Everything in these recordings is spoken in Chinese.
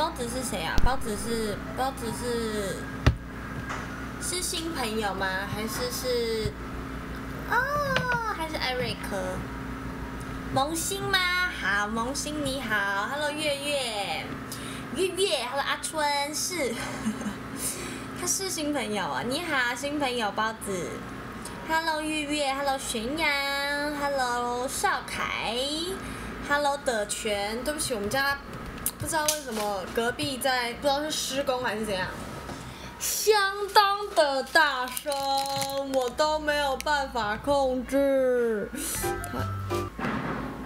包子是谁啊？包子是包子是是新朋友吗？还是是哦？还是艾瑞克？萌新吗？好，萌新你好，Hello 月月，月月，Hello 阿春是，他是新朋友啊，你好，新朋友包子，Hello 月月，Hello 玄阳，Hello 邵凯，Hello 德全，对不起，我们家不知道为什么隔壁在不知道是施工还是怎样，相当的大声，我都没有办法控制。他，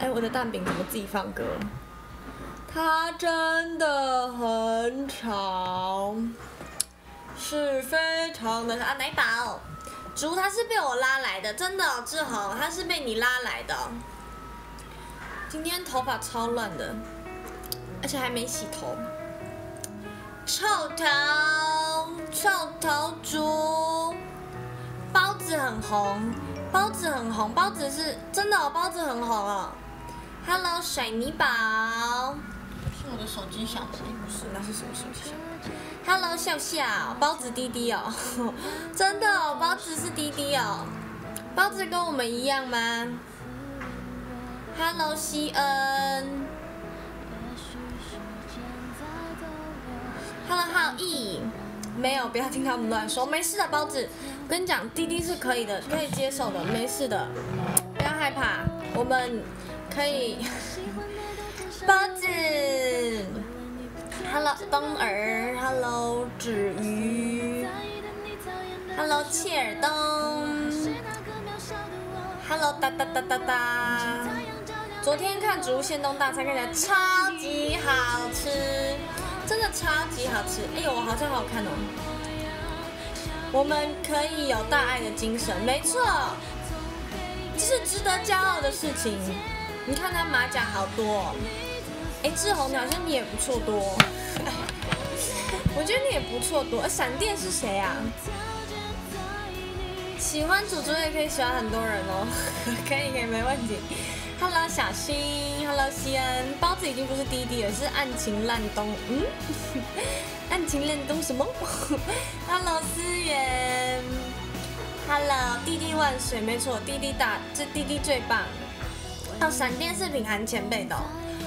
哎，我的蛋饼怎么自己放歌？它真的很吵，是非常的啊！奶宝，竹它是被我拉来的，真的，志豪，它是被你拉来的。今天头发超乱的，而且还没洗头。臭头，臭头猪，包子很红，包子很红，包子是真的、哦，包子很红哦。Hello，水泥宝，是我的手机响声，不是，那是什么手机响？Hello，笑笑，包子滴滴哦，真的哦，包子是滴滴哦，包子跟我们一样吗？Hello，西恩。Hello，浩毅，没有，不要听他们乱说，没事的，包子，我跟你讲，滴滴是可以的，可以接受的，没事的，不要害怕，我们可以。包子，Hello，冬儿，Hello，子瑜，Hello，切尔东，Hello，哒哒哒哒哒。昨天看植物限动大餐，看起来超级好吃。真的超级好吃！哎呦，好像好看哦。我们可以有大爱的精神，没错，这是值得骄傲的事情。你看他马甲好多、哦，哎，志宏，好像你也不错多。我觉得你也不错多。闪电是谁啊？喜欢主播也可以喜欢很多人哦，可以可以没问题。Hello，小新，Hello，西安，包子已经不是滴滴了，是暗情烂东，嗯，暗情烂东什么？Hello，思源，Hello，滴滴万岁，没错，滴滴大，这滴滴最棒。哦，闪电是品涵前辈的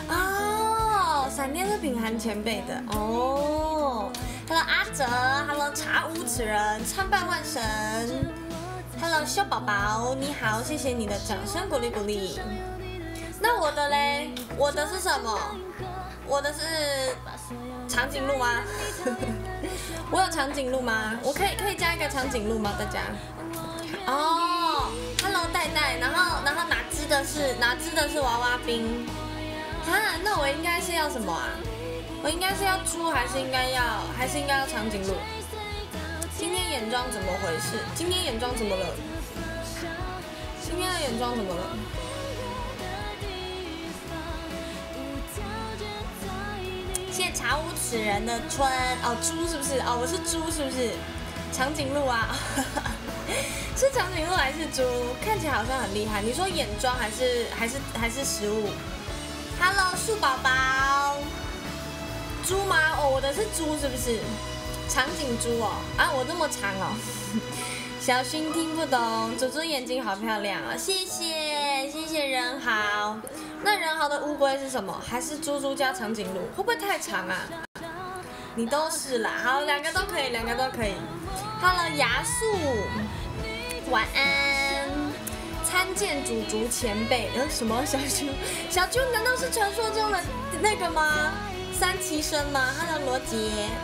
哦，闪电是品涵前辈的哦。Hello，阿哲，Hello，茶无此人，参拜万神。Hello，小宝宝，你好，谢谢你的掌声鼓励鼓励。那我的嘞，我的是什么？我的是长颈鹿吗？我有长颈鹿吗？我可以可以加一个长颈鹿吗？大家？哦，Hello，戴戴，然后然后哪只的是哪只的是娃娃兵？啊，那我应该是要什么啊？我应该是要猪还是应该要还是应该要长颈鹿？今天眼妆怎么回事？今天眼妆怎么了？今天的眼妆怎么了？谢谢查无此人的春哦，猪是不是？哦，我是猪是不是？长颈鹿啊，是长颈鹿还是猪？看起来好像很厉害。你说眼妆还是还是还是食物？Hello，树宝宝，猪吗？哦，我的是猪是不是？长颈猪哦，啊，我那么长哦。小薰听不懂，祖祖眼睛好漂亮啊！谢谢谢谢人豪。那人豪的乌龟是什么？还是猪猪加长颈鹿？会不会太长啊？你都是啦，好，两个都可以，两个都可以。Hello，牙素，晚安。参见祖竹前辈，呃，什么小猪？小猪难道是传说中的那个吗？三七生吗？Hello，罗杰，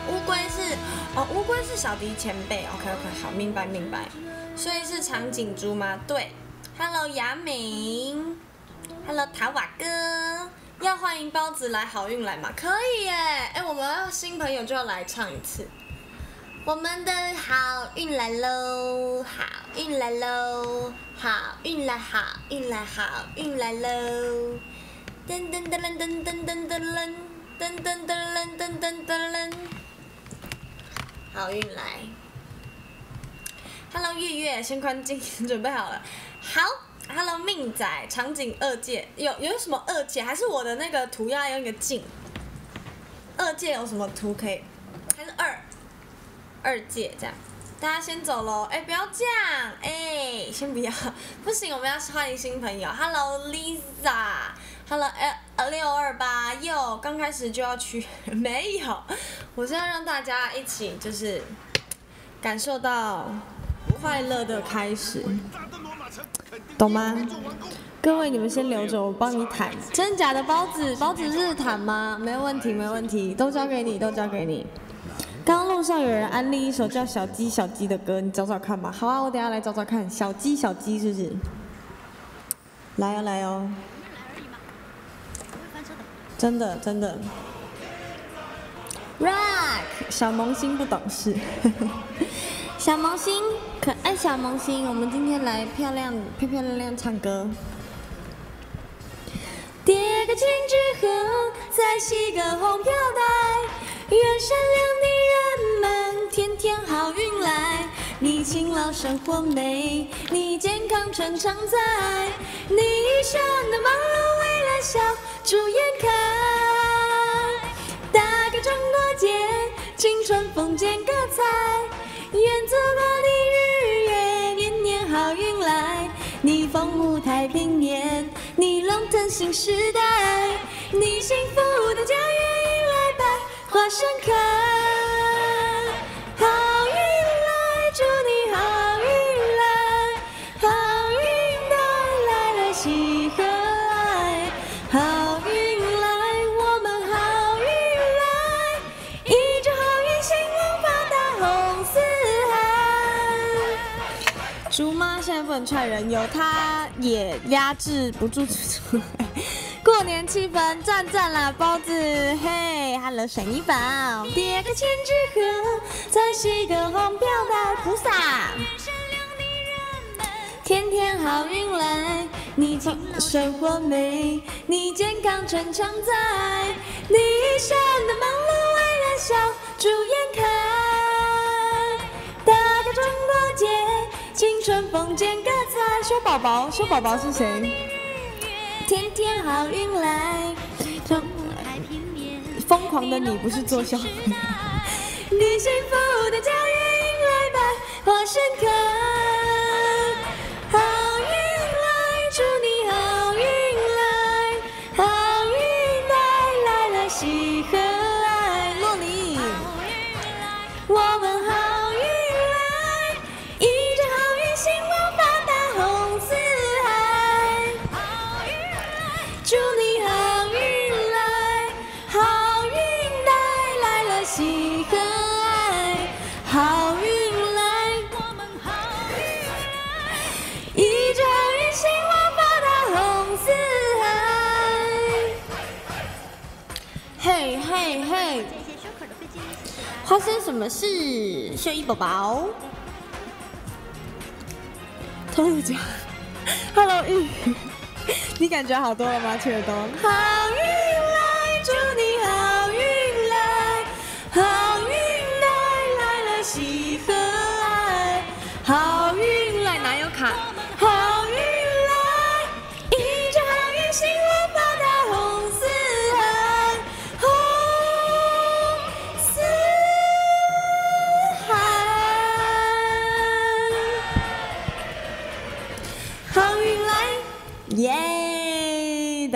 乌龟是哦，乌龟是小迪前辈。OK OK，好，明白明白。所以是长颈猪吗？对。Hello，雅敏。Hello，塔瓦哥，要欢迎包子来好运来吗？可以耶！哎，我们新朋友就要来唱一次。我们的好运来喽，好运来喽，好运来，好运来，好运来喽！噔噔噔噔噔噔噔噔噔。噔噔噔噔噔噔好运来。Hello 月月先宽进 准备好了。好 hello 命仔场景二界有有什么二界还是我的那个涂要用一个镜？二界有什么图可以？还是二？二界这样。大家先走喽哎不要这样哎先不要。不行我们要欢迎新朋友。Hello lisa Hello，六二八又刚开始就要去？没有，我是要让大家一起就是感受到快乐的开始，懂吗？各位，你们先留着，我帮你弹。真假的？包子，包子是弹吗？没问题，没问题，都交给你，都交给你。刚刚路上有人安利一首叫《小鸡小鸡》的歌，你找找看吧。好啊，我等下来找找看。小鸡小鸡是不是？来哦来哦。真的真的。Rock，小萌新不懂事。小萌新，可爱小萌新，我们今天来漂亮漂漂亮亮唱歌。叠个千纸鹤，再系个红飘带，愿善良的人们天天好运来。你勤劳生活美，你健康春常在，你一生的忙碌为了笑逐颜开。打个中国结，青春风间歌彩，愿祖国的日月年年好运来。你风舞太平年，龙腾新时代，你幸福的家园迎来百花盛开，妈现在不能踹人，有他也压制不住出来。过年气氛赞赞啦，包子嘿，Hello 沈一宝，叠个千纸鹤，再系个红飘带，菩萨。天天好运来，你从生活美，你健康春常在，你一生的忙碌为了笑逐颜开。大个中国结，青春风间各彩。修宝宝，修宝宝是谁？天天好运来，从疯狂的你不是作秀。你幸福的家园迎来百花盛开，发生什么事？秀一宝宝，偷录讲，Hello 玉。你感觉好多了吗，切尔东？好运来，祝你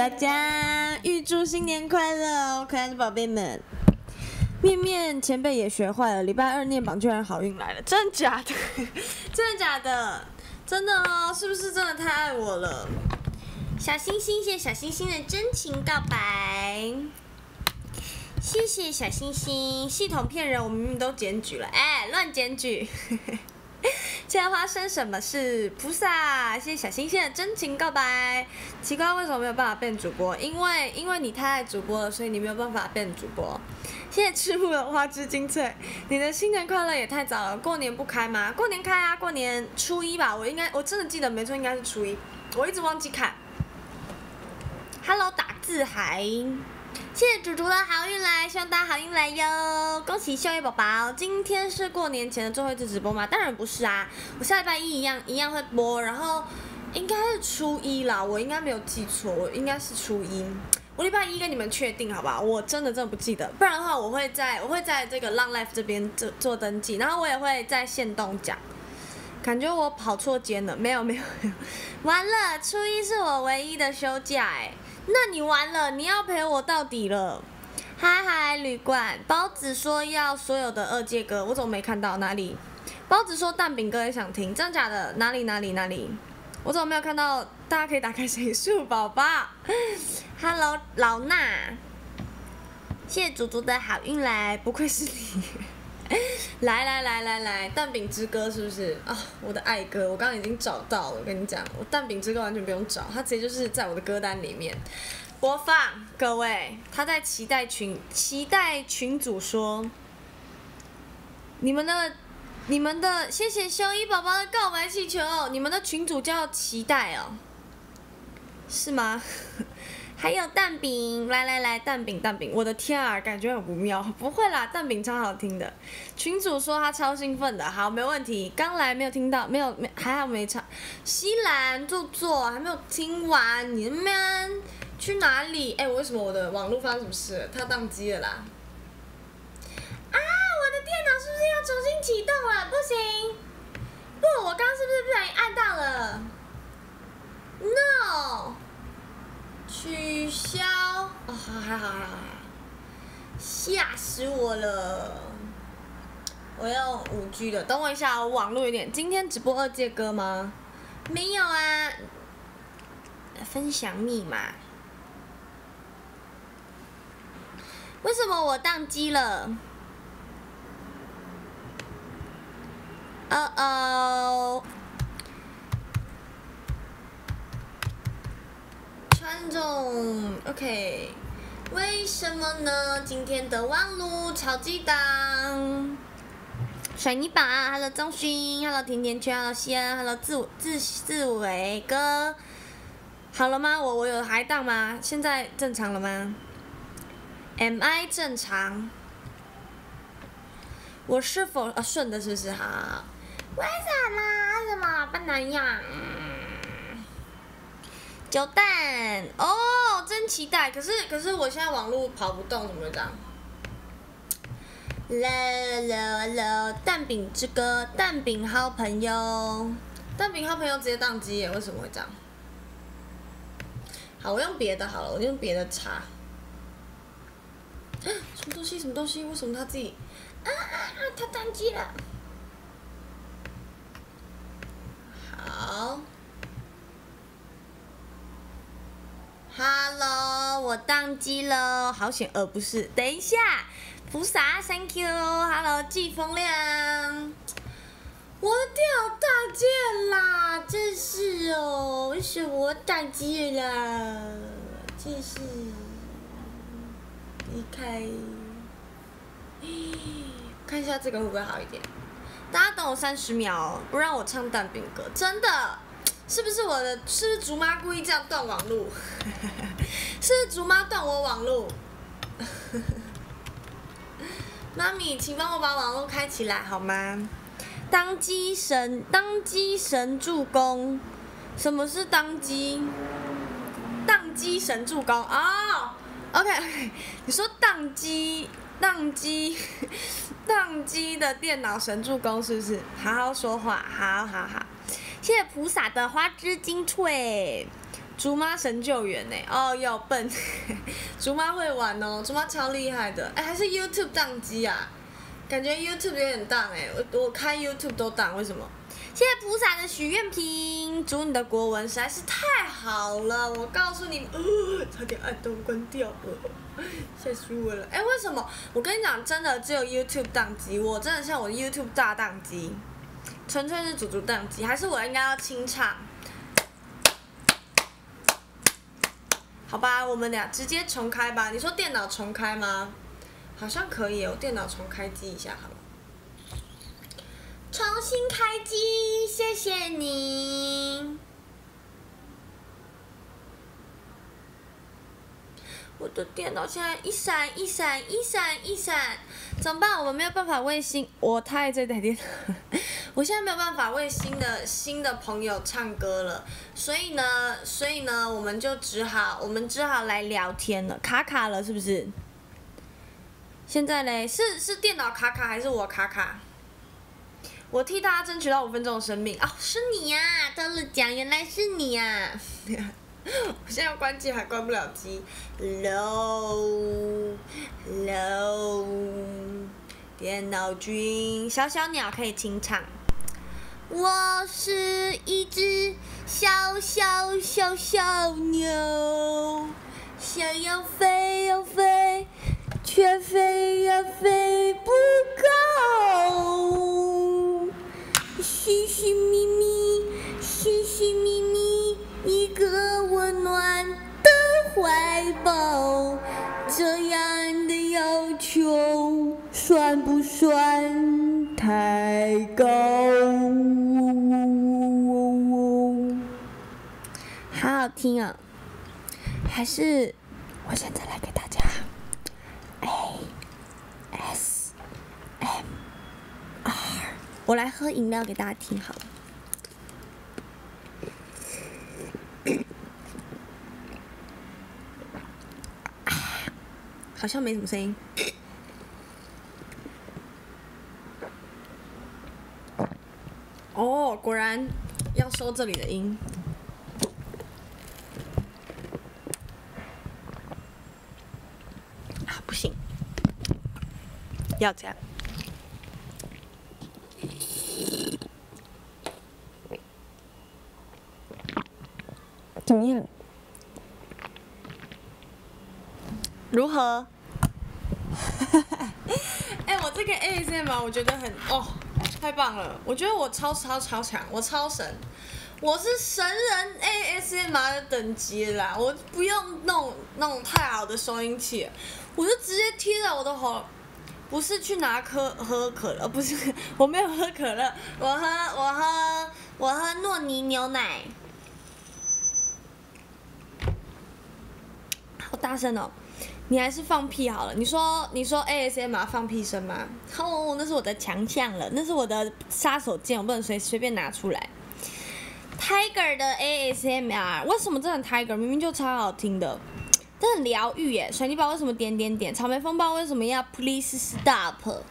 大家预祝新年快乐哦，可爱的宝贝们。面面前辈也学坏了，礼拜二念榜居然好运来了，真的假的？真的假的？真的哦，是不是真的太爱我了？小星星，谢谢小星星的真情告白，谢谢小星星。系统骗人，我明明都检举了，哎，乱检举。现在发生什么事？菩萨，谢谢小星星的真情告白。奇怪，为什么没有办法变主播？因为因为你太爱主播了，所以你没有办法变主播。谢谢赤木的花枝精粹，你的新年快乐也太早了。过年不开吗？过年开啊，过年初一吧。我应该我真的记得没错，应该是初一。我一直忘记看。Hello，打字还。谢谢主主的好运来，希望大家好运来哟！恭喜秀叶宝宝，今天是过年前的最后一次直播吗？当然不是啊，我下礼拜一一样一样会播，然后应该是初一啦，我应该没有记错，我应该是初一。我礼拜一跟你们确定好不好？我真的真的不记得，不然的话我会在我会在这个浪 Life 这边做做登记，然后我也会在线动讲。感觉我跑错间了，没有没有，完了，初一是我唯一的休假哎，那你完了，你要陪我到底了。嗨嗨，旅馆，包子说要所有的二届歌，我怎么没看到哪里？包子说蛋饼哥也想听，真的假的？哪里哪里哪里？我怎么没有看到？大家可以打开谁数宝宝？Hello，老衲，谢谢祖祖的好运来，不愧是你。来来来来来，蛋饼之歌是不是啊？我的爱歌，我刚刚已经找到了。跟你讲，我蛋饼之歌完全不用找，它直接就是在我的歌单里面播放。各位，他在期待群期待群主说，你们的你们的谢谢修一宝宝的告白气球，你们的群主叫期待哦，是吗？还有蛋饼，来来来，蛋饼蛋饼，我的天啊，感觉很不妙。不会啦，蛋饼超好听的。群主说他超兴奋的，好，没问题。刚来没有听到，没有没还好没唱。西兰坐坐，还没有听完，你们去哪里？哎，为什么我的网络发生什么事？它宕机了啦！啊，我的电脑是不是要重新启动了？不行，不，我刚是不是不小心按到了？No。取消哦，还好还好，吓死我了！我用五 G 的，等我一下，我网络有点。今天直播二阶歌吗？没有啊，分享密码。为什么我宕机了？哦哦。观众，OK，为什么呢？今天的网络超级档，水泥宝，Hello 张勋，Hello 甜甜圈，Hello 西安，Hello 自自自伟哥，好了吗？我我有还档吗？现在正常了吗？MI 正常，我是否呃顺的？是不是哈？为什么？为什么不能样？九蛋哦，真期待！可是可是我现在网络跑不动，怎么会这样？啦啦啦！蛋饼之歌，蛋饼好朋友，蛋饼好朋友直接宕机耶？为什么会这样？好，我用别的好了，我用别的查。什么东西？什么东西？为什么他自己？啊啊啊！他宕机了。好。Hello，我宕机了，好险！呃，不是，等一下，菩萨，Thank you，Hello，季风亮，我掉大件啦，真是哦，为什么我宕机了？真是，离开，看一下这个会不会好一点？大家等我三十秒，不让我唱蛋饼歌，真的。是不是我的？是不是竹妈故意这样断网路？是 不是竹妈断我网路？妈咪，请帮我把网络开起来好吗？当机神，当机神助攻。什么是当机？宕机神助攻啊？OK OK，你说宕机，宕机，宕机的电脑神助攻是不是？好好说话，好好好。谢菩萨的花枝精粹，竹妈神救援呢？哦，要笨，竹妈会玩哦，竹妈超厉害的。哎，还是 YouTube 宕机啊？感觉 YouTube 有点宕哎，我我开 YouTube 都宕，为什么？谢谢菩萨的许愿瓶，祝你的国文实在是太好了，我告诉你，呃，差点按灯关掉了，吓死我了。哎，为什么？我跟你讲，真的只有 YouTube 宕机，我真的像我的 YouTube 大宕机。纯粹是祖祖等级，还是我应该要清唱？好吧，我们俩直接重开吧。你说电脑重开吗？好像可以，我电脑重开机一下好了。重新开机，谢谢你。我的电脑现在一闪一闪一闪一闪，怎么办？我们没有办法为新，我太这台电脑。我现在没有办法为新的新的朋友唱歌了，所以呢，所以呢，我们就只好我们只好来聊天了，卡卡了是不是？现在嘞，是是电脑卡卡还是我卡卡？我替大家争取到五分钟的生命啊！是你呀，得了奖，原来是你呀！我现在要关机还关不了机，Hello，Hello，电脑君，小小鸟可以清唱。我是一只小小小小鸟，想要飞呀飞，却飞呀飞不高。寻寻觅觅，寻寻觅觅，一个温暖的怀抱。这样的要求算不算太高？好好听啊！还是我现在来给大家 A S M R，我来喝饮料给大家听好了。好像没什么声音。哦，果然要收这里的音。啊，不行，要这样。怎么样？如何？哎、我这个 ASM 我觉得很哦，太棒了！我觉得我超超超强，我超神，我是神人 ASMR 的等级啦！我不用弄弄太好的收音器，我就直接贴在我的喉，不是去拿可喝可乐，不是，我没有喝可乐，我喝我喝我喝诺尼牛奶，好大声哦！你还是放屁好了。你说你说 ASMR 放屁声吗？哦，那是我的强项了，那是我的杀手锏，我不能随随便拿出来。Tiger 的 ASMR 为什么这很 Tiger？明明就超好听的，这很疗愈耶。水泥宝为什么点点点？草莓风暴为什么要 Please Stop？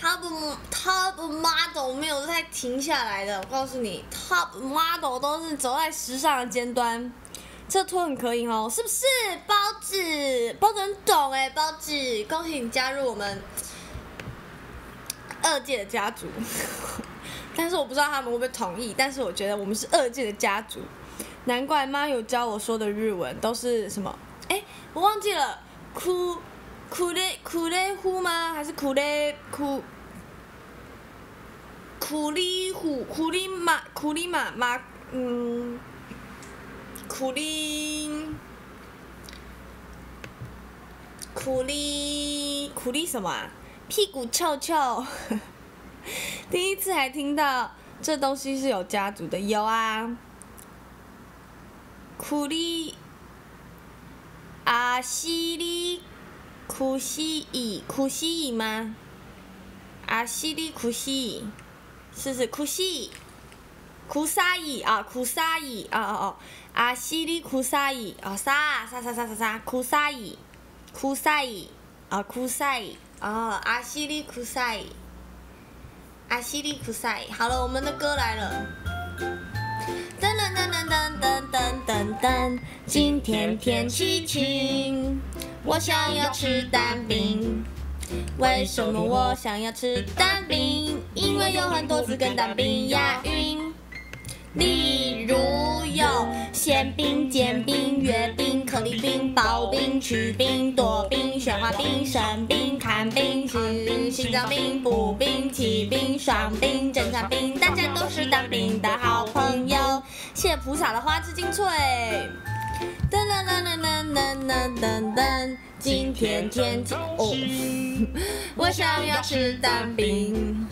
他的 Top Model 没有在停下来的，我告诉你，Top Model 都是走在时尚的尖端。这拖很可以哦，是不是？包子，包子很懂哎，包子，恭喜你加入我们二届的家族。但是我不知道他们会不会同意，但是我觉得我们是二届的家族。难怪妈有教我说的日文都是什么？哎，我忘记了，苦苦嘞苦嘞呼吗？还是苦嘞苦苦里虎苦里马苦里马马嗯。苦力，苦力，苦力什么啊？屁股臭臭。第一次还听到这东西是有家族的，有啊。苦力，阿西里，苦西乙，苦西乙吗？阿西里苦西，是是苦西，苦沙乙啊，苦沙乙啊哦哦。阿西里库萨伊哦，沙沙沙沙沙沙库萨伊，库萨伊啊库萨伊啊，阿西里库萨伊，阿西里库萨伊。好了，我们的歌来了。噔噔噔噔噔噔噔噔噔，今天天气晴，我想要吃蛋饼。为什么我想要吃蛋饼？因为有很多字跟蛋饼押韵。例如有馅饼、煎饼、月饼、可丽饼、刨冰、曲冰、多冰、雪花冰、生冰、看冰、心心脏病、补冰、起冰、爽冰、正常冰，大家都是当兵的好朋友。谢菩萨的花枝精粹。噔噔噔噔噔噔噔噔噔，今天天气哦，我想要吃蛋饼。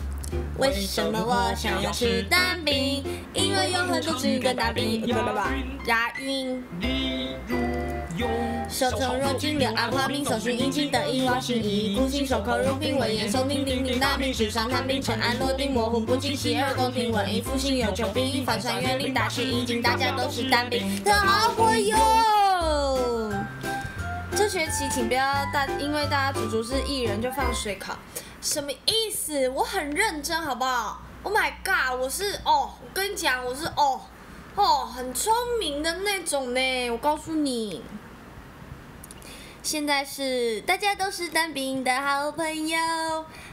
为什么我想要吃蛋饼？因为有很多吃个蛋饼，不不不，押韵。手从若金流，安花命，手寻阴晴得意，望心仪，孤心守口入品，文言诵听，鼎鼎大名，纸上谈兵，尘埃落定，模糊不清，洗耳恭听，文艺复兴有求必应，翻山越岭，大势已经，大家都是蛋饼的好朋友。这学期请不要大，因为大家足足是艺人就放水考，什么意思？我很认真，好不好？Oh my god，我是哦，我跟你讲，我是哦哦很聪明的那种呢，我告诉你。现在是大家都是单兵的好朋友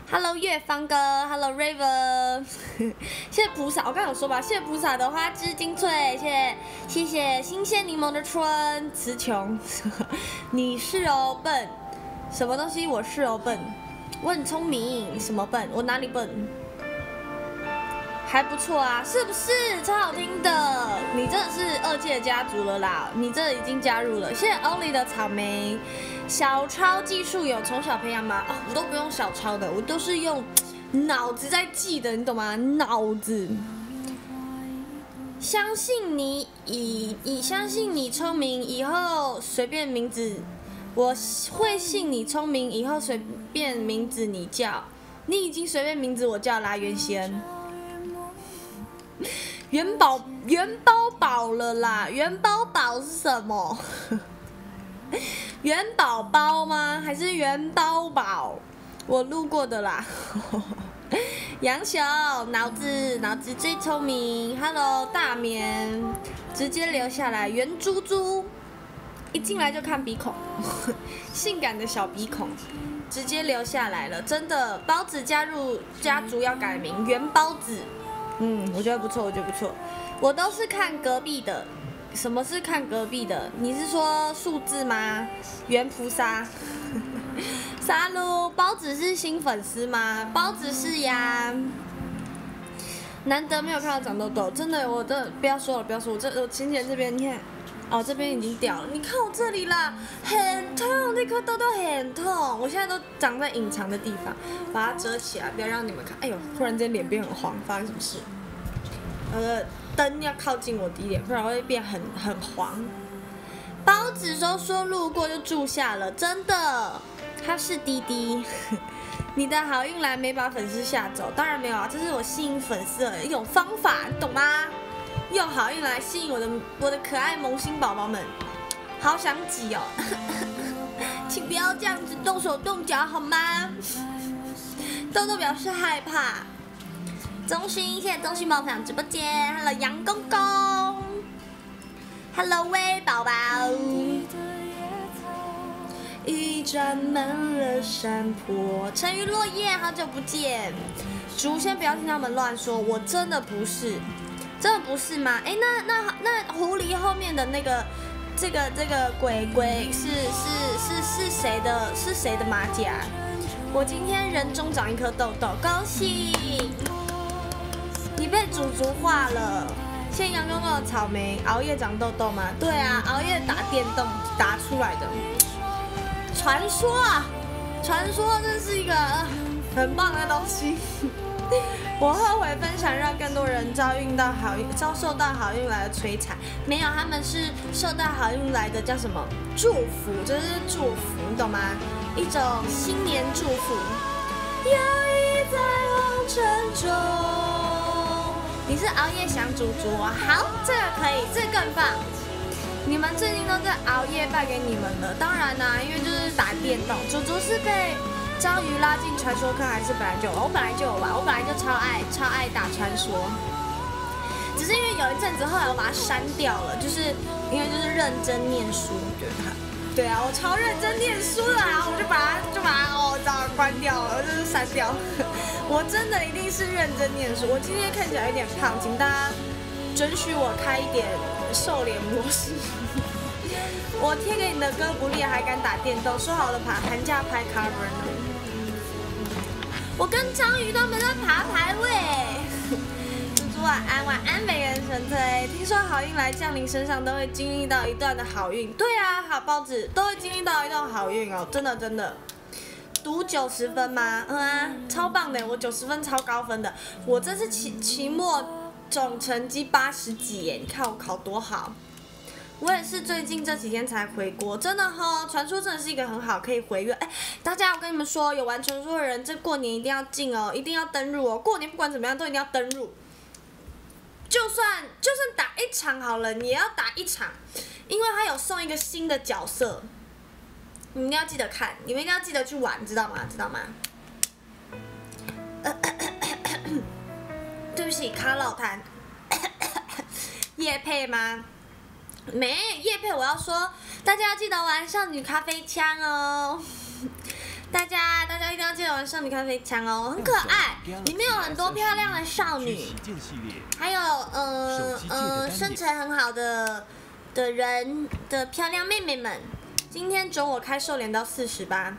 ，Hello 月芳哥，Hello Raven，谢谢菩萨，我刚有说吧，谢谢菩萨的花枝精粹，谢谢谢谢新鲜柠檬的春，词穷，你是哦笨，什么东西我是哦笨，我很聪明，什么笨，我哪里笨？还不错啊，是不是超好听的？你真的是二届家族了啦，你这已经加入了。谢谢 Only 的草莓，小抄技术有从小培养吗？哦，我都不用小抄的，我都是用脑子在记的，你懂吗？脑子。相信你以以相信你聪明，以后随便名字，我会信你聪明，以后随便名字你叫，你已经随便名字我叫啦，原先。元宝元宝宝了啦！元宝宝是什么？元宝宝吗？还是元宝宝？我路过的啦。杨小脑子脑子最聪明，Hello 大棉，直接留下来。圆珠珠一进来就看鼻孔，性感的小鼻孔，直接留下来了。真的，包子加入家族要改名，元包子。嗯，我觉得不错，我觉得不错。我都是看隔壁的。什么是看隔壁的？你是说数字吗？原菩萨。沙鲁，包子是新粉丝吗？包子是呀。难得没有看到长痘痘，真的，我的不要说了，不要说，我这我前前这边你看，哦，这边已经掉了。你看我这里啦，很痛，那颗痘痘很痛。我现在都长在隐藏的地方，把它遮起来，不要让你们看。哎呦，突然间脸变很黄，发生什么事？呃，灯要靠近我的脸，不然会变很很黄。包子说说路过就住下了，真的，他是滴滴。你的好运来没把粉丝吓走？当然没有啊，这是我吸引粉丝的一种方法，懂吗？用好运来吸引我的我的可爱萌新宝宝们，好想挤哦，请不要这样子动手动脚好吗？豆豆表示害怕。中心，谢谢中心宝分享直播间。Hello，杨公公。Hello，威宝宝。一盏满了山坡。沉鱼落雁，好久不见。竹先不要听他们乱说，我真的不是，真的不是吗？哎，那那那狐狸后面的那个，这个这个鬼鬼是是是是谁的？是谁的马甲？我今天人中长一颗痘痘，恭喜！你被祖族化了。现阳公公的草莓熬夜长痘痘吗？对啊，熬夜打电动打出来的。传说啊，传说这是一个很棒的东西。我后悔分享，让更多人遭遇到好运，遭受到好运来的摧残。没有，他们是受到好运来的，叫什么？祝福，这是祝福，你懂吗？一种新年祝福。友谊在红尘中。你是熬夜想煮煮啊？好，这个可以，这更棒。你们最近都在熬夜，败给你们了。当然啦，因为就是打电动。煮煮是被章鱼拉进传说坑，还是本来就有？我本来就有玩，我本来就超爱超爱打传说。只是因为有一阵子，后来我把它删掉了，就是因为就是认真念书，对吧？对啊，我超认真念书的啊，我就把它就把它哦，这样关掉了，就是删掉。我真的一定是认真念书。我今天看起来有点胖，请大家准许我开一点瘦脸模式。我贴给你的歌不练还敢打电动，说好了爬寒假拍 cover 呢。我跟章鱼他们在爬排位。猪猪晚安，晚安，美人神推。听说好运来降临身上都会经历到一段的好运。对啊，好包子都会经历到一段好运哦，真的真的。读九十分吗？嗯啊，超棒的，我九十分超高分的。我这次期期末总成绩八十几耶，你看我考多好。我也是最近这几天才回国，真的哈，传说真的是一个很好可以回月。哎，大家我跟你们说，有玩传说的人，这过年一定要进哦，一定要登入哦。过年不管怎么样都一定要登入，就算就算打一场好了，你也要打一场，因为他有送一个新的角色，你们要记得看，你们一定要记得去玩，知道吗？知道吗？对不起，卡老谭，叶配吗？没叶配，我要说，大家要记得玩少女咖啡枪哦！大家大家一定要记得玩少女咖啡枪哦，很可爱，里面有很多漂亮的少女，还有呃呃身材很好的的人的漂亮妹妹们。今天准我开瘦脸到四十八。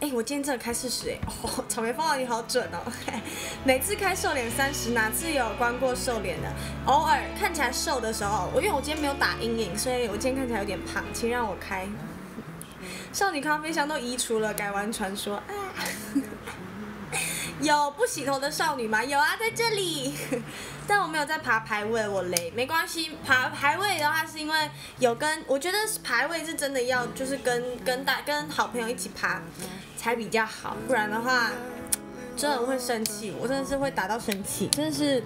哎，我今天真的开四十哎，哦，草莓风暴你好准哦！每次开瘦脸三十，哪次有关过瘦脸的？偶尔看起来瘦的时候，我因为我今天没有打阴影，所以我今天看起来有点胖，请让我开。少女咖啡香都移除了，改玩传说。有不洗头的少女吗？有啊，在这里。但我没有在爬排位，我累，没关系。爬排位的话，是因为有跟，我觉得排位是真的要，就是跟跟大跟好朋友一起爬才比较好，不然的话真的会生气，我真的是会打到生气，真的是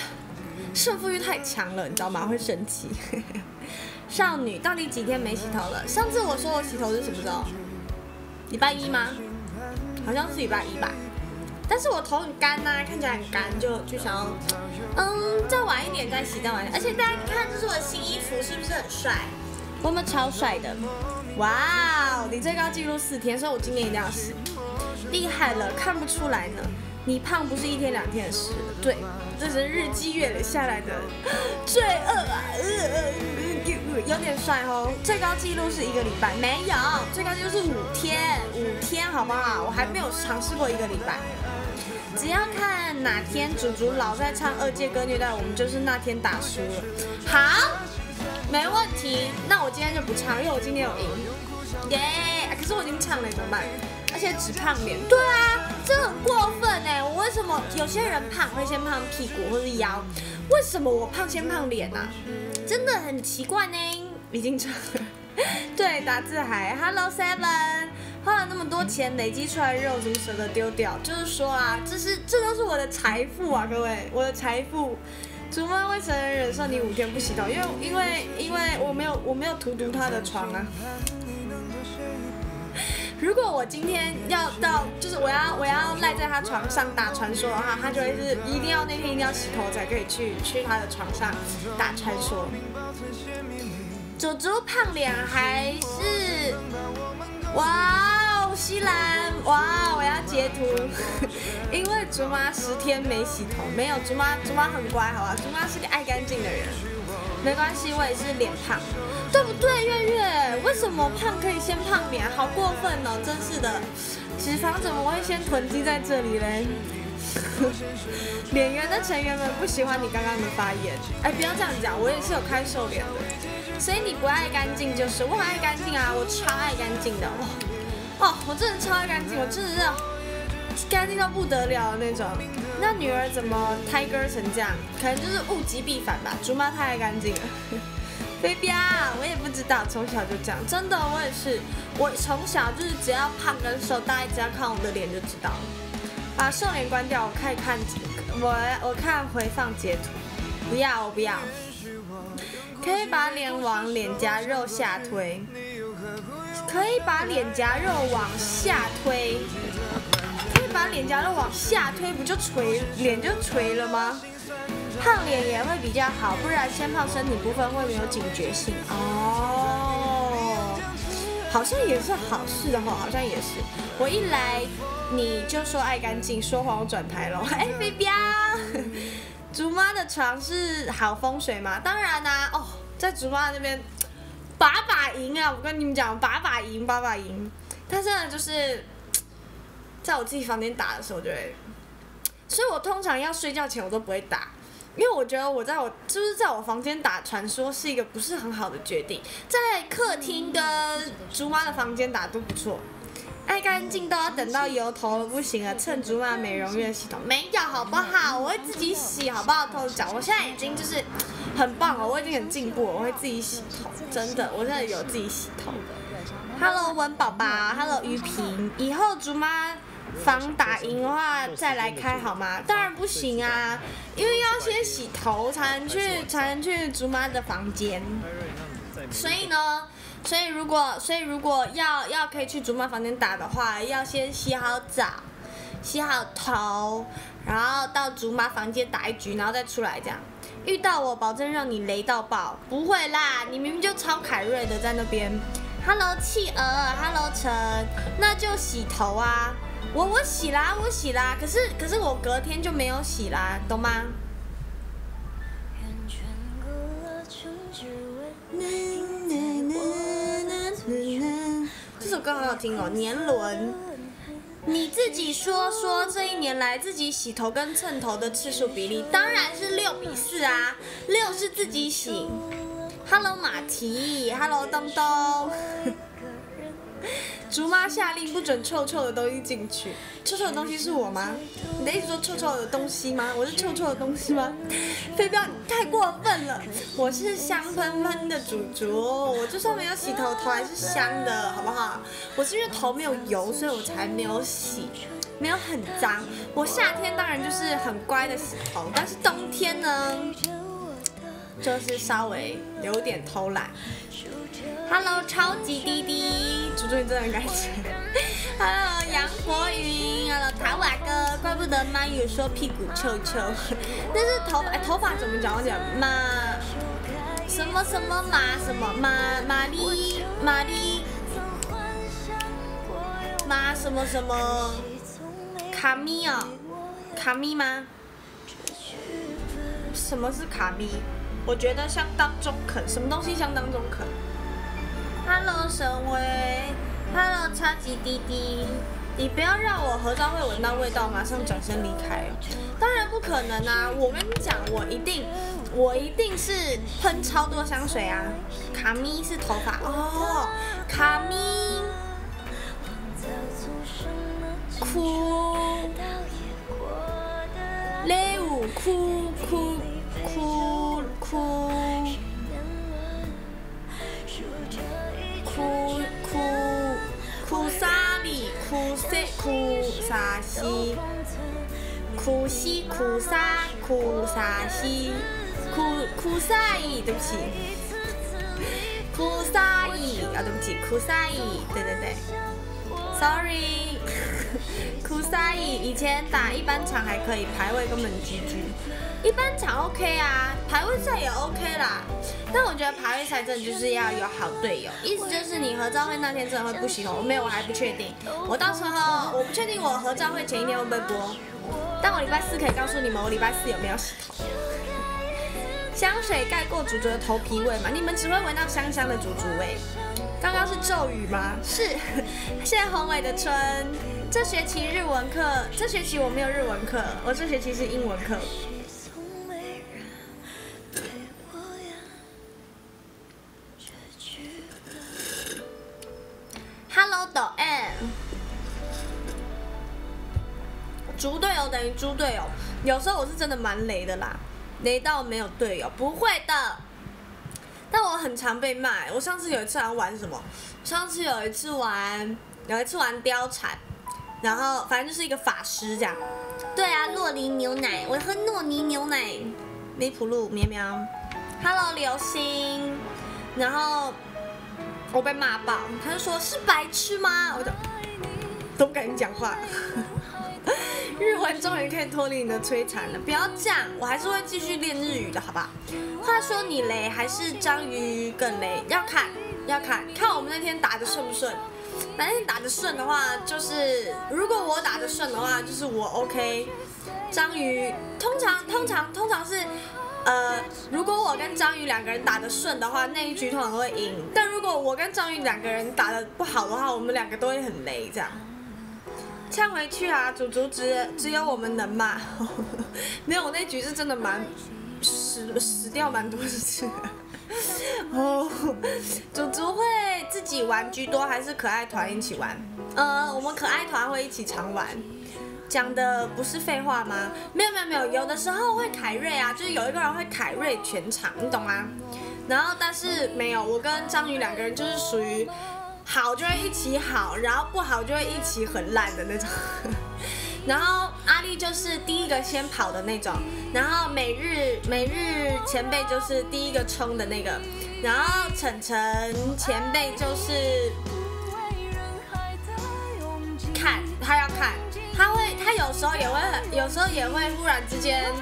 胜负欲太强了，你知道吗？会生气。少女到底几天没洗头了？上次我说我洗头是什么时候？礼拜一吗？好像是礼拜一吧。但是我头很干呐，看起来很干，就就想要，嗯，再晚一点再洗，再晚一点。而且大家看，这是我的新衣服，是不是很帅？我们超帅的，哇哦！你最高纪录四天，所以我今年一定要洗。厉害了，看不出来呢。你胖不是一天两天的事，对，这是日积月累下来的罪恶啊！有点帅哦。最高纪录是一个礼拜，没有，最高纪录是五天，五天好不好？我还没有尝试过一个礼拜。只要看哪天祖祖老在唱二届歌虐待，我们就是那天打输了。好，没问题。那我今天就不唱，因为我今天有赢。耶！可是我已经唱了，怎么办？而且只胖脸。对啊，这很过分哎！我为什么有些人胖会先胖屁股或是腰？为什么我胖先胖脸啊？真的很奇怪呢。已经唱了。对，打字还 Hello Seven。花了那么多钱累积出来肉，怎么舍得丢掉？就是说啊，这是这都是我的财富啊，各位，我的财富。祖妈为什么忍受你五天不洗头？因为因为因为我没有我没有荼毒他的床啊。如果我今天要到，就是我要我要赖在他床上打传说的话，他就会是一定要那天一定要洗头才可以去去他的床上打传说。祖祖胖脸还是？哇哦，西兰！哇，我要截图，因为竹妈十天没洗头，没有竹妈，竹妈很乖，好吧？竹妈是个爱干净的人，没关系，我也是脸胖，对不对？月月，为什么胖可以先胖脸？好过分哦，真是的，脂肪怎么会先囤积在这里嘞？脸圆的成员们不喜欢你刚刚的发言，哎，不要这样讲，我也是有开瘦脸的。所以你不爱干净就是，我很爱干净啊，我超爱干净的哦，哦，我真的超爱干净，我真的是干净到不得了的那种。那女儿怎么胎根成这样？可能就是物极必反吧。猪妈太爱干净了。飞镖，我也不知道，从小就这样，真的，我也是，我从小就是只要胖跟瘦，大家只要看我的脸就知道了。把瘦脸关掉，我可以看，我我看回放截图，不要，我不要。可以把脸往脸颊肉下推，可以把脸颊肉往下推，可以把脸颊肉往下推，不就垂脸就垂了吗？胖脸也会比较好，不然先胖身体部分会没有警觉性哦。好像也是好事的哈，好像也是。我一来你就说爱干净，说谎我转台了。哎，飞镖。竹妈的床是好风水吗？当然啦，哦，在竹妈那边把把赢啊！我跟你们讲，把把赢，把把赢。但是呢，就是在我自己房间打的时候，就会，所以我通常要睡觉前我都不会打，因为我觉得我在我就是在我房间打传说是一个不是很好的决定，在客厅跟竹妈的房间打都不错。爱干净都要等到油头了不行了，趁竹马美容院洗头没有好不好？我会自己洗好不好？偷着讲，我现在已经就是很棒了，我已经很进步了，我会自己洗头，真的，我真的有自己洗头。Hello 文宝宝，Hello 于平，以后竹妈房打赢的话再来开好吗？当然不行啊，因为要先洗头才能去才能去竹妈的房间。所以呢，所以如果所以如果要要可以去竹妈房间打的话，要先洗好澡，洗好头，然后到竹妈房间打一局，然后再出来这样。遇到我，保证让你雷到爆！不会啦，你明明就超凯瑞的在那边。Hello 企鹅，Hello 陈，那就洗头啊！我我洗啦，我洗啦，可是可是我隔天就没有洗啦，懂吗？这首歌好好听哦，年轮。你自己说说，这一年来自己洗头跟蹭头的次数比例，当然是六比四啊，六是自己洗。Hello 马蹄，Hello 东东。竹妈下令不准臭臭的东西进去，臭臭的东西是我吗？你的意思说臭臭的东西吗？我是臭臭的东西吗？飞镖你太过分了，我是香喷喷的主竹，我就算没有洗头，头还是香的，好不好？我是因为头没有油，所以我才没有洗，没有很脏。我夏天当然就是很乖的洗头，但是冬天呢，就是稍微有点偷懒。Hello，超级滴滴，主主你真的很感谢。Hello，杨博云，Hello，塔瓦哥，怪不得妈有说屁股臭臭，但是头发，哎，头发怎么讲？我讲马什么什么马？什么？马玛丽玛丽马什么什么？卡咪哦，卡咪吗？什么是卡咪？我觉得相当中肯，什么东西相当中肯？Hello，神威，Hello，超级滴滴，你不要让我合照会闻到味道，马上转身离开。当然不可能啊！我跟你讲，我一定，我一定是喷超多香水啊。卡咪是头发哦，卡咪，哭，雷舞哭哭哭哭。库库库沙里库西库沙西库西库沙库沙西库库沙伊，对不起，库沙伊啊，对不起，库沙伊，对对对，sorry，库沙伊，以前打一般场还可以，排位根本 GG。一般场 OK 啊，排位赛也 OK 啦，但我觉得排位赛真的就是要有好队友，意思就是你合照会那天真的会不行哦。没有，我还不确定，我到时候我不确定我合照会前一天会不会播，但我礼拜四可以告诉你们我礼拜四有没有洗头。香水盖过主角的头皮味嘛？你们只会闻到香香的竹竹味。刚刚是咒语吗？是。谢谢宏伟的春。这学期日文课，这学期我没有日文课，我这学期是英文课。Hello，抖 M，猪队友等于猪队友，有时候我是真的蛮雷的啦，雷到没有队友，不会的。但我很常被骂，我上次有一次像玩什么？上次有一次玩，有一次玩貂蝉，然后反正就是一个法师这样。对啊，洛梨牛奶，我喝诺尼牛奶，梅普露喵喵。Hello，流星，然后。我被骂爆，他就说是白痴吗？我就都不敢讲话。日文终于可以脱离你的摧残了，不要这样，我还是会继续练日语的，好吧？话说你雷还是章鱼更雷？要看，要看，看我们那天打的顺不顺。那天打的顺的话，就是如果我打的顺的话，就是我 OK。章鱼通常通常通常是。呃，如果我跟章鱼两个人打得顺的话，那一局通常会赢。但如果我跟章鱼两个人打得不好的话，我们两个都会很雷这样。呛回去啊，祖祖只只有我们能骂。没有，我那局是真的蛮死死掉蛮多次。哦，祖祖会自己玩居多，还是可爱团一起玩？呃，我们可爱团会一起常玩。讲的不是废话吗？没有没有没有，有的时候会凯瑞啊，就是有一个人会凯瑞全场，你懂吗？然后但是没有，我跟章鱼两个人就是属于好就会一起好，然后不好就会一起很烂的那种。然后阿丽就是第一个先跑的那种，然后每日每日前辈就是第一个冲的那个，然后晨晨前辈就是看他要看，他会他有时候也会有时候也会忽然之间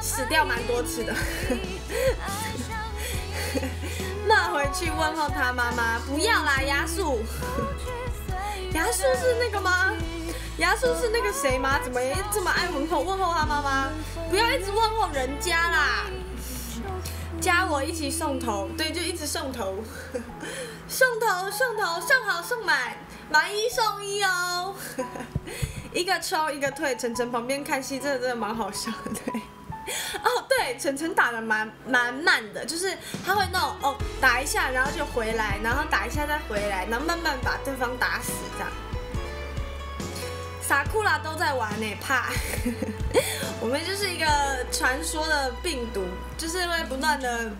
死掉蛮多次的，骂回去问候他妈妈，不要啦，牙树。牙叔是那个吗？牙叔是那个谁吗？怎么这么爱问候问候他妈妈？不要一直问候人家啦！加我一起送头，对，就一直送头，送头送头送好送满，买一送一哦！一个抽一个退，晨晨旁边看戏，真的真的蛮好笑的，对。哦，对，晨晨打的蛮蛮慢的，就是他会那种哦，打一下然后就回来，然后打一下再回来，然后慢慢把对方打死这样。傻库拉都在玩呢，怕。我们就是一个传说的病毒，就是会不断的。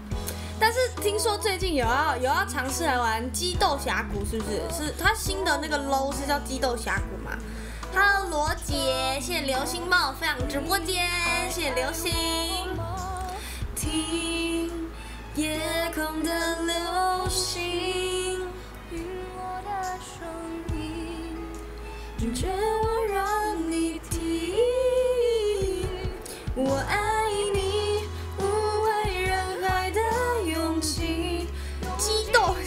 但是听说最近有要有要尝试来玩激斗峡谷，是不是？是他新的那个 low 是叫激斗峡谷吗？Hello，罗姐，谢谢流星帽分享直播间，谢谢流星。听夜空的流星，与我的声音，绝望让你听，我爱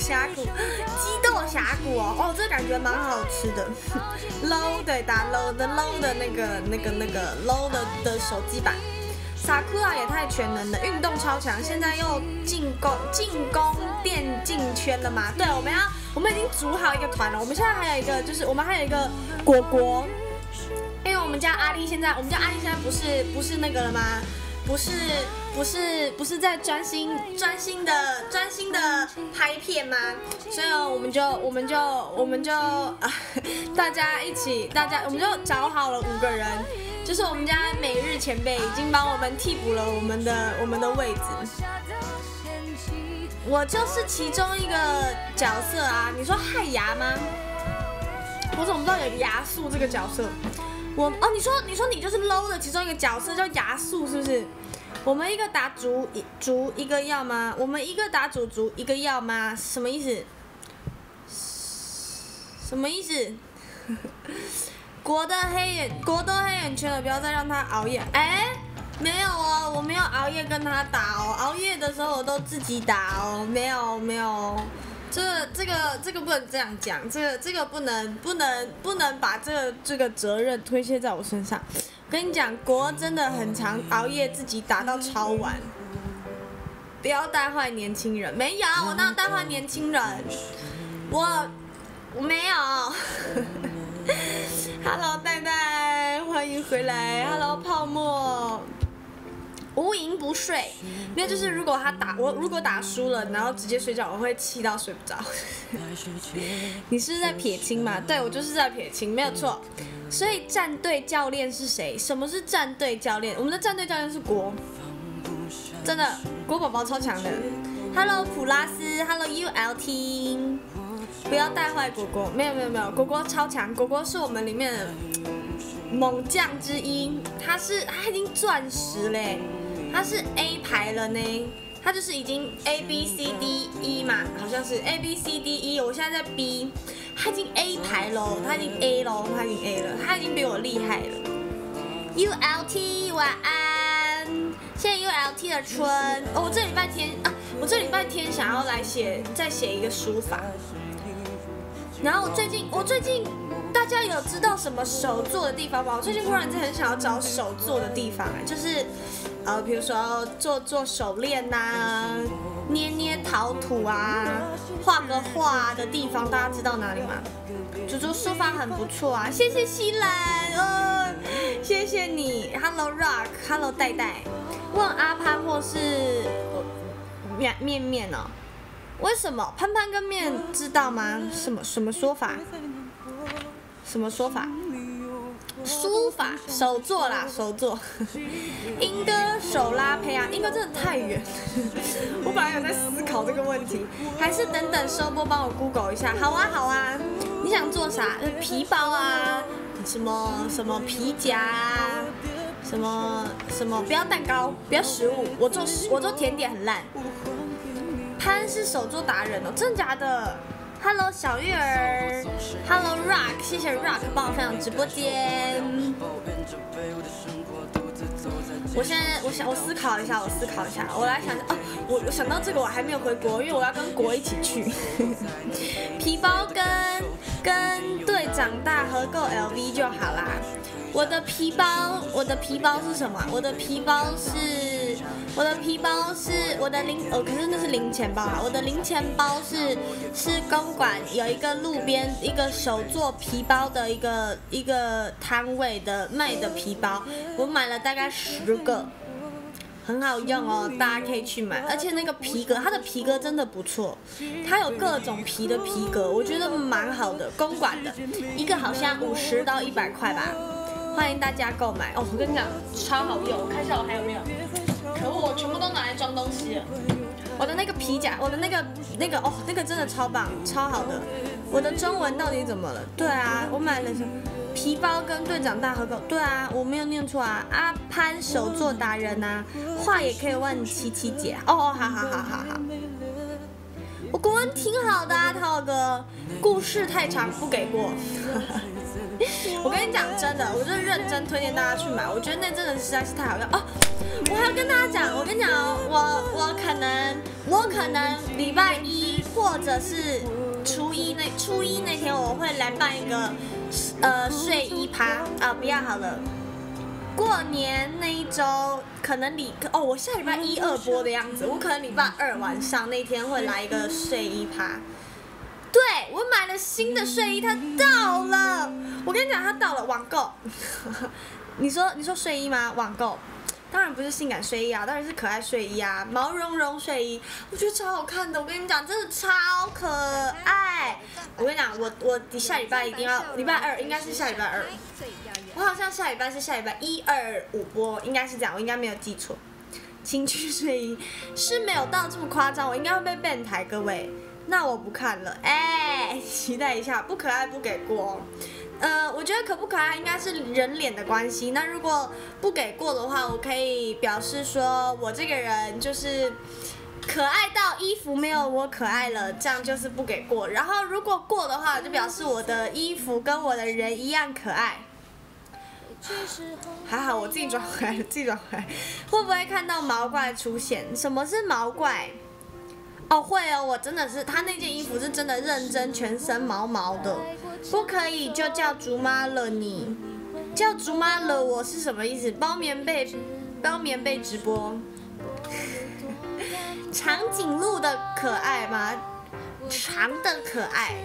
激斗峡谷。峡谷哦，哦，这感觉蛮好吃的。low 对打 low 的 low 的那个那个那个 low 的的手机版。萨库拉也太全能了，运动超强，现在又进攻进攻电竞圈了嘛？对，我们要我们已经组好一个团了。我们现在还有一个就是我们还有一个果果，因为我们家阿丽现在我们家阿丽现在不是不是那个了吗？不是不是不是在专心专心的专心的拍片吗？所以我们就我们就我们就 大家一起，大家我们就找好了五个人，就是我们家每日前辈已经帮我们替补了我们的我们的位置。我就是其中一个角色啊！你说害牙吗？我怎么不知道有牙素这个角色？我哦，你说你说你就是 low 的其中一个角色叫牙素是不是？我们一个打足一主一个药吗？我们一个打足足一个药吗？什么意思？什么意思？国的黑眼国的黑眼圈了，不要再让他熬夜。哎，没有哦，我没有熬夜跟他打哦，熬夜的时候我都自己打哦，没有没有。这这个这个不能这样讲，这个这个不能不能不能把这个这个责任推卸在我身上。跟你讲，国真的很常熬夜，自己打到超晚。不要带坏年轻人，没有，我那带坏年轻人？我我没有。Hello，戴戴，欢迎回来。Hello，泡沫。无赢不睡，没有就是如果他打我，如果打输了，然后直接睡觉，我会气到睡不着。你是在撇清吗？对，我就是在撇清，没有错。所以战队教练是谁？什么是战队教练？我们的战队教练是国，真的，国宝宝超强的。Hello 普拉斯，Hello ULT，不要带坏果果，没有没有没有，果果超强，果果是我们里面的猛将之一，他是他已经钻石嘞。他是 A 排了呢，他就是已经 A B C D E 嘛，好像是 A B C D E，我现在在 B，他已经 A 排喽，他已经 A 喽，他已经 A 了，他已经比我厉害了。U L T 晚安，谢谢 U L T 的春。哦，我这礼拜天啊，我这礼拜天想要来写，再写一个书法。然后我最近，我最近。大家有知道什么手做的地方吗？我最近忽然间很想要找手做的地方，哎就是，呃，比如说做做手链呐，捏捏陶土啊，画个画的地方，大家知道哪里吗？猪猪书法很不错啊，谢谢西兰，哦，谢谢你，Hello Rock，Hello 戴戴，问阿潘或是面面面哦，为什么潘潘跟面知道吗？什么什么说法？什么说法？书法手作啦，手作。英哥手拉胚啊，英哥真的太远。我本来有在思考这个问题，还是等等收播帮我 Google 一下。好啊，好啊。你想做啥？皮包啊，什么什么皮夹啊，什么什么不要蛋糕，不要食物。我做我做甜点很烂。潘是手作达人哦，真的假的？Hello，小月儿，Hello Rock，谢谢 Rock 帮我分享直播间。我现在我想我思考一下，我思考一下，我来想哦，我我想到这个我还没有回国，因为我要跟国一起去。皮包跟跟队长大合购 LV 就好啦。我的皮包，我的皮包是什么？我的皮包是，我的皮包是我的零哦，可是那是零钱包啊。我的零钱包是是公馆有一个路边一个手做皮包的一个一个摊位的卖的皮包，我买了大概十个，很好用哦，大家可以去买。而且那个皮革，它的皮革真的不错，它有各种皮的皮革，我觉得蛮好的。公馆的一个好像五十到一百块吧。欢迎大家购买哦！我跟你讲，超好用。我看一下我还有没有。可恶，我全部都拿来装东西。我的那个皮夹，我的那个那个哦，那个真的超棒，超好的。我的中文到底怎么了？对啊，我买了什么皮包跟队长大合购。对啊，我没有念错啊。阿潘手作达人呐，话也可以问七七姐。哦哦，好好好好好。我国文挺好的啊，涛哥。故事太长不给过。我跟你讲真的，我就认真推荐大家去买，我觉得那真的实在是太好用哦。我还要跟大家讲，我跟你讲，我我可能我可能礼拜一或者是初一那初一那天我会来办一个呃睡衣趴啊，不要好了。过年那一周可能礼哦，我下礼拜一二播的样子，我可能礼拜二晚上那天会来一个睡衣趴。对我买了新的睡衣，它到了。我跟你讲，它到了，网购。你说你说睡衣吗？网购，当然不是性感睡衣啊，当然是可爱睡衣啊，毛茸茸睡衣，我觉得超好看的。我跟你讲，真的超可爱。我跟你讲，我我下礼拜一定要，礼拜二应该是下礼拜二。我好像下礼拜是下礼拜一二五播，应该是这样，我应该没有记错。情趣睡衣是没有到这么夸张，我应该会被 ban 台，各位。那我不看了，哎，期待一下，不可爱不给过。呃，我觉得可不可爱应该是人脸的关系。那如果不给过的话，我可以表示说我这个人就是可爱到衣服没有我可爱了，这样就是不给过。然后如果过的话，就表示我的衣服跟我的人一样可爱。还好我自己转回来，自己转回来。会不会看到毛怪出现？什么是毛怪？哦，会哦，我真的是，他那件衣服是真的认真，全身毛毛的，不可以就叫竹妈了你，叫竹妈了我是什么意思？包棉被，包棉被直播，长颈鹿的可爱吗？长的可爱。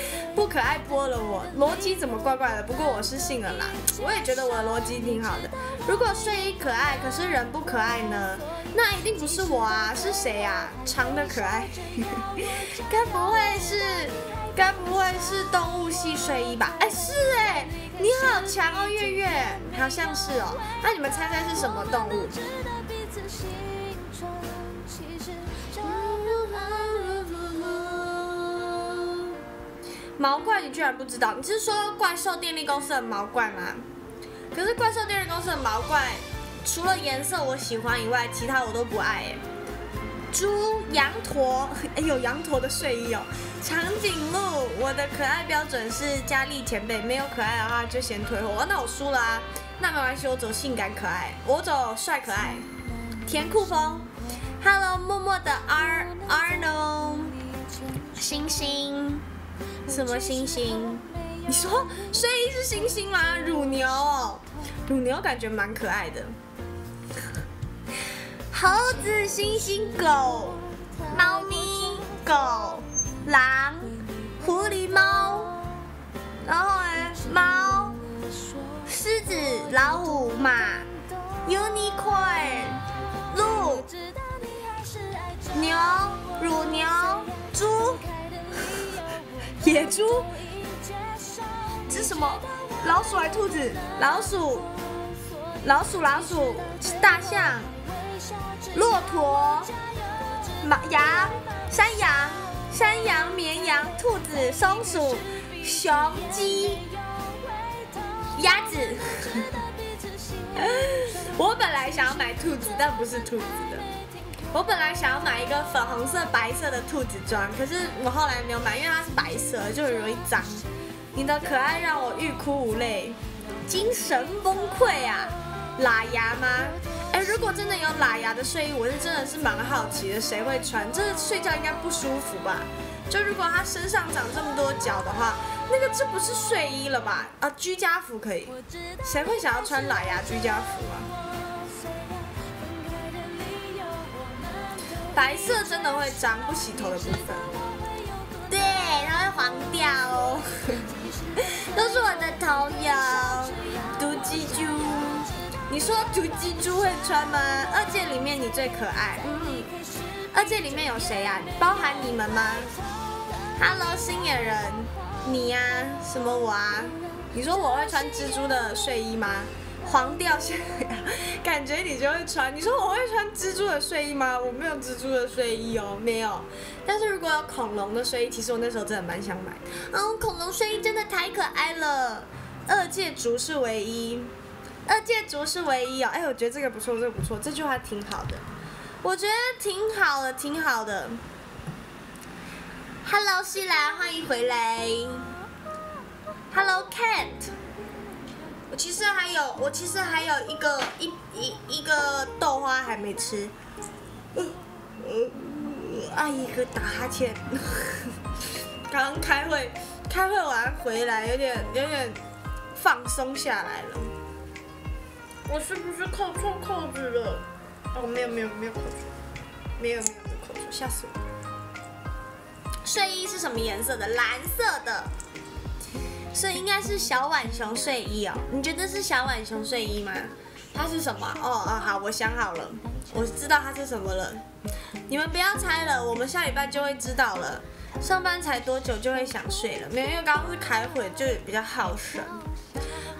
不可爱播了我逻辑怎么怪怪的？不过我是信了啦，我也觉得我的逻辑挺好的。如果睡衣可爱，可是人不可爱呢？那一定不是我啊，是谁呀？长的可爱，该不会是，该不会是动物系睡衣吧？哎，是哎，你好强哦，月月，好像是哦。那你们猜猜是什么动物？毛怪，你居然不知道？你是说怪兽电力公司的毛怪吗？可是怪兽电力公司的毛怪，除了颜色我喜欢以外，其他我都不爱。猪、羊驼，哎，有羊驼的睡衣哦。长颈鹿，我的可爱标准是佳丽前辈，没有可爱的话就先退货。那我输了啊，那没关系，我走性感可爱，我走帅可爱。甜酷风，Hello，默默的 R Arno，星星。什么星星？你说睡衣是星星吗？乳牛哦，乳牛感觉蛮可爱的。猴子、猩猩、狗、猫咪、狗、狼、狐狸、猫，然后呢，猫、狮子、老虎、马、unicorn、鹿、牛、乳牛、猪。野猪，这是什么？老鼠还是兔子？老鼠，老鼠，老鼠，大象，骆驼，马羊，山羊，山羊，绵羊，兔子，松鼠，雄鸡，鸭子。我本来想要买兔子，但不是兔子的。我本来想要买一个粉红色、白色的兔子装，可是我后来没有买，因为它是白色，就很容易脏。你的可爱让我欲哭无泪，精神崩溃啊！喇牙吗？哎，如果真的有喇牙的睡衣，我是真的是蛮好奇的，谁会穿？这睡觉应该不舒服吧？就如果他身上长这么多脚的话，那个这不是睡衣了吧？啊，居家服可以，谁会想要穿喇牙居家服啊？白色真的会脏，不洗头的部分。对，它会黄掉哦。都是我的头油，毒鸡猪。你说毒鸡猪会穿吗？二届里面你最可爱。嗯，二届里面有谁呀？包含你们吗？Hello，新野人，你呀？什么我啊？你说我会穿蜘蛛的睡衣吗？黄掉下来，感觉你就会穿。你说我会穿蜘蛛的睡衣吗？我没有蜘蛛的睡衣哦，没有。但是如果有恐龙的睡衣，其实我那时候真的蛮想买。嗯，恐龙睡衣真的太可爱了。二界竹是唯一，二界竹是唯一哦。哎，我觉得这个不错，这个不错，这句话挺好的。我觉得挺好的，挺好的。Hello，西兰，欢迎回来。Hello，Kent。我其实还有，我其实还有一个一一一个豆花还没吃。阿姨哥打哈欠。刚开会，开会完回来有点有点放松下来了。我是不是扣错扣子了？哦，没有没有没有扣错，没有没有没有扣错，吓死我！睡衣是什么颜色的？蓝色的。所以应该是小浣熊睡衣哦，你觉得是小浣熊睡衣吗？它是什么？哦哦，好，我想好了，我知道它是什么了。你们不要猜了，我们下礼拜就会知道了。上班才多久就会想睡了？没有，因为刚刚是开会，就比较耗神。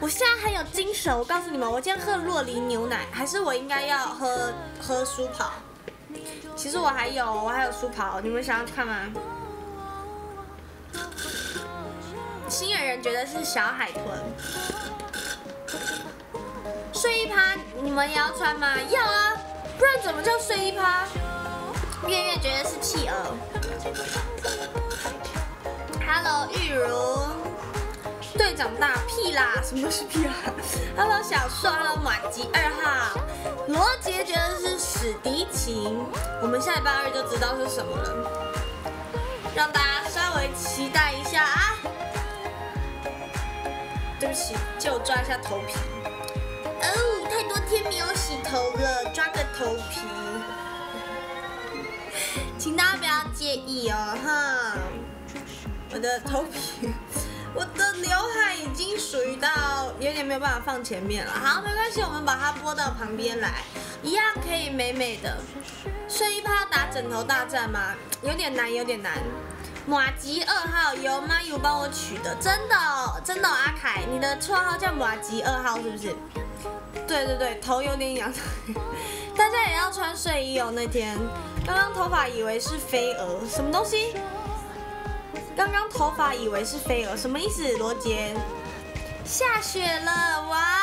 我现在很有精神，我告诉你们，我今天喝洛梨牛奶，还是我应该要喝喝舒跑？其实我还有，我还有舒跑，你们想要看吗？新人人觉得是小海豚，睡衣趴你们也要穿吗？要啊，不然怎么叫睡衣趴？月月觉得是企鹅。Hello，玉如，队长大屁啦，什么是屁啦？Hello，小帅，Hello，马吉二号，罗杰觉得是史迪奇，我们下礼拜二就知道是什么了，让大家稍微期待一下啊。对不起，借我抓一下头皮。哦，太多天没有洗头了，抓个头皮，请大家不要介意哦，哈。我的头皮，我的刘海已经属于到有点没有办法放前面了。好，没关系，我们把它拨到旁边来，一样可以美美的。睡衣趴打枕头大战吗？有点难，有点难。马吉二号由妈友帮我取的，真的真的阿凯，你的绰号叫马吉二号是不是？对对对，头有点痒，大家也要穿睡衣哦。那天刚刚头发以为是飞蛾，什么东西？刚刚头发以为是飞蛾，什么意思？罗杰，下雪了哇！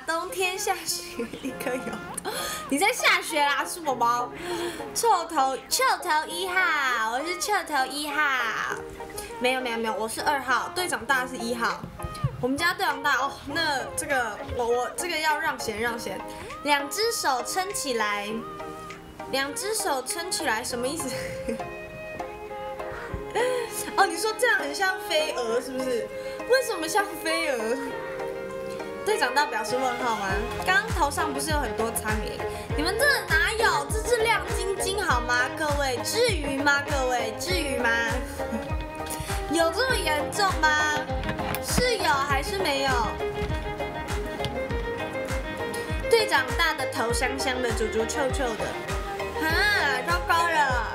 冬天下雪一颗有。你在下雪啦，是宝宝。臭头臭头一号，我是臭头一号。没有没有没有，我是二号。队长大是一号。我们家队长大哦。那这个我我这个要让贤让贤。两只手撑起来，两只手撑起来什么意思？哦，你说这样很像飞蛾是不是？为什么像飞蛾？队长大表示问号吗？刚头上不是有很多苍蝇？你们这哪有？这是亮晶晶好吗？各位，至于吗？各位，至于吗？有这么严重吗？是有还是没有？队长大的头香香的，足足臭臭的，哈，糟糕了！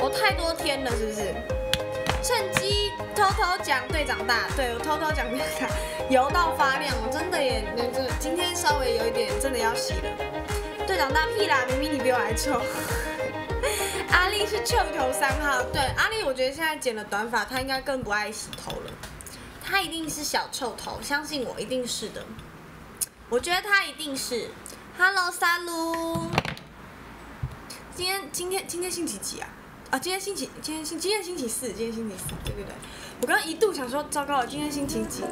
我太多天了，是不是？趁机。偷偷讲队长大，对我偷偷讲队长大，油到发亮，我真的也，那个今天稍微有一点真的要洗了。队长大屁啦，明明你比我还臭。阿丽是臭头三号，对阿丽，我觉得现在剪了短发，她应该更不爱洗头了。她一定是小臭头，相信我，一定是的。我觉得她一定是。Hello，萨鲁。今天今天今天星期几啊？啊，今天星期今天星今天星期四，今天星期四，对对对。我刚刚一度想说，糟糕了，今天星期几？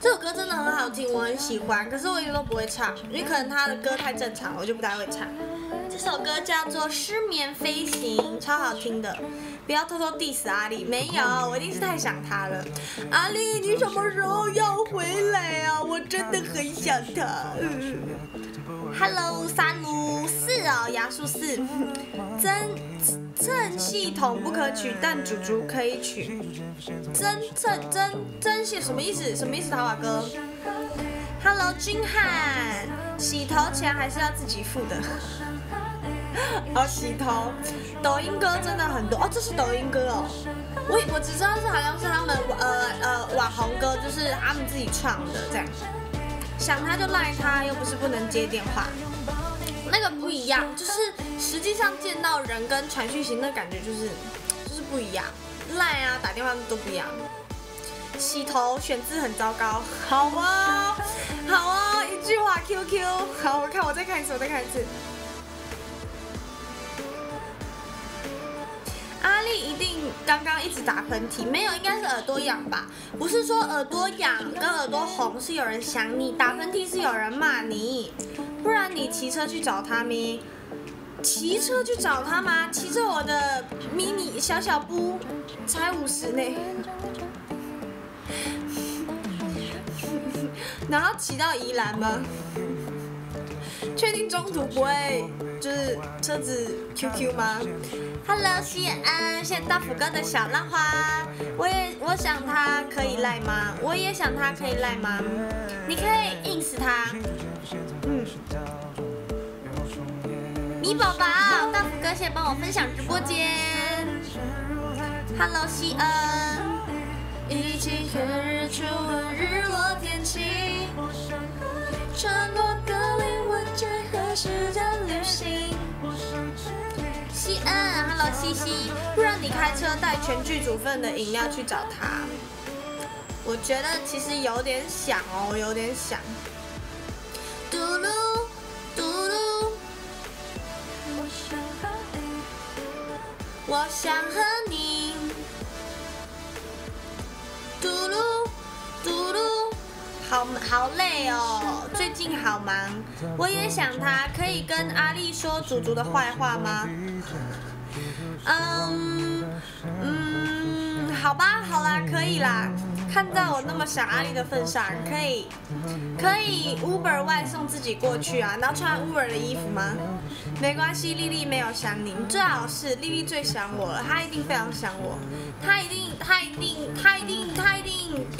这首歌真的很好听，我很喜欢，可是我一直都不会唱，因为可能他的歌太正常，我就不太会唱。这首歌叫做《失眠飞行》，超好听的。不要偷偷 diss 阿丽，没有，我一定是太想他了。阿丽，你什么时候要回来啊？我真的很想他。Hello，三五四哦，牙数四。真正系统不可取，但主主可以取。真正真真系什么意思？什么意思？桃瓦哥。Hello，君汉，洗头钱还是要自己付的。哦，洗头，抖音歌真的很多。哦，这是抖音歌哦，我我只知道是好像是他们呃呃网红歌，就是他们自己唱的这样。想他就赖他，又不是不能接电话，那个不一样，就是实际上见到人跟传讯息那感觉就是就是不一样，赖啊打电话都不一样。洗头选字很糟糕，好啊。好啊，一句话 QQ，好，我看我再看一次，我再看一次。阿丽一定刚刚一直打喷嚏，没有，应该是耳朵痒吧？不是说耳朵痒跟耳朵红是有人想你，打喷嚏是有人骂你，不然你骑车去找他咪？骑车去找他吗？骑着我的迷你小小布，才五十呢，然后骑到宜兰吗？确定中途不会就是车子 QQ 吗？Hello，西安，谢谢大福哥的小浪花。我也我想他可以赖吗？我也想他可以赖吗？你可以硬死他。嗯。米宝宝，大福哥谢谢帮我分享直播间。Hello，西安。一起看日出日落天气。承诺的灵魂结合时间旅行。西安，Hello 西西，不然你开车带全剧组份的饮料去找他。我觉得其实有点想哦，有点想。嘟噜嘟噜，我想和你。好好累哦，最近好忙，我也想他，可以跟阿丽说祖祖的坏话吗？嗯嗯，好吧，好啦，可以啦。看在我那么想阿丽的份上，可以可以 Uber 外送自己过去啊，然后穿 Uber 的衣服吗？没关系，丽丽没有想你，最好是丽丽最想我了，她一定非常想我，她一定她一定她一定她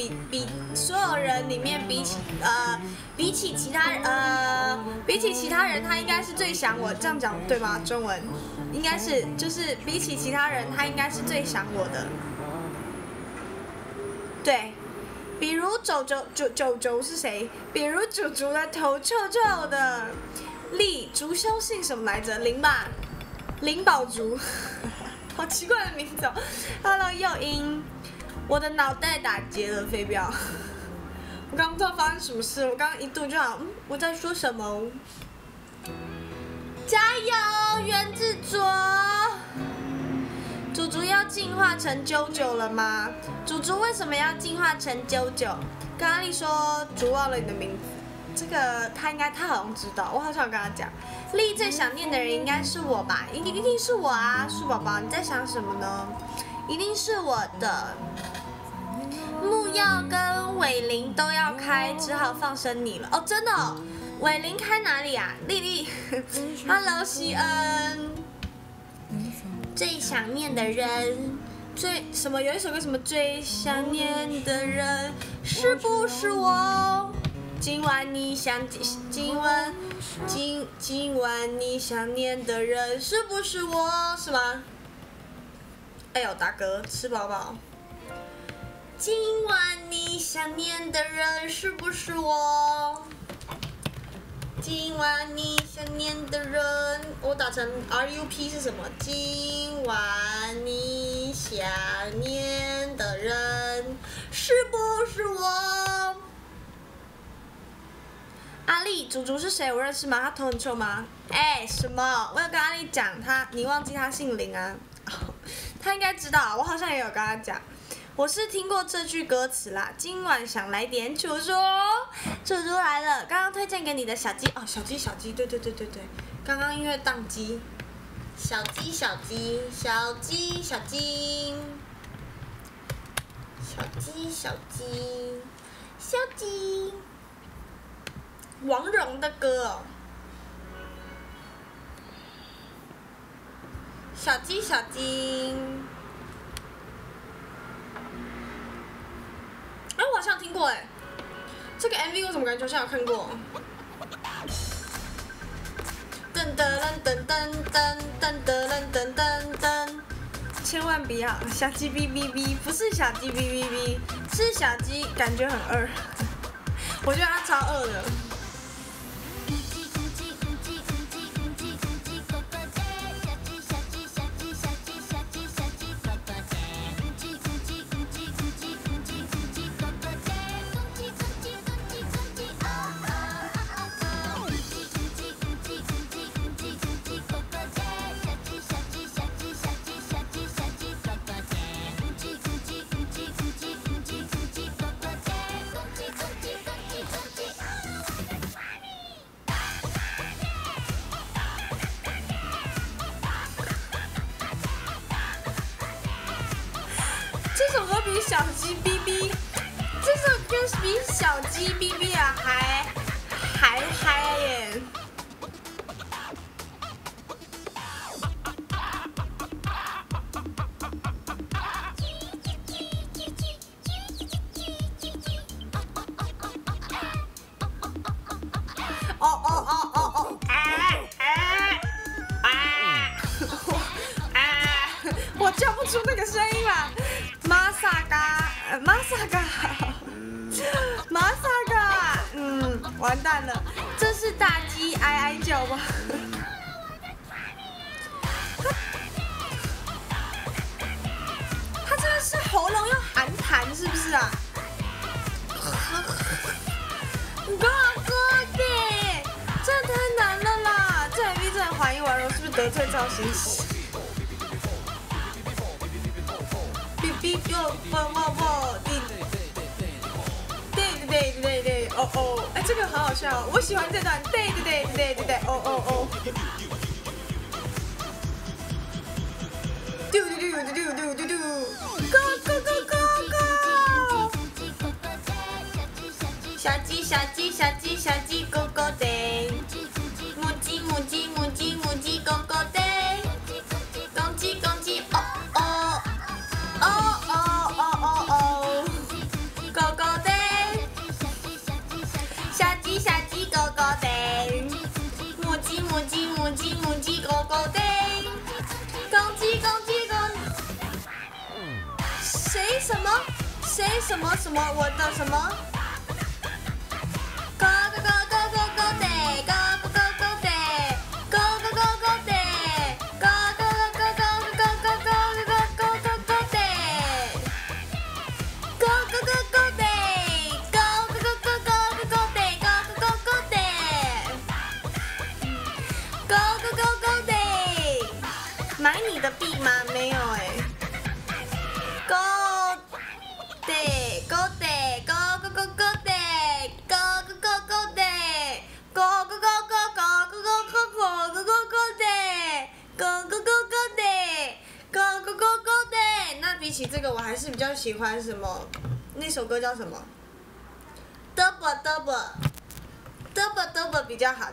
比比所有人里面比起呃比起其他呃比起其他人，他应该是最想我，这样讲对吗？中文应该是就是比起其他人，他应该是最想我的。对，比如九九九九九是谁？比如九九的头臭臭的，立竹修姓什么来着？林吧，林宝竹，好奇怪的名字。Hello，诱因，我的脑袋打结了，飞镖。我刚不知道发生什么事，我刚刚一度就想，我在说什么？加油，原子卓。祖祖要进化成啾啾了吗？祖祖为什么要进化成啾啾？跟阿丽说，祖忘了你的名字。这个他应该他好像知道，我好想跟他讲。丽最想念的人应该是我吧？一定一定是我啊！树宝宝，你在想什么呢？一定是我的。木曜跟伟林都要开，只好放生你了。哦，真的？伟林开哪里啊？丽丽，Hello，西恩。最想念的人，最什么？有一首歌什么？最想念的人是不是我？今晚你想今晚今今晚你想念的人是不是我？是吗？哎呦，大哥，吃饱饱。今晚你想念的人是不是我？今晚你想念的人，我打成 R U P 是什么？今晚你想念的人是不是我？阿丽，祖祖是谁？我认识吗？他头很臭吗？哎，什么？我有跟阿丽讲，他你忘记他姓林啊？他应该知道，我好像也有跟他讲。我是听过这句歌词啦，今晚想来点楚楚，楚楚来了。刚刚推荐给你的小鸡哦，小鸡小鸡，对对对对对，刚刚因为宕机，小鸡小鸡小鸡。小鸡，小鸡小鸡小鸡，王蓉的歌哦，小鸡小鸡。哎，我好像听过哎，这个 MV 我怎么感觉好像有看过？噔噔噔噔噔噔噔噔噔噔，千万不要小鸡哔哔哔，不是小鸡哔哔哔，是小鸡感觉很二，我觉得它超二的。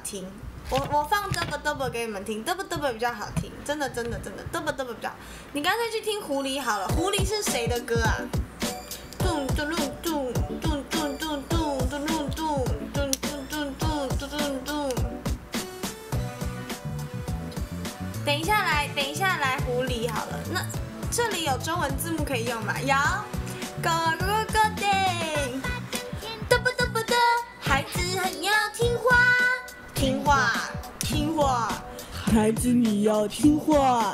听我，我放 double double 给你们听，double double 比较好听，真的真的真的 double double 比较。你干脆去听狐狸好了，狐狸是谁的歌啊？等一下来，等一下来，狐狸好了。那这里有中文字幕可以用吗？有，哥哥哥。你要听话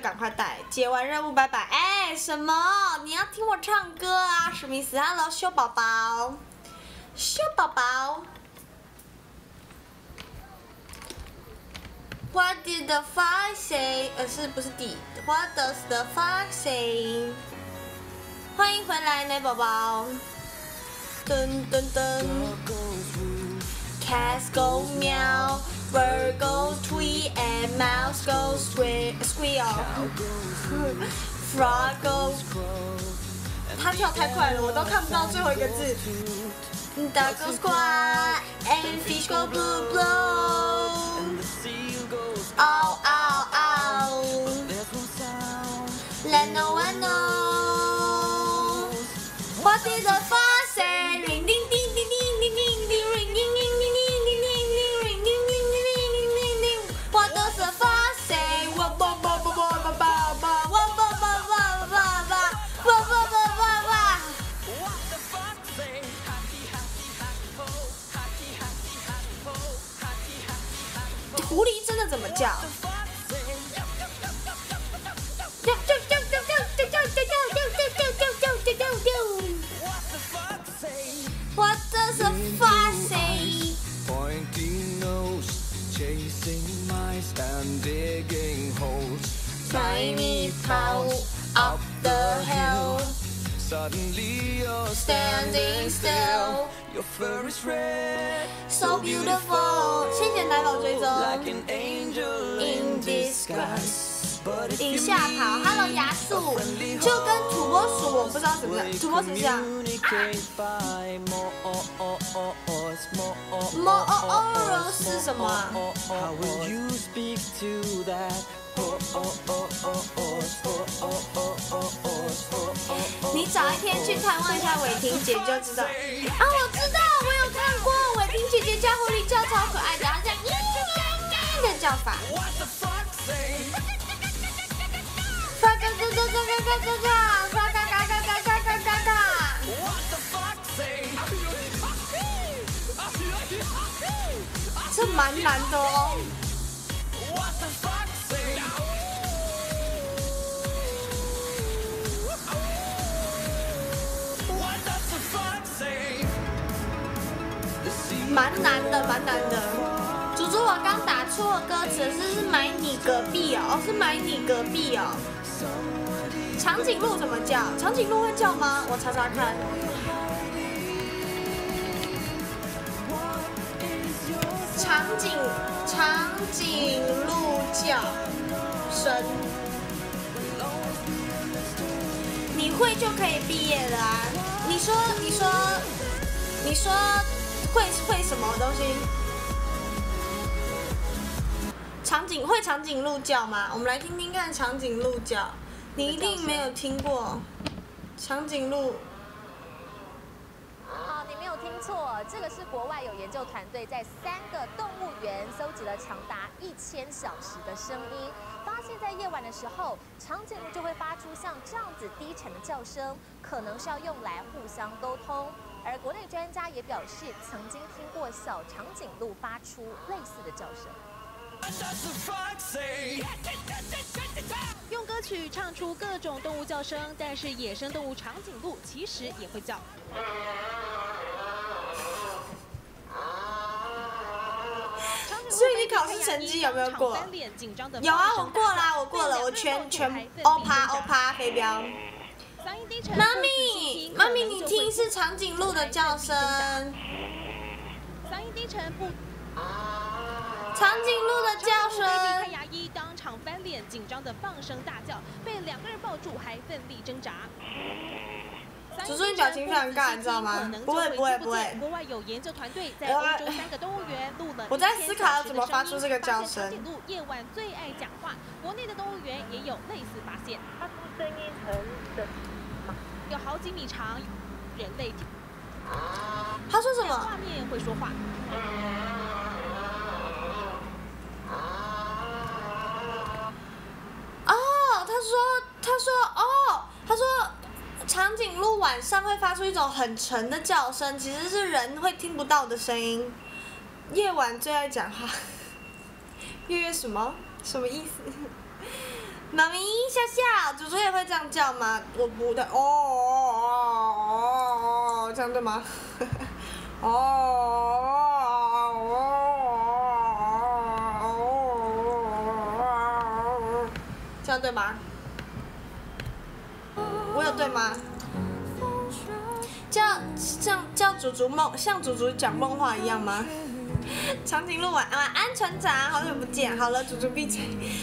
赶快带，接完任务拜拜。哎，什么？你要听我唱歌啊？什么意思？Hello，秀宝宝，秀宝宝。What did the fox say？呃，是不是 d what does the fox say？欢迎回来，奶宝宝。噔噔噔，Cats go 喵。Bird goes tweet and mouse goes squeal. squeal. Frog goes. 他跳太快了，我都看不到最后一个字。Duck goes and fish go blue blue. Ow. Let no one know. What is? 狐狸真的怎么叫？叫叫叫叫叫叫叫叫叫叫叫叫叫叫！我这是发疯。Suddenly you're standing still. Your fur is red, so beautiful. 先前来宝追踪。Like an angel in disguise. 影下跑，Hello 牙树，就跟土拨鼠，我不知道怎么样，土拨鼠像。More 是什么啊？你早一天去探望一下伟霆姐，就知道。啊，我知道，我有看过伟霆姐姐教狐狸叫超可爱的，而且呜呜咪咪的叫法。嘎嘎嘎嘎嘎嘎嘎嘎！嘎嘎嘎嘎嘎嘎嘎嘎！这蛮难的哦。蛮难的，蛮难的。祖祖，我刚打错歌词，是是买你隔壁哦，哦是买你隔壁哦。长颈鹿怎么叫？长颈鹿会叫吗？我查查看。长颈长颈鹿叫声，你会就可以毕业了啊！你说，你说，你说会会什么东西？长颈会长颈鹿叫吗？我们来听听看长颈鹿叫。你一定没有听过长颈鹿。好，你没有听错，这个是国外有研究团队在三个动物园搜集了长达一千小时的声音，发现在夜晚的时候，长颈鹿就会发出像这样子低沉的叫声，可能是要用来互相沟通。而国内专家也表示，曾经听过小长颈鹿发出类似的叫声。用歌曲唱出各种动物叫声，但是野生动物长颈鹿其实也会叫。所以你考试成绩有没有过有啊，我过啦，我过了，我全全欧趴欧趴飞镖。妈咪，妈咪，你听是长颈鹿的叫声，嗓音低沉不。长颈鹿的叫声。牙医当场翻脸，紧张的放声大叫，被两个人抱住，还奋力挣扎。祖祖你表情非常尬你知道吗不会不会不会国外有研究团队在我欧洲三个动物园录了。我在思考怎么发出这个叫声长颈鹿夜晚最爱讲话，国内的动物园也有类似发现。发出声音很的有好几米长，人类听他说什么？画面会说话。哦，他说，他说，哦，他说，长颈鹿晚上会发出一种很沉的叫声，其实是人会听不到的声音。夜晚最爱讲话。月月什么？什么意思？妈咪笑笑，祖祖也会这样叫吗？我不的，哦哦哦，这样对吗？哦 哦哦，这样对吗？我有对吗？叫像叫祖祖梦，像祖祖讲梦话一样吗？长颈鹿晚晚安，船长，好久不见。好了，祖祖闭嘴。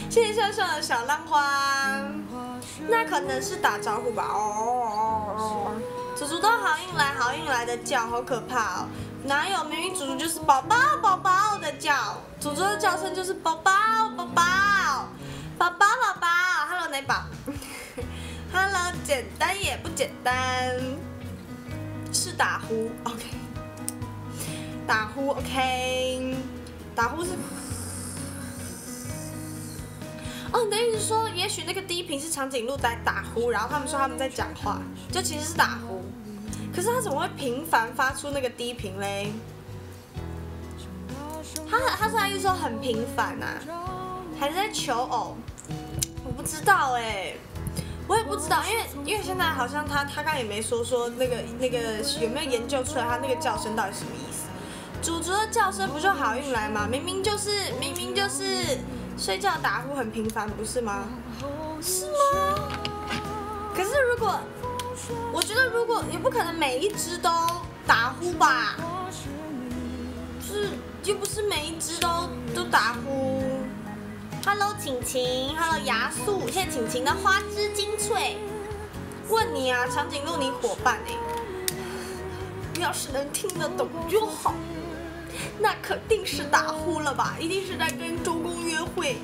谢谢笑笑的小浪花，那可能是打招呼吧。哦哦哦，祖祖都好运来好运来的叫，好可怕哦。哪有？明明祖祖就是宝宝宝宝的叫，祖祖的叫声就是宝宝宝宝宝宝宝宝。Hello 奶宝，Hello 简单也不简单，是打呼，OK。打呼，OK，打呼是。哦，你的意思说，也许那个低频是长颈鹿在打呼，然后他们说他们在讲话，就其实是打呼。可是他怎么会频繁发出那个低频嘞？他他是他意思说很频繁啊，还是在求偶？我不知道哎、我也不知道，因为因为现在好像他他刚也没说说那个那个有没有研究出来他那个叫声到底什么意思？祖祖的叫声不就好运来吗？明明就是明明就是睡觉打呼很频繁，不是吗？是吗？可是如果我觉得如果也不可能每一只都打呼吧，是又不是每一只都都打呼。Hello，晴晴，Hello，牙素，谢谢晴晴的花枝精粹。问你啊，长颈鹿你伙伴哎、要是能听得懂就好。那肯定是打呼了吧，一定是在跟周公约会。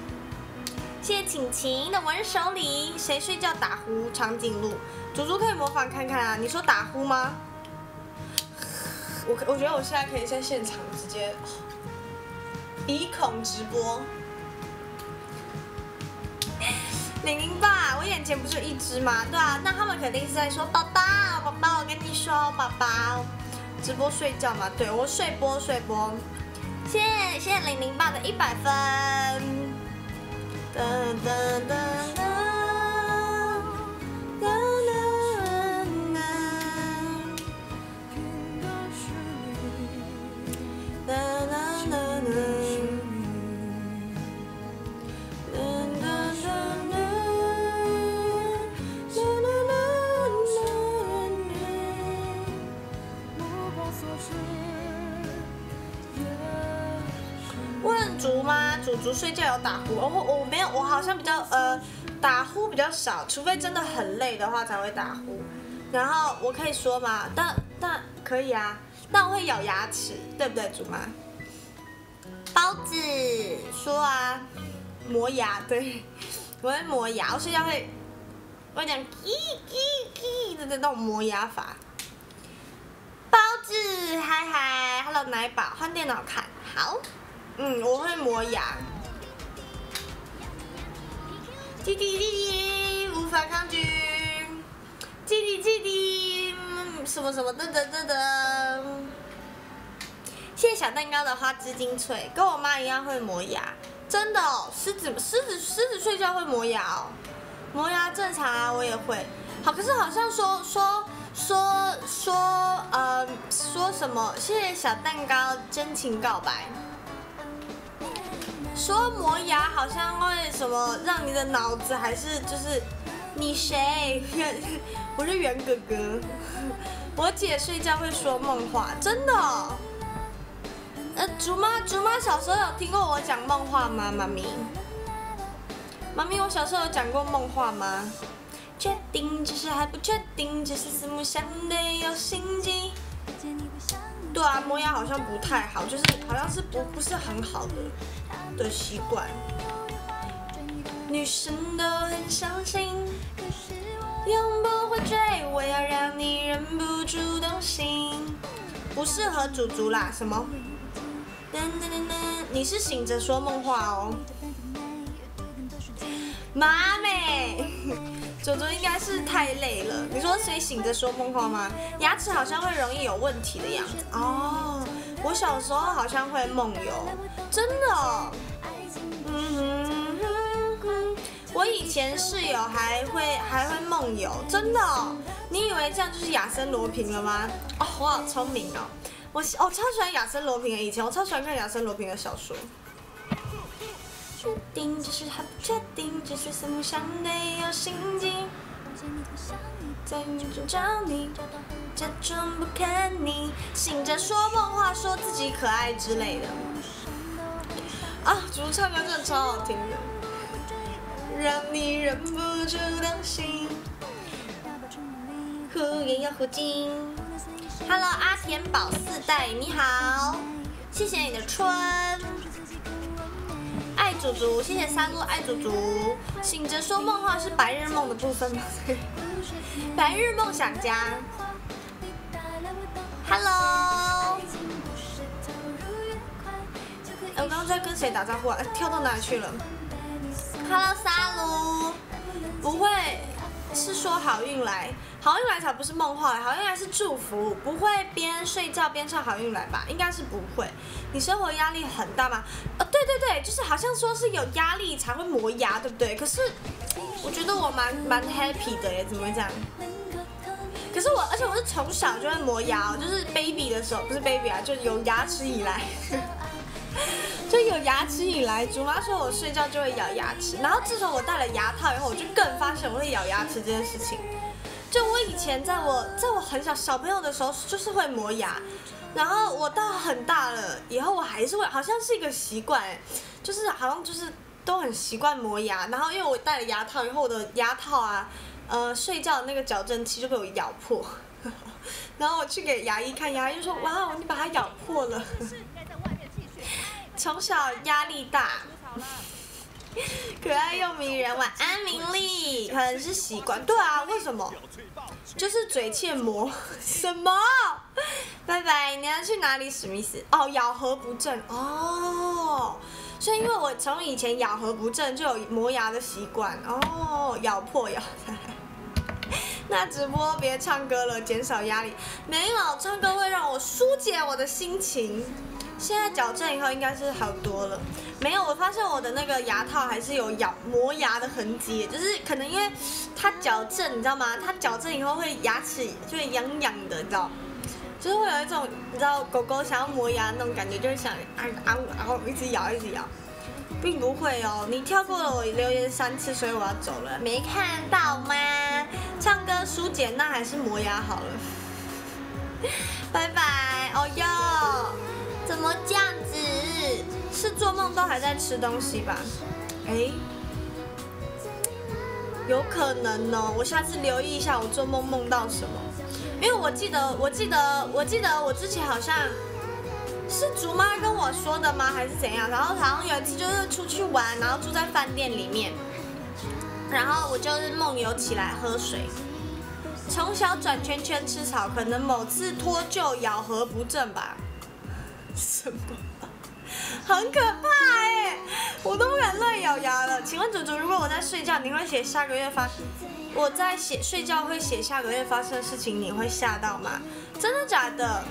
谢谢晴晴的文手礼，谁睡觉打呼？长颈鹿，祖祖可以模仿看看啊。你说打呼吗？我我觉得我现在可以在现场直接鼻孔直播。玲玲爸，我眼前不是一只吗？对啊，那他们肯定是在说宝宝，宝宝，我跟你说，宝宝，直播睡觉嘛？对我睡播睡播，谢谢谢谢玲玲爸的一百分。哒哒哒哒哒哒竹吗？竹竹睡觉有打呼？我我没有，我好像比较呃打呼比较少，除非真的很累的话才会打呼。然后我可以说嘛，但但可以啊，但我会咬牙齿，对不对，竹妈？包子说啊，磨牙，对，我会磨牙，我睡觉会，我讲叽叽叽的那种磨牙法。包子，嗨嗨，Hello 奶宝，换电脑看，好，嗯，我会磨牙。弟弟弟弟，无法抗拒，弟弟弟弟，什么什么噔噔噔噔。谢谢小蛋糕的花枝精粹，跟我妈一样会磨牙，真的哦。狮子狮子狮子睡觉会磨牙哦，磨牙正常啊，我也会。好，可是好像说说说说呃说什么？谢谢小蛋糕真情告白，说磨牙好像会什么让你的脑子还是就是你谁？我是袁哥哥，我姐睡觉会说梦话，真的、呃，竹妈，竹妈小时候有听过我讲梦话吗？妈咪，妈咪，我小时候有讲过梦话吗？确定，只是还不确定，只是四目相对有心机。对啊，磨牙好像不太好，就是好像是不不是很好的的习惯。女生都很相信，永不会追，我要让你忍不住动心。不适合主足啦，什么？你是醒着说梦话哦。妈咪，祖祖应该是太累了。你说谁醒着说梦话吗？牙齿好像会容易有问题的样子。哦，我小时候好像会梦游，真的哦、嗯哼哼哼，我以前室友还会还会梦游，真的哦、你以为这样就是亚森罗平了吗？哦，我好聪明哦。我喜我超喜欢亚森罗平的，以前我超喜欢看亚森罗平的小说。确定，只是还不确定，只是四目相对有心机。在雨中找你，假装不看你，醒着说梦话，说自己可爱之类的。啊，主唱歌真的超好听的，让你忍不住动心。呼也要呼精。Hello，阿田宝四代，你好，谢谢你的春。爱祖祖，谢谢三路爱祖祖。醒着说梦话是白日梦的部分吗？白日梦想家。Hello，哎我刚刚在跟谁打招呼啊？哎跳到哪里去了？Hello，沙鲁，不会是说好运来？好运来才不是梦话，好运来是祝福，不会边睡觉边唱好运来吧？应该是不会。你生活压力很大吗？呃，对对对，就是好像说是有压力才会磨牙，对不对？可是我觉得我蛮蛮 happy 的耶，怎么会这样？可是我，而且我是从小就会磨牙，就是 baby 的时候，不是 baby 啊，就有牙齿以来，就有牙齿以来，祖妈说我睡觉就会咬牙齿，然后自从我戴了牙套以后，我就更发现我会咬牙齿这件事情。就我以前在我在我很小小朋友的时候，就是会磨牙，然后我到很大了以后，我还是会，好像是一个习惯，就是好像就是都很习惯磨牙。然后因为我戴了牙套以后，我的牙套啊，呃，睡觉的那个矫正器就被我咬破。然后我去给牙医看，牙医就说：“哇，你把它咬破了。”从小压力大，可爱又迷人。晚安，明丽，可能是习惯。对啊，为什么？就是嘴欠磨什么？拜拜，你要去哪里？史密斯？哦，咬合不正哦。所以因为我从以前咬合不正就有磨牙的习惯哦，咬破咬。那直播别唱歌了，减少压力。没有，唱歌会让我疏解我的心情。现在矫正以后应该是好多了。没有，我发现我的那个牙套还是有咬磨牙的痕迹，就是可能因为它矫正，你知道吗？它矫正以后会牙齿就会痒痒的，你知道？就是会有一种你知道狗狗想要磨牙那种感觉，就是想啊啊然后一直咬一直咬，并不会哦。你跳过了我留言三次，所以我要走了，没看到吗？唱歌舒解，那还是磨牙好了。拜拜，哦哟。怎么这样子？是做梦都还在吃东西吧？哎，有可能哦。我下次留意一下我做梦梦到什么，因为我记得，我记得，我记得我之前好像是竹妈跟我说的吗？还是怎样？然后好像有一次就是出去玩，然后住在饭店里面，然后我就是梦游起来喝水。从小转圈圈吃草，可能某次脱臼咬合不正吧。什么？很可怕哎！我都不敢乱咬牙了。请问祖祖，如果我在睡觉，你会写下个月发？我在写睡觉会写下个月发生的事情，你会吓到吗？真的假的？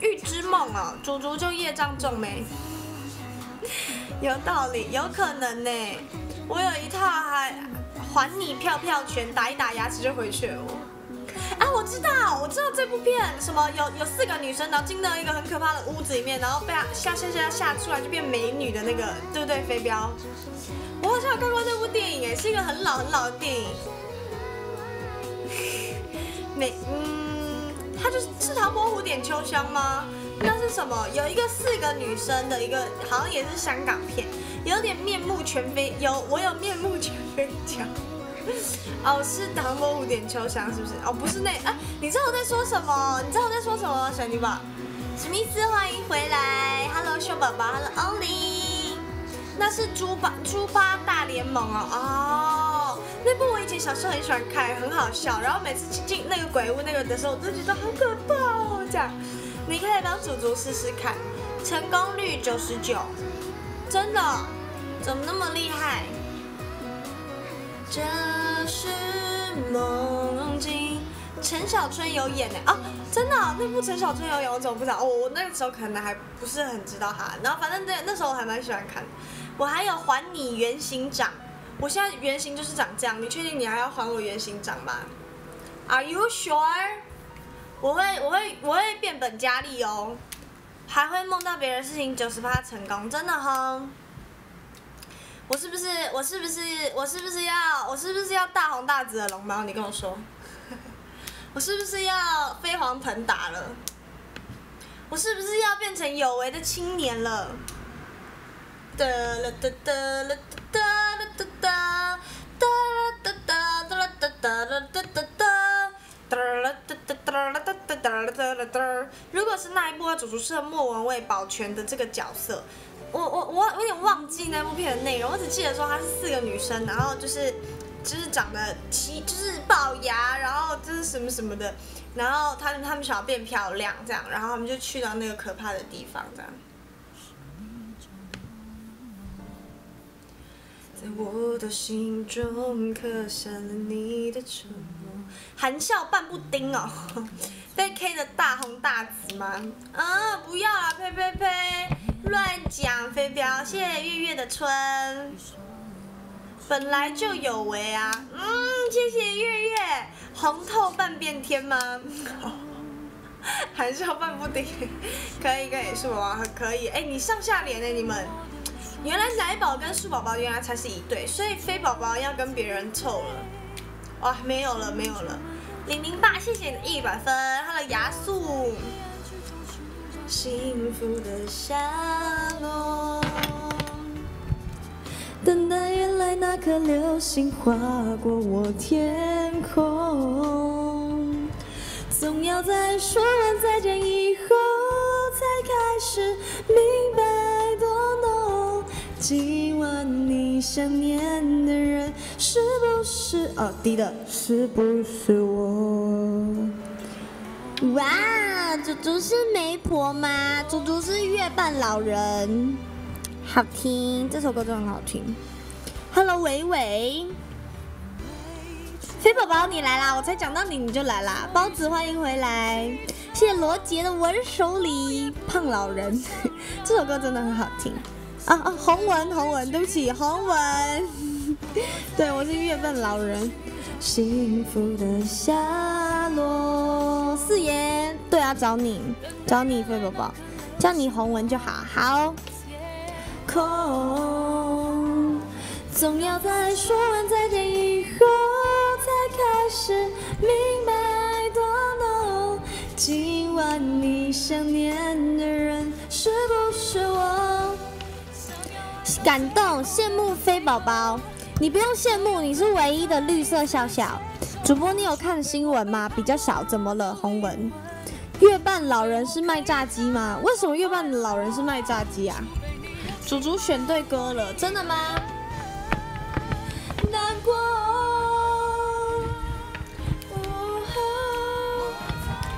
预知梦哦，祖祖就业障重没？有道理，有可能呢。我有一套还还你票票权，打一打牙齿就回去了。啊，我知道，我知道这部片什么有有四个女生，然后进到一个很可怕的屋子里面，然后被她吓吓吓吓出来就变美女的那个，对不对？飞镖，我好像有看过那部电影，哎，是一个很老很老的电影。美，嗯，它就是是唐伯虎点秋香吗？那是什么？有一个四个女生的一个，好像也是香港片，有点面目全非。有我有面目全非讲。哦，是唐伯虎点秋香是不是？哦，不是那啊，你知道我在说什么？你知道我在说什么？小女宝，史密斯欢迎回来，Hello 秀宝宝，Hello Ollie，那是猪八猪八大联盟哦，哦，那部我以前小时候很喜欢看，很好笑，然后每次进那个鬼屋那个的时候，我都觉得好可怕哦，这样，你可以帮祖祖试试看，成功率九十九，真的，怎么那么厉害？这是梦境。陈小春有演呢啊，真的那部陈小春有演，我怎么不知道？我我那个时候可能还不是很知道他。然后反正那那时候我还蛮喜欢看。我还有还你原形长，我现在原形就是长这样。你确定你还要还我原形长吗？Are you sure？我会我会我会变本加厉哦，还会梦到别人事情九十八成功，真的哈。我是不是我是不是我是不是要我是不是要大红大紫的龙猫？你跟我说，我是不是要飞黄腾达了？我是不是要变成有为的青年了？哒啦哒哒啦哒哒啦哒哒哒啦哒哒哒啦哒哒啦哒哒哒哒啦哒哒哒啦哒哒哒啦哒哒哒。如果是那一波，主厨是莫文蔚保全的这个角色。我我我有点忘记那部片的内容，我只记得说她是四个女生，然后就是就是长得奇，就是龅牙，然后就是什么什么的，然后她她们想要变漂亮这样，然后他们就去到那个可怕的地方这样。在我的心中刻下了你的沉默，含笑半步钉哦，被 K 的大红大紫吗？啊，不要啦，呸呸呸！乱讲飞镖，谢谢月月的春，本来就有为啊，嗯，谢谢月月，红透半边天吗？含笑半步钉，可以可以，树宝宝可以，哎，你上下联呢？你们，原来奶宝跟树宝宝原来才是一对，所以飞宝宝要跟别人凑了，哇，没有了，没有了。零零八，谢谢你的一百分。Hello，牙素。幸福的下落。等待原来那颗流星划过我天空，总要在说完再见以后，才开始明白多浓。今晚你想念的人是不是？哦，低的是不是我？哇，祖祖是媒婆吗？祖祖是月半老人，好听，这首歌真的很好听。Hello，伟伟，飞宝宝你来啦！我才讲到你你就来啦，包子欢迎回来，谢谢罗杰的文手礼胖老人，这首歌真的很好听啊啊！洪文洪文，对不起洪文，对我是月半老人。幸福的下落，四爷，对啊，找你，找你，飞宝宝，叫你红文就好，好。空，总要在说完再见以后，才开始明白多浓。今晚你想念的人是不是我？感动，羡慕飞宝宝。你不用羡慕，你是唯一的绿色笑笑主播。你有看新闻吗？比较少，怎么了？红文，月半老人是卖炸鸡吗？为什么月半的老人是卖炸鸡啊？祖祖选对歌了，真的吗？难过，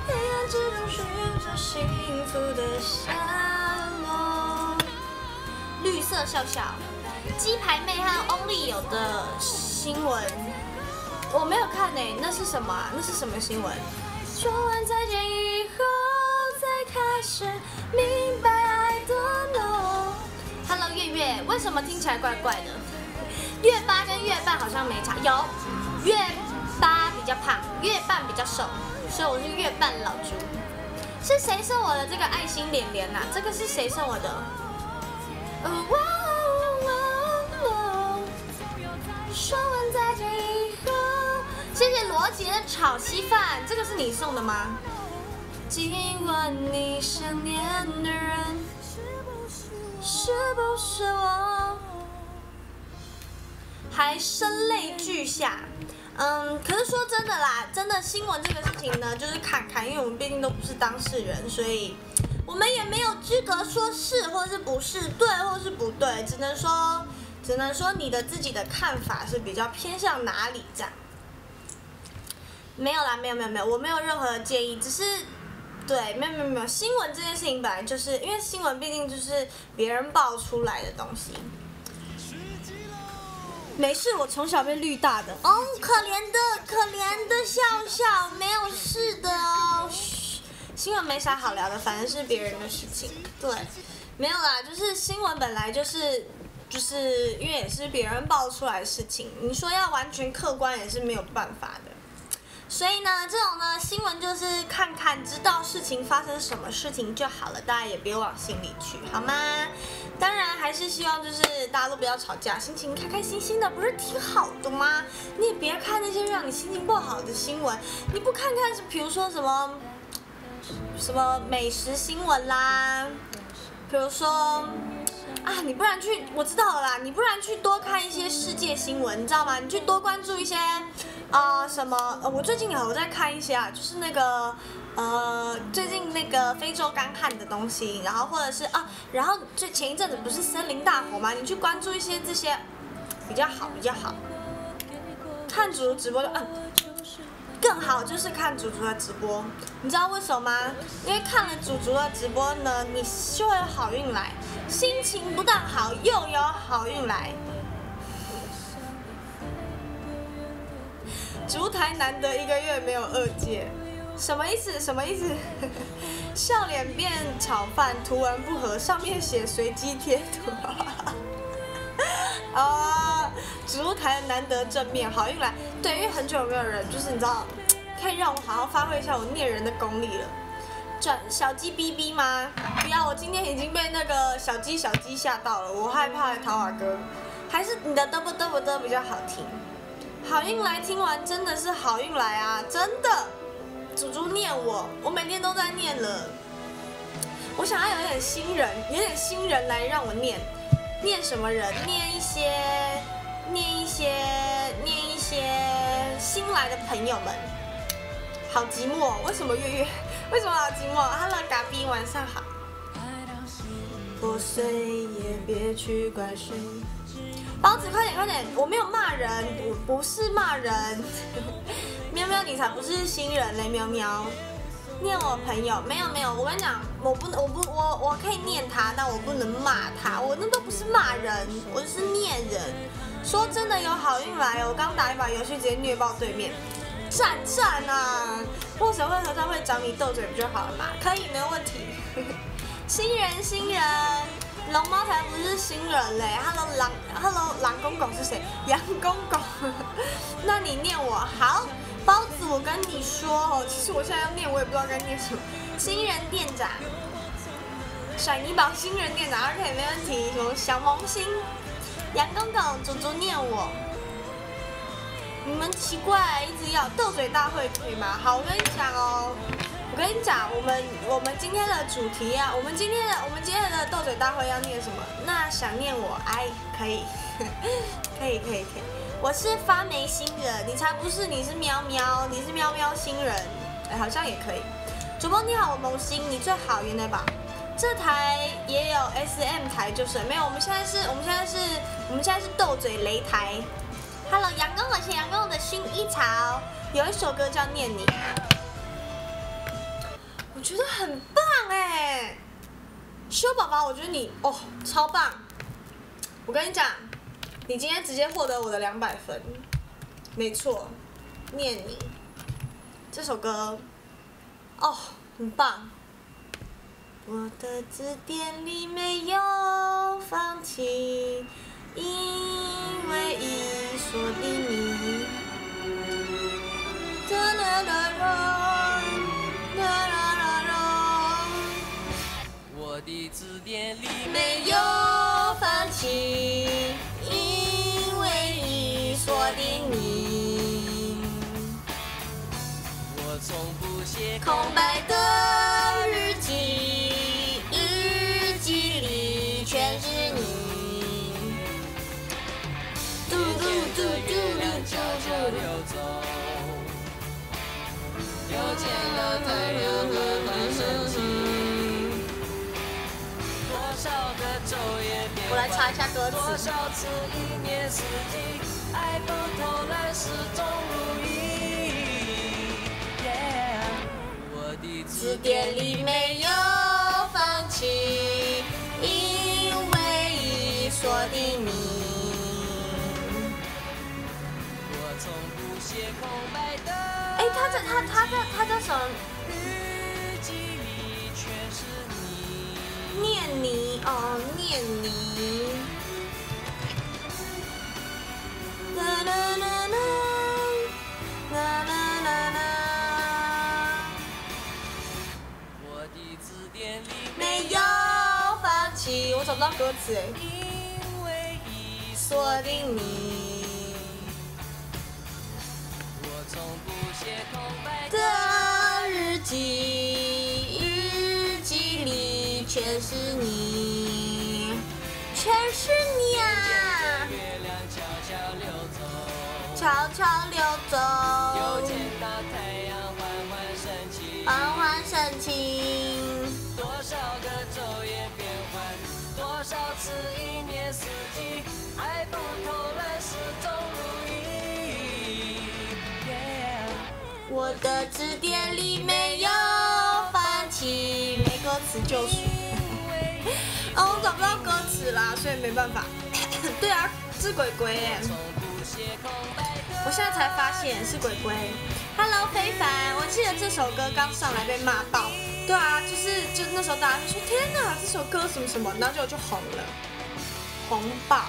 黑暗之中寻找幸福的下落。绿色笑笑。鸡排妹和 Only 有的新闻，我没有看呢、那是什么啊？那是什么新闻？说完再见以后，才开始明白爱多浓。Hello 月月，为什么听起来怪怪的？月八跟月半好像没差，有月八比较胖，月半比较瘦，所以我是月半老猪。是谁送我的这个爱心脸脸呐？这个是谁送我的？呃说完再见以后，谢谢罗杰的炒稀饭，这个是你送的吗？今晚你想念的人是不是我？还声泪俱下。嗯，可是说真的啦，真的新闻这个事情呢，就是看看，因为我们毕竟都不是当事人，所以我们也没有资格说是或是不是，对或是不对，只能说。只能说你的自己的看法是比较偏向哪里这样。没有啦，没有没有没有，我没有任何的建议，只是对，没有没有没有，新闻这件事情本来就是因为新闻毕竟就是别人爆出来的东西。没事，我从小被绿大的。哦，可怜的可怜的笑笑，没有事的哦。嘘，新闻没啥好聊的，反正是别人的事情。对，没有啦，就是新闻本来就是。就是因为也是别人爆出来的事情，你说要完全客观也是没有办法的。所以呢，这种呢新闻就是看看知道事情发生什么事情就好了，大家也别往心里去，好吗？当然还是希望就是大家都不要吵架，心情开开心心的，不是挺好的吗？你也别看那些让你心情不好的新闻，你不看看是比如说什么什么美食新闻啦，比如说。啊，你不然去，我知道了啦，你不然去多看一些世界新闻，你知道吗？你去多关注一些，啊、什么？呃，我最近有在看一些啊，就是那个，呃，最近那个非洲干旱的东西，然后或者是啊，然后最前一阵子不是森林大火吗？你去关注一些这些，比较好，比较好。看主直播的嗯。更好就是看主厨的直播，你知道为什么吗？因为看了主厨的直播呢，你就会有好运来，心情不但好，又有好运来。烛台难得一个月没有二戒，什么意思？什么意思？笑脸变炒饭，图文不合，上面写随机贴图。啊，烛台难得正面，好运来。对，因为很久没有人，就是你知道，可以让我好好发挥一下我念人的功力了。转小鸡哔哔吗？不要，我今天已经被那个小鸡小鸡吓到了，我害怕桃花哥。还是你的嘚不嘚不嘚比较好听。好运来听完真的是好运来啊，真的。祖祖念我，我每天都在念了。我想要有一点新人，有点新人来让我念，念什么人？念一些，念一些，念一些新来的朋友们。好寂寞，为什么月月？为什么好寂寞？Hello，嘎比，晚上好。破碎也别去怪谁。包子，快点快点！我没有骂人，我不是骂人。喵喵，你才不是新人嘞！喵喵，念我朋友没有没有，我跟你讲，我不能，我不我我可以念他，但我不能骂他，我那都不是骂人，我是念人。说真的有好运来哦！我刚打一把游戏直接虐爆对面，战战啊！握手会合唱会找你斗嘴不就好了嘛？可以，没有问题。新人新人，龙猫才不是新人嘞！Hello 狼，Hello 狼公公是谁？杨公公，那你念我好。包子，我跟你说哦，其实我现在要念，我也不知道该念什么。新人店长，甩泥宝新人店长，OK 没问题。什么小萌新，杨公公，祖祖念我。你们奇怪，一直要斗嘴大会可以吗？好，我跟你讲哦，我跟你讲，我们我们今天的主题啊，我们今天的我们今天的斗嘴大会要念什么？那想念我，哎，可以，可以，可以，可以。我是发霉新人，你才不是，你是喵喵，你是喵喵新人，哎，好像也可以。主播你好，我萌新，你最好原来吧？这台也有 SM 台就是没有，我们现在是，我们现在是，我们现在是斗嘴擂台。Hello，阳光我是阳光的薰衣草，有一首歌叫《念你》，我觉得很棒哎，修宝宝，我觉得你哦超棒，我跟你讲。你今天直接获得我的两百分，没错，念你这首歌，哦，很棒。我的字典里没有放弃，因为已锁定你。啦啦啦啦，啦啦啦啦。我的字典里没有放弃。因为已锁定你，我从不写空白的日悄悄溜走，又见了太阳缓缓升起。多少个昼夜我来查一下歌词多。少次一年四季。爱到头来始终如一。我的字典里没有放弃，因为已锁定你。哎，他这他他这他这首？日记里全是你。念你哦，念你。啦啦啦啦，啦啦啦啦。我的字典里没有放弃，我找不到歌词哎。因为已锁定你从不写空白的日记，日记里全是你，全是你啊！月亮悄悄溜走，悄悄溜走又，见到太阳缓缓升起。缓缓升起。多少个昼夜变换，多少次一年四季，爱不透来始终我的字典里没有放弃，没歌词救赎。哦，我找不到歌词啦，所以没办法。对啊，是鬼鬼耶！我现在才发现是鬼鬼。Hello，非凡，我记得这首歌刚上来被骂爆。对啊，就是就那时候大家说天哪，这首歌什么什么，然后结果就红了，红爆。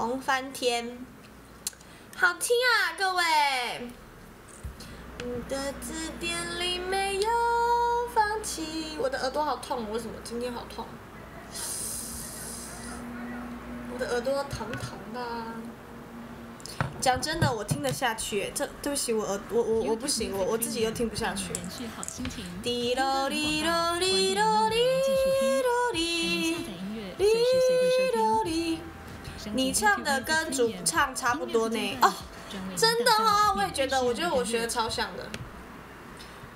红翻天，好听啊，各位。你的字典里没有放弃。我的耳朵好痛，为什么今天好痛？我的耳朵疼疼的啊。讲真的，我听得下去耶，这对不起，我耳我我我不行，我我自己又听不下去。你唱的跟主唱差不多呢。哦，真的哦，我也觉得，我觉得我学的超像的。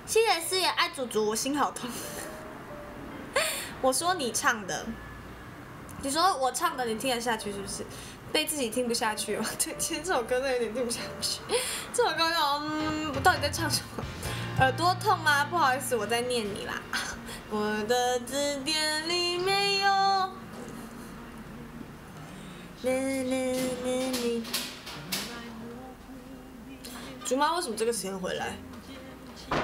谢谢思妍爱祖祖，我心好痛。我说你唱的，你说我唱的，你听得下去是不是？被自己听不下去哦。对，其实这首歌有点听不下去。这首歌叫嗯，我到底在唱什么？耳朵痛吗？不好意思，我在念你啦。我的字典里没有。啦啦啦你竹妈为什么这个时间回来？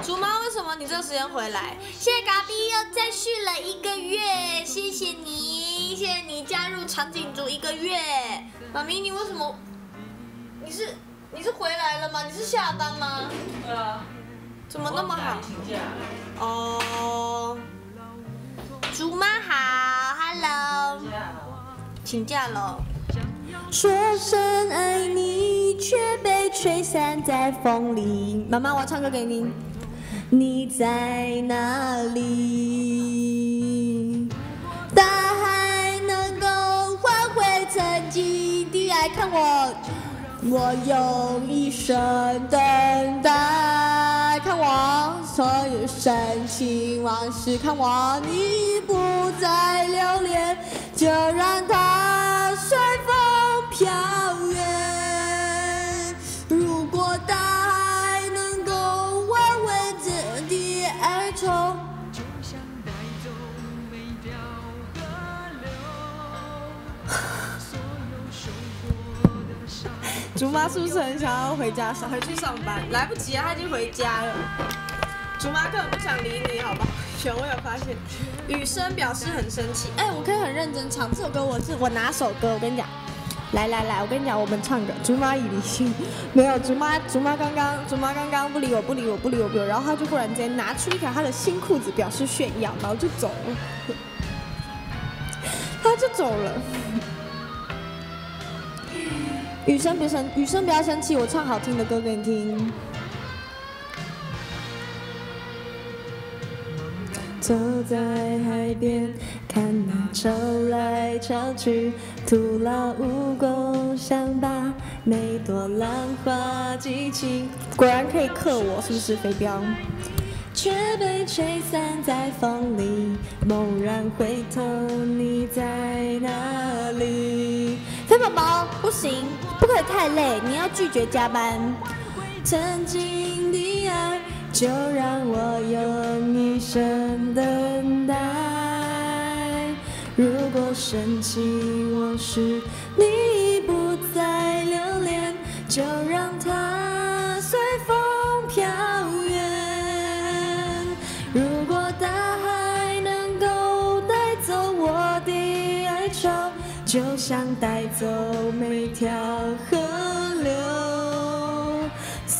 竹妈为什么你这个时间回来？谢谢嘎比又再续了一个月，谢谢你，谢谢你加入长颈族一个月。妈咪，你为什么？你是你是回来了吗？你是下班吗？对啊，怎么那么好？请假。哦，竹妈好，Hello，请假了。说声爱你，却被吹散在风里。妈妈，我要唱歌给你。你在哪里？大海能够换回曾经的爱，看我，我用一生等待。看我所有深情往事，看我你不再留恋，就让它随风飘远。如果大海能够挽回这的哀愁，竹妈是不是很想要回家上回去上班？来不及啊，她已经回家了。竹妈根本不想理你，好不好？有我有发现，雨生表示很生气。哎、我可以很认真唱这首歌，我是我拿手歌，我跟你讲。来来来，我跟你讲，我们唱个竹妈已离心。没有，竹妈竹妈刚刚竹妈刚刚不理我，不理我，不理我，不理我，然后他就忽然间拿出一条他的新裤子表示炫耀，然后就走了。他就走了。雨生别生，雨生不要生气，我唱好听的歌给你听。走在海边，看那潮来潮去，徒劳无功，想把每朵浪花记起。果然可以克我，是不是飞镖？却被吹散在风里。猛然回头，你在哪里？飞宝宝不行，不可以太累，你要拒绝加班。曾经的爱，就让我用一生等待。如果深情往事你已不再留恋，就让它随风飘远。如果大海能够带走我的哀愁，就像带走每条河。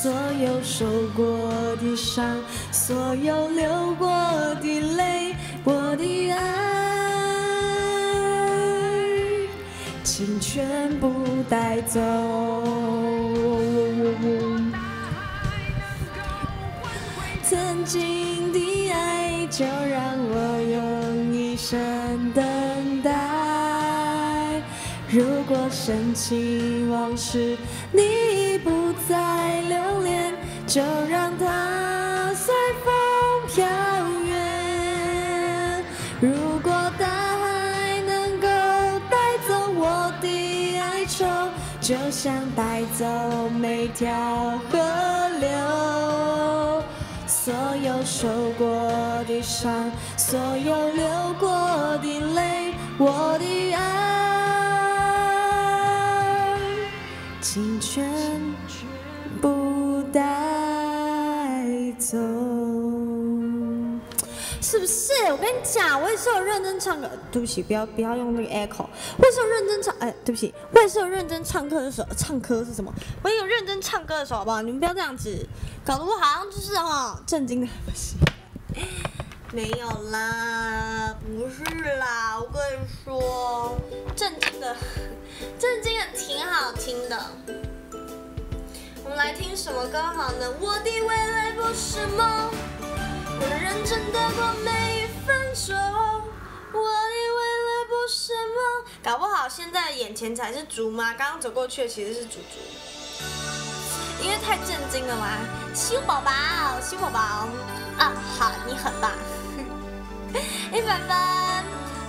所有受过的伤，所有流过的泪，我的爱，请全部带走。曾经的爱，就让我用一生等。如果深情往事你已不再留恋，就让它随风飘远。如果大海能够带走我的哀愁，就像带走每条河流。所有受过的伤，所有流过的泪，我的爱，带走。是不是？我跟你讲，我也是有认真唱歌。对不起，不要不要用那个 echo。我也是有认真唱，哎，对不起，我也是有认真唱歌的时候。唱歌是什么？我也有认真唱歌的时候，好不好？你们不要这样子，搞得我好像就是哈、震惊的不行。没有啦，不是啦，我跟你说，震惊的，震惊的挺好听的。们来听什么歌好呢？我的未来不是梦，我认真的过每一分钟。我的未来不是梦，搞不好现在眼前才是竹妈，刚刚走过去的其实是竹竹。因为太震惊了嘛，修宝宝，修宝宝，啊，好，你很棒，一百分。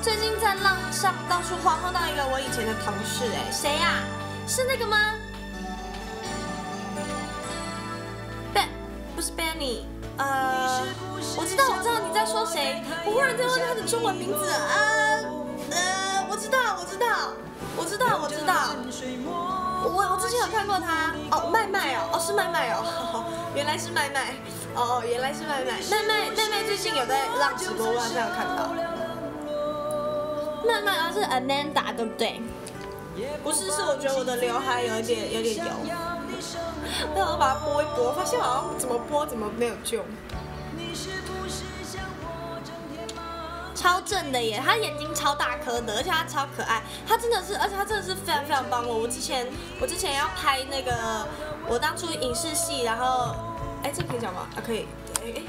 最近在浪上到处晃，晃到一个我以前的同事，哎，谁呀、是那个吗？是 Benny，呃，我知道，我知道你在说谁，我忽然在问他的中文名字，呃，呃，我知道，我知道，我知道，我知道。我我之前有看过他。哦，麦麦哦，哦是麦麦 哦，原来是麦麦，哦哦原来是麦麦，麦麦麦麦最近有在浪直播，我好像有看到。麦麦啊是 Ananda 对不对？不是，是我觉得我的刘海有一点有点油，我把它拨一拨，发现好像怎么拨怎么没有救。超正的耶，他眼睛超大颗的，而且他超可爱，他真的是，而且他真的是非常非常帮我。我之前我之前要拍那个，我当初影视系，然后，哎，这可以讲吗？啊，可以，哎哎，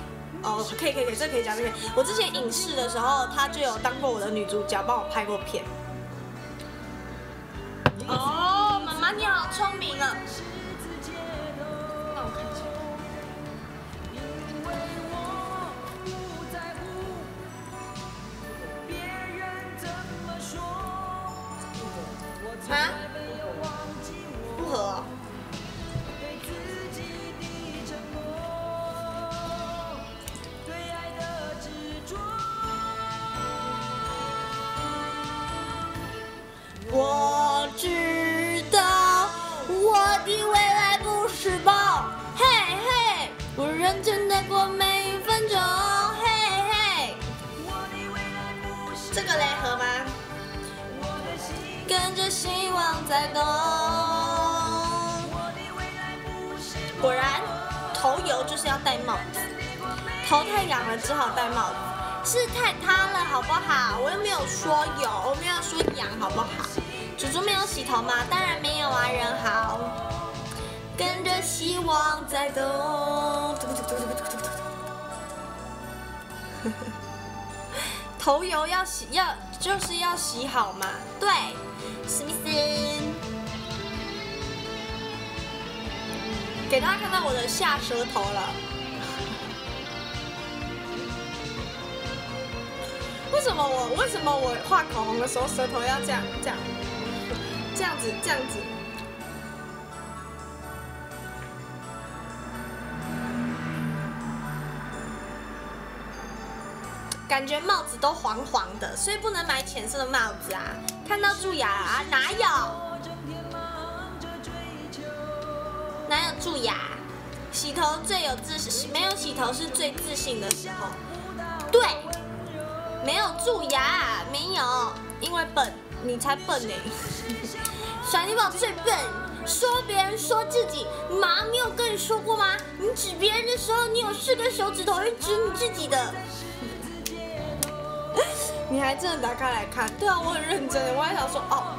哦，可以可以可以，这可以讲这个。我之前影视的时候，他就有当过我的女主角，帮我拍过片。哦，妈妈你好聪明啊！啊？不合、哦。我知道我的未来不是希望在动。果然，头油就是要戴帽子，头太痒了只好戴帽子。是太塌了好不好？我又没有说油，我没有说痒好不好？猪猪没有洗头吗？当然没有啊，人好。跟着希望在动。头油要洗，要就是要洗好嘛。对，史密斯。给大家看到我的下舌头了。为什么我为什么我画口红的时候舌头要这样这样这样子这样子？感觉帽子都黄黄的，所以不能买浅色的帽子啊！看到蛀牙啊？哪有？哪有蛀牙？洗头最有自信，没有洗头是最自信的时候。对，没有蛀牙，没有，因为笨，你才笨呢、小妮宝最笨，说别人说自己，妈没有跟你说过吗？你指别人的时候，你有四根手指头会指你自己的。你还真的打开来看？对啊，我很认真，我还想说，哦，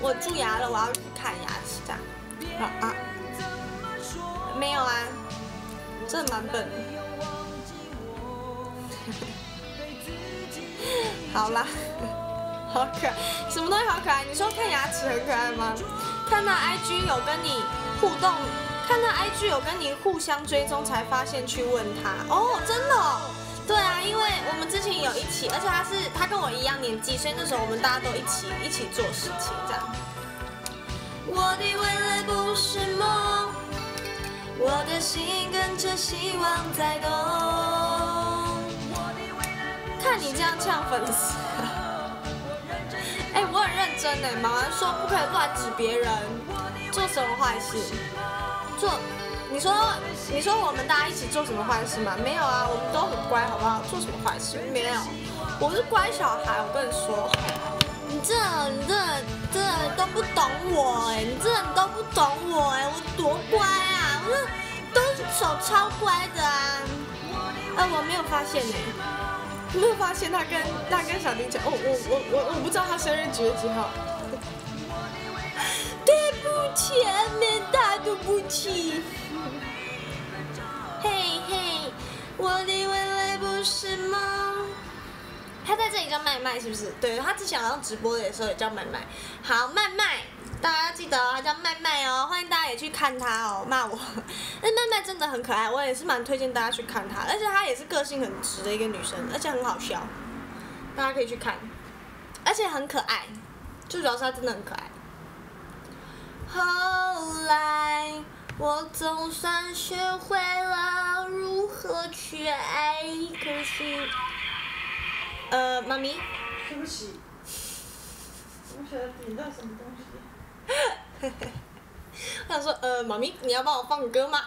我蛀牙了，我要去看牙齿这样。啊啊，没有啊，真的蛮笨的。好啦，好可爱，什么东西好可爱？你说看牙齿很可爱吗？看到 IG 有跟你互动，看到 IG 有跟你互相追踪，才发现去问他。哦，真的、哦？对啊，因为我们之前有一起，而且他是他跟我一样年纪，所以那时候我们大家都一起一起做事情这样。我的未来不是梦，我的心跟着希望在动。看你这样呛粉丝，哎、我很认真哎，妈妈说不可以乱指别人，做什么坏事？做，你说你说我们大家一起做什么坏事吗？没有啊，我们都很乖，好不好？做什么坏事？没有，我是乖小孩，我跟你说，你这你这这都不懂我哎，你这你都不懂我哎，我多乖啊，我这都是手超乖的啊。啊，我没有发现呢、没有发现他跟他跟小丁讲，哦，我我我我不知道他生日几月几号。对不起，阿妹，大对不起。嘿嘿，我的未来不是梦。他在这里叫麦麦是不是？对他之前好像直播的时候也叫麦麦。好，麦麦，大家记得哦，他叫麦麦哦，欢迎大家也去看他哦，骂我。那 麦麦真的很可爱，我也是蛮推荐大家去看她，而且她也是个性很直的一个女生，而且很好笑，大家可以去看，而且很可爱，最主要是她真的很可爱。后来我总算学会了如何去爱，可是，呃，妈咪，对不起，我不晓得点到什么东西。我想说，呃，妈咪，你要帮我放歌吗？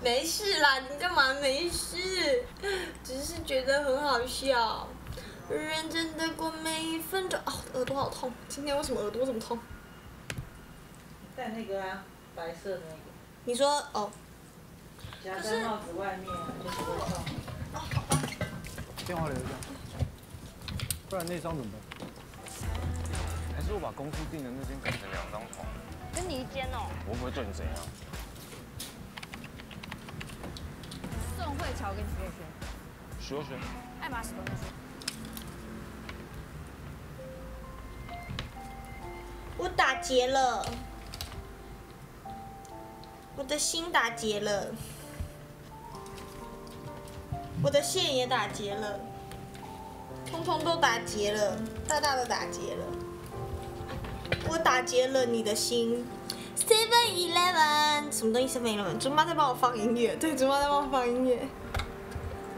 没事啦，你干嘛没事？只是觉得很好笑，认真的过每一分钟。哦，耳朵好痛，今天为什么耳朵这么痛？戴那个啊，白色的那个，你说哦，夹在帽子外面就是会痛。电话留一下，不然那张怎么办？还是我把公司订的那间改成两张床？跟你一间哦。我不会对你怎样。宋慧乔跟徐若瑄，徐若瑄，爱马仕的那些。我打结了，我的心打结了，我的线也打结了，通通都打结了，大大的打结了。我打结了你的心。Seven Eleven 什么东西？Seven Eleven，竹妈在帮我放音乐，对，竹妈在帮我放音乐。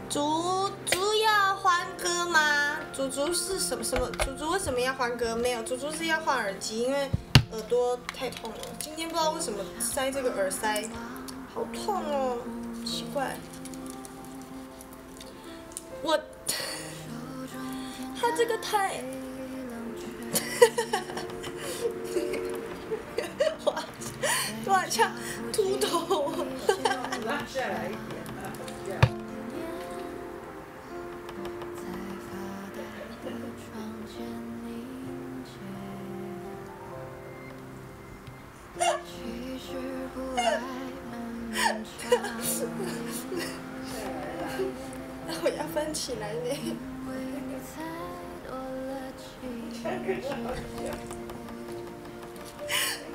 竹竹要换歌吗？竹竹是什么什么？竹竹为什么要换歌？没有，竹竹是要换耳机，因为耳朵太痛了。今天不知道为什么塞这个耳塞，好痛哦，奇怪。我，他这个太，哇，哇，像秃头。我要翻起来呢。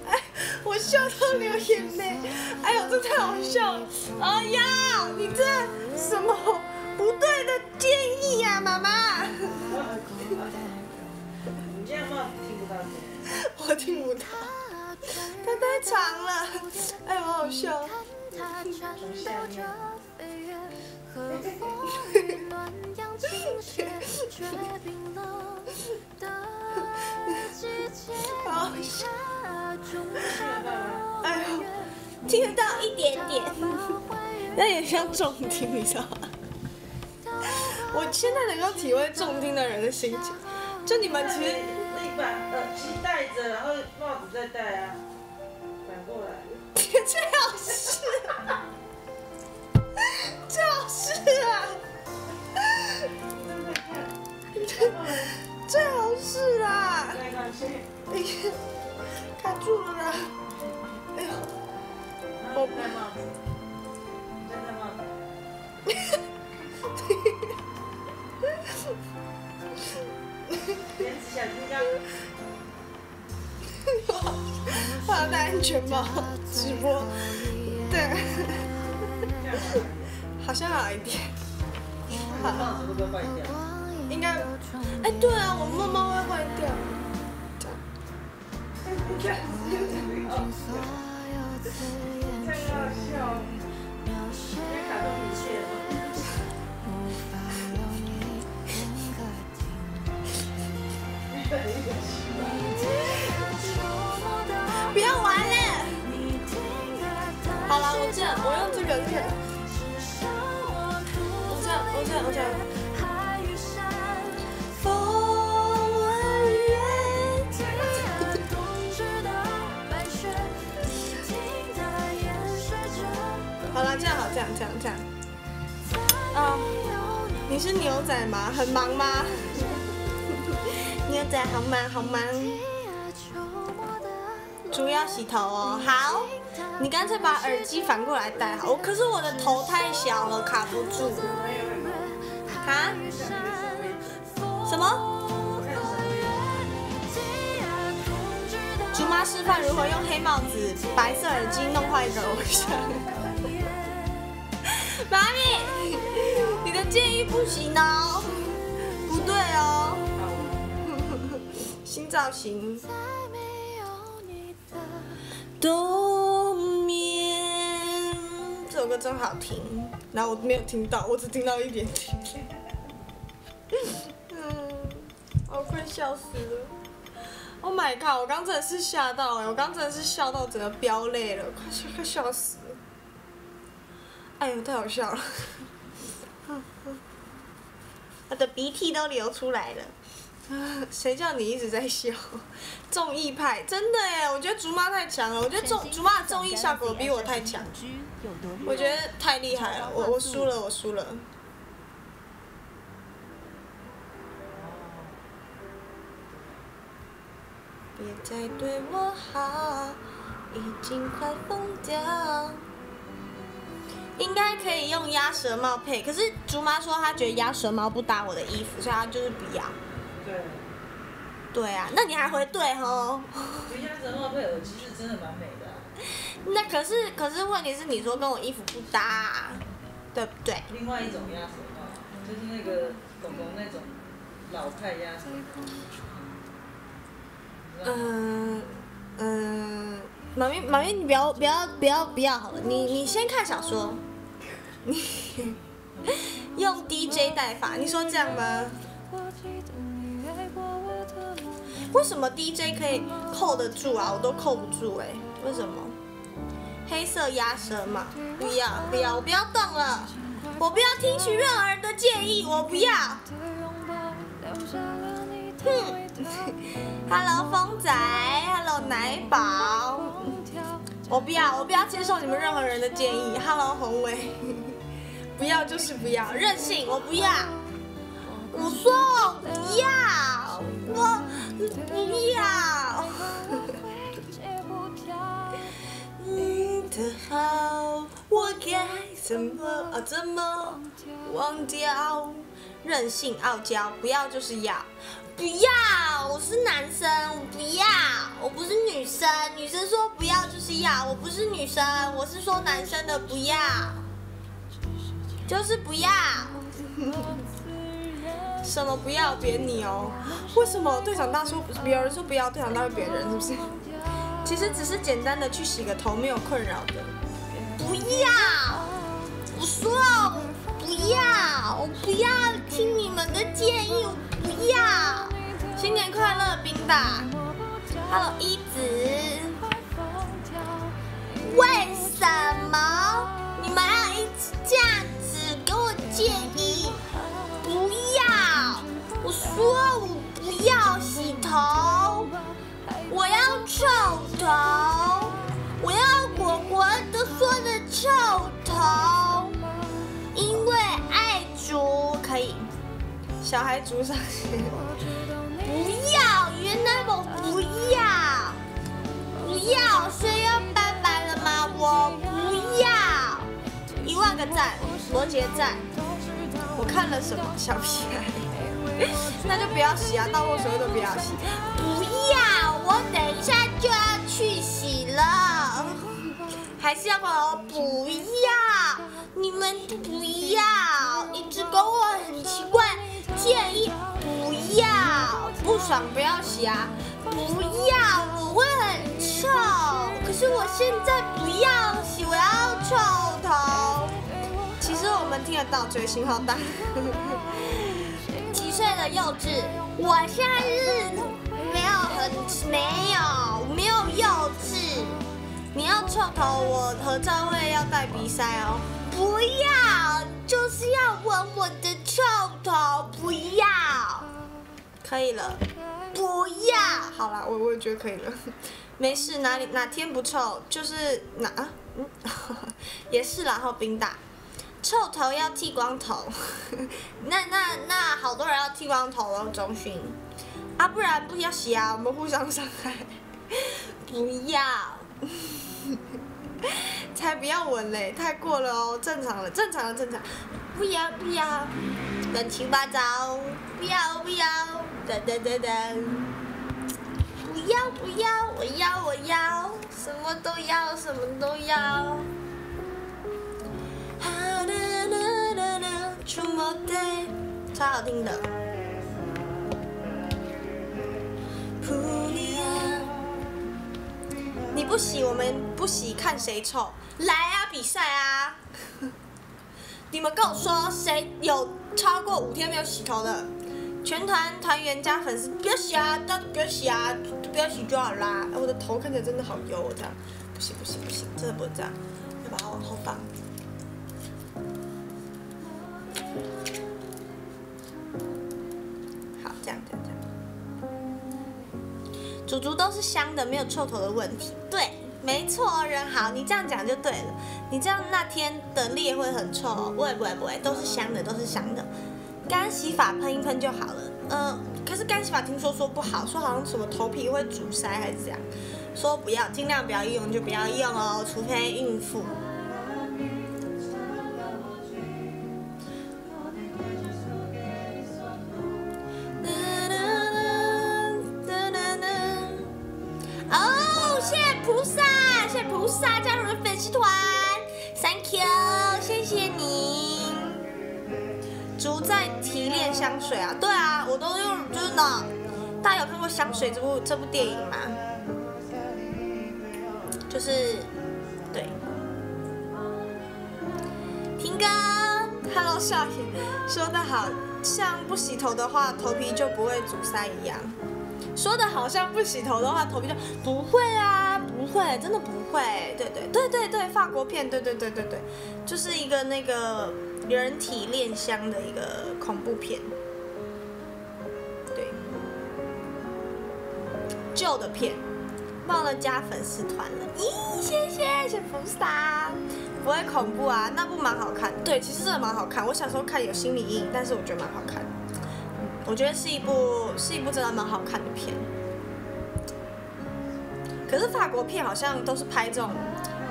哎，我笑到流眼泪，哎呦，这太好笑了！哎呀，你这什么不对的建议呀、妈妈？你这样帽子听不到我听不到，它太长了，哎呦，好好笑。好好笑。哎呦，听得到一点点，那也像重听，你知道吗？我现在能够体会重听的人的心情，就你们其实你把耳机戴着，然后帽子再戴啊，反过来。最好是，最好是啊，最好是啊，哎呀，卡住了啦，哎呦，然后戴帽子，再戴帽子。原子小金刚。我要戴安全帽直播，对，好像好一点，好，帽子会不会坏掉？应该，哎，对啊，我默默会坏掉，这样，太好笑了。因为卡通迷切不要玩了，好了，我这样，我用这个这个，我这样，我这样，我这这样好，这样这样这样。啊，你是牛仔吗？很忙吗？牛仔好忙好忙。猪要洗头哦，好，你干脆把耳机反过来戴好。可是我的头太小了，卡不住。啊？什么？猪妈示范如何用黑帽子、白色耳机弄坏一个偶像。妈咪，你的建议不行哦，不对哦。新造型。冬眠，这首歌真好听。然后我没有听到，我只听到一点点。嗯，我快笑死了。Oh my god！我刚真的是吓到哎，我刚真的是笑到整个飙泪了，快笑快笑死了。哎呦，太好笑了。我的鼻涕都流出来了。谁叫你一直在笑？综艺派真的耶，我觉得竹妈太强了。我觉得综竹妈的综艺效果比我太强，我觉得太厉害了。我我输了，我输了。别再对我好，已经快疯掉。应该可以用鸭舌帽配，可是竹妈说她觉得鸭舌帽不搭我的衣服，所以她就是不要。对。啊，那你还回对吼？鸭舌帽配耳机是真的蛮美的。那可是可是问题是你说跟我衣服不搭，对不对？另外一种鸭舌帽，就是那个狗狗那种老派鸭舌帽。嗯嗯，妈咪妈咪，你不要不要不要不要好了，你你先看小说，你 用 DJ 代法，你说这样吗？为什么 DJ 可以扣得住啊？我都扣不住哎，为什么？黑色鸭舌帽，不要不要，我不要动了，我不要听取任何人的建议，我不要。哼，Hello 风仔，Hello 奶宝，我不要，我不要接受你们任何人的建议。Hello 宏伟，不要就是不要，任性，我不要。我说不要，我不要。你的好，我该怎么啊？怎么忘掉？任性傲娇，不要就是要，不要。我是男生，我不要。我不是女生，女生说不要就是要。我不是女生，我是说男生的不要，就是不要。什么不要别你哦？为什么队长大说，有人说不要队长大会别人是不是？其实只是简单的去洗个头，没有困扰的。不要，我说不要，我不要听你们的建议，我不要。新年快乐，冰大。Hello，一子。为什么你们要一直这样子给我建议？说我不要洗头，我要臭头，我要果果都说的臭头，因为爱竹可以，小孩竹上去，不要，原来我不要，不要，所以要拜拜了吗？我不要，一万个赞，罗杰赞。我看了什么小屁孩？那就不要洗啊，到货时候都不要洗。不要，我等一下就要去洗了。还是要管我？不要，你们不要，一直给我很奇怪建议。不要，不爽不要洗啊！不要，我会很臭。可是我现在不要洗，我要臭头。其实我们听得到，嘴信号大。几岁的幼稚？我现在是没有很没有没有幼稚。你要臭头，我合照会要带鼻塞哦。不要，就是要闻我的臭头，不要。可以了，不要。好啦，我我也觉得可以了。没事，哪里哪天不臭，就是哪嗯，也是然后冰大。臭头要剃光头，那那那好多人要剃光头哦，中勋。啊，不然不要洗啊，我们互相伤害，不要，才不要闻嘞，太过了哦，正常了，正常了，正常，不要不要，乱七八糟，不要不要，噔噔噔噔，不要不要，我要我要，什么都要，什么都要。超好听的。你不洗，我们不洗，看谁臭。来啊，比赛啊！你们跟我说，谁有超过五天没有洗头的？全团团员加粉丝，不要洗啊，大家不要洗啊，不要洗就好啦。哎我的头看起来真的好油，这样不行不行不行，真的不能这样，要把它往后放。这样这样这样。煮煮都是香的，没有臭头的问题。对，没错，人好，你这样讲就对了。你这样那天的裂会很臭，不会不会不会，都是香的，都是香的。干洗法喷一喷就好了。嗯、可是干洗法听说说不好，说好像什么头皮会阻塞还是这样，说不要，尽量不要用就不要用哦，除非孕妇。大家有看过《香水》这部这部电影吗？就是，对。听歌，Hello 少爷说的好像不洗头的话，头皮就不会阻塞一样。说的好像不洗头的话，头皮就不会啊，不会，真的不会。对对对对对，法国片，对对对对对，就是一个那个人体炼香的一个恐怖片。旧的片，忘了加粉丝团了。咦，谢谢谢菩萨，不会恐怖啊，那部蛮好看。对，其实真的蛮好看。我小时候看有心理阴影，但是我觉得蛮好看。我觉得是一部是一部真的蛮好看的片。可是法国片好像都是拍这种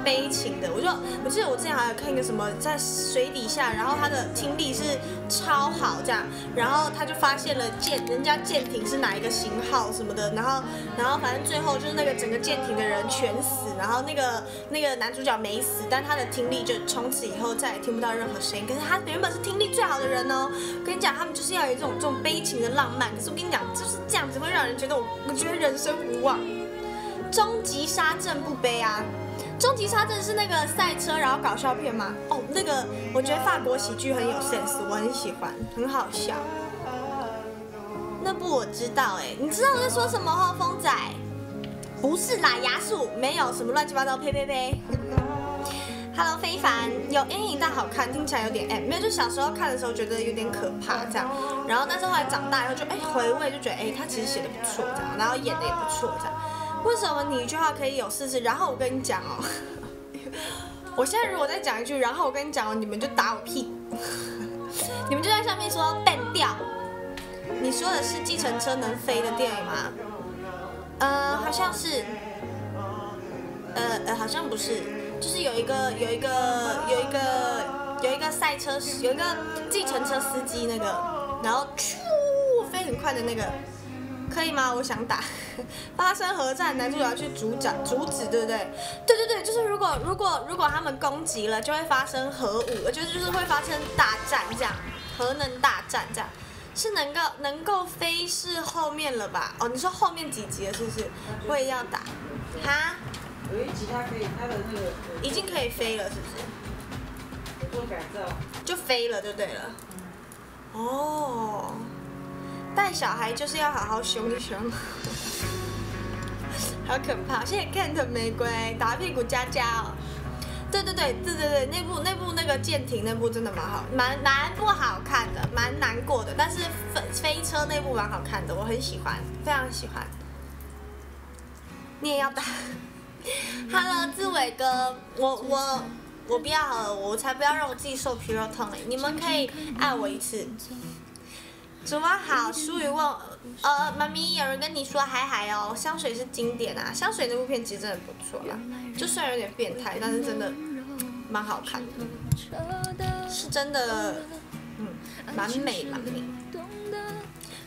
悲情的，我就我记得我之前还有看一个什么在水底下，然后他的听力是超好这样，然后他就发现了舰人家舰艇是哪一个型号什么的，然后然后反正最后就是那个整个舰艇的人全死，然后那个那个男主角没死，但他的听力就从此以后再也听不到任何声音。可是他原本是听力最好的人哦，我跟你讲，他们就是要有这种这种悲情的浪漫。可是我跟你讲，就是这样子会让人觉得我我觉得人生无望。终极杀阵不悲啊！终极杀阵是那个赛车然后搞笑片吗？哦，那个我觉得法国喜剧很有 sense，我很喜欢，很好笑。那部我知道哎、你知道我在说什么哦，风仔？不是啦，牙树没有什么乱七八糟，呸呸呸。Hello，非凡有阴影但好看，听起来有点哎、没有，就小时候看的时候觉得有点可怕这样，然后但是后来长大以后就哎、回味就觉得哎、他其实写的不错这样，然后演的也不错这样。为什么你一句话可以有四次？然后我跟你讲哦，我现在如果再讲一句，然后我跟你讲哦，你们就打我屁，你们就在上面说笨掉。你说的是计程车能飞的电影吗？呃，好像是，呃呃，好像不是，就是有一个有一个有一个有一个赛车有一个计程车司机那个，然后咻飞很快的那个，可以吗？我想打。发生核战，男主角要去阻止阻止，对不对？对对对，就是如果如果如果他们攻击了，就会发生核武，就是就是会发生大战这样，核能大战这样。是能够能够飞是后面了吧？哦，你说后面几集了是不是？我也要打，哈？有一集他可以，他的那个已经可以飞了是不是？有做改造，就飞了就对了。哦，带小孩就是要好好凶一凶，好可怕！谢谢 Kent 的玫瑰，打屁股加加哦。对对对对对对，那部那部那个舰艇那部真的蛮好，蛮蛮不好看的，蛮难过的。但是飞飞车那部蛮好看的，我很喜欢，非常喜欢。你也要打？Hello，志伟哥，我我我不要了，我才不要让我自己受皮肉痛哎！你们可以爱我一次。怎么好？淑宇问，呃，妈咪，有人跟你说嗨嗨哦，香水是经典啊，香水那部片其实真的不错啦，就虽然有点变态，但是真的蛮好看的，是真的，嗯，蛮美蛮美。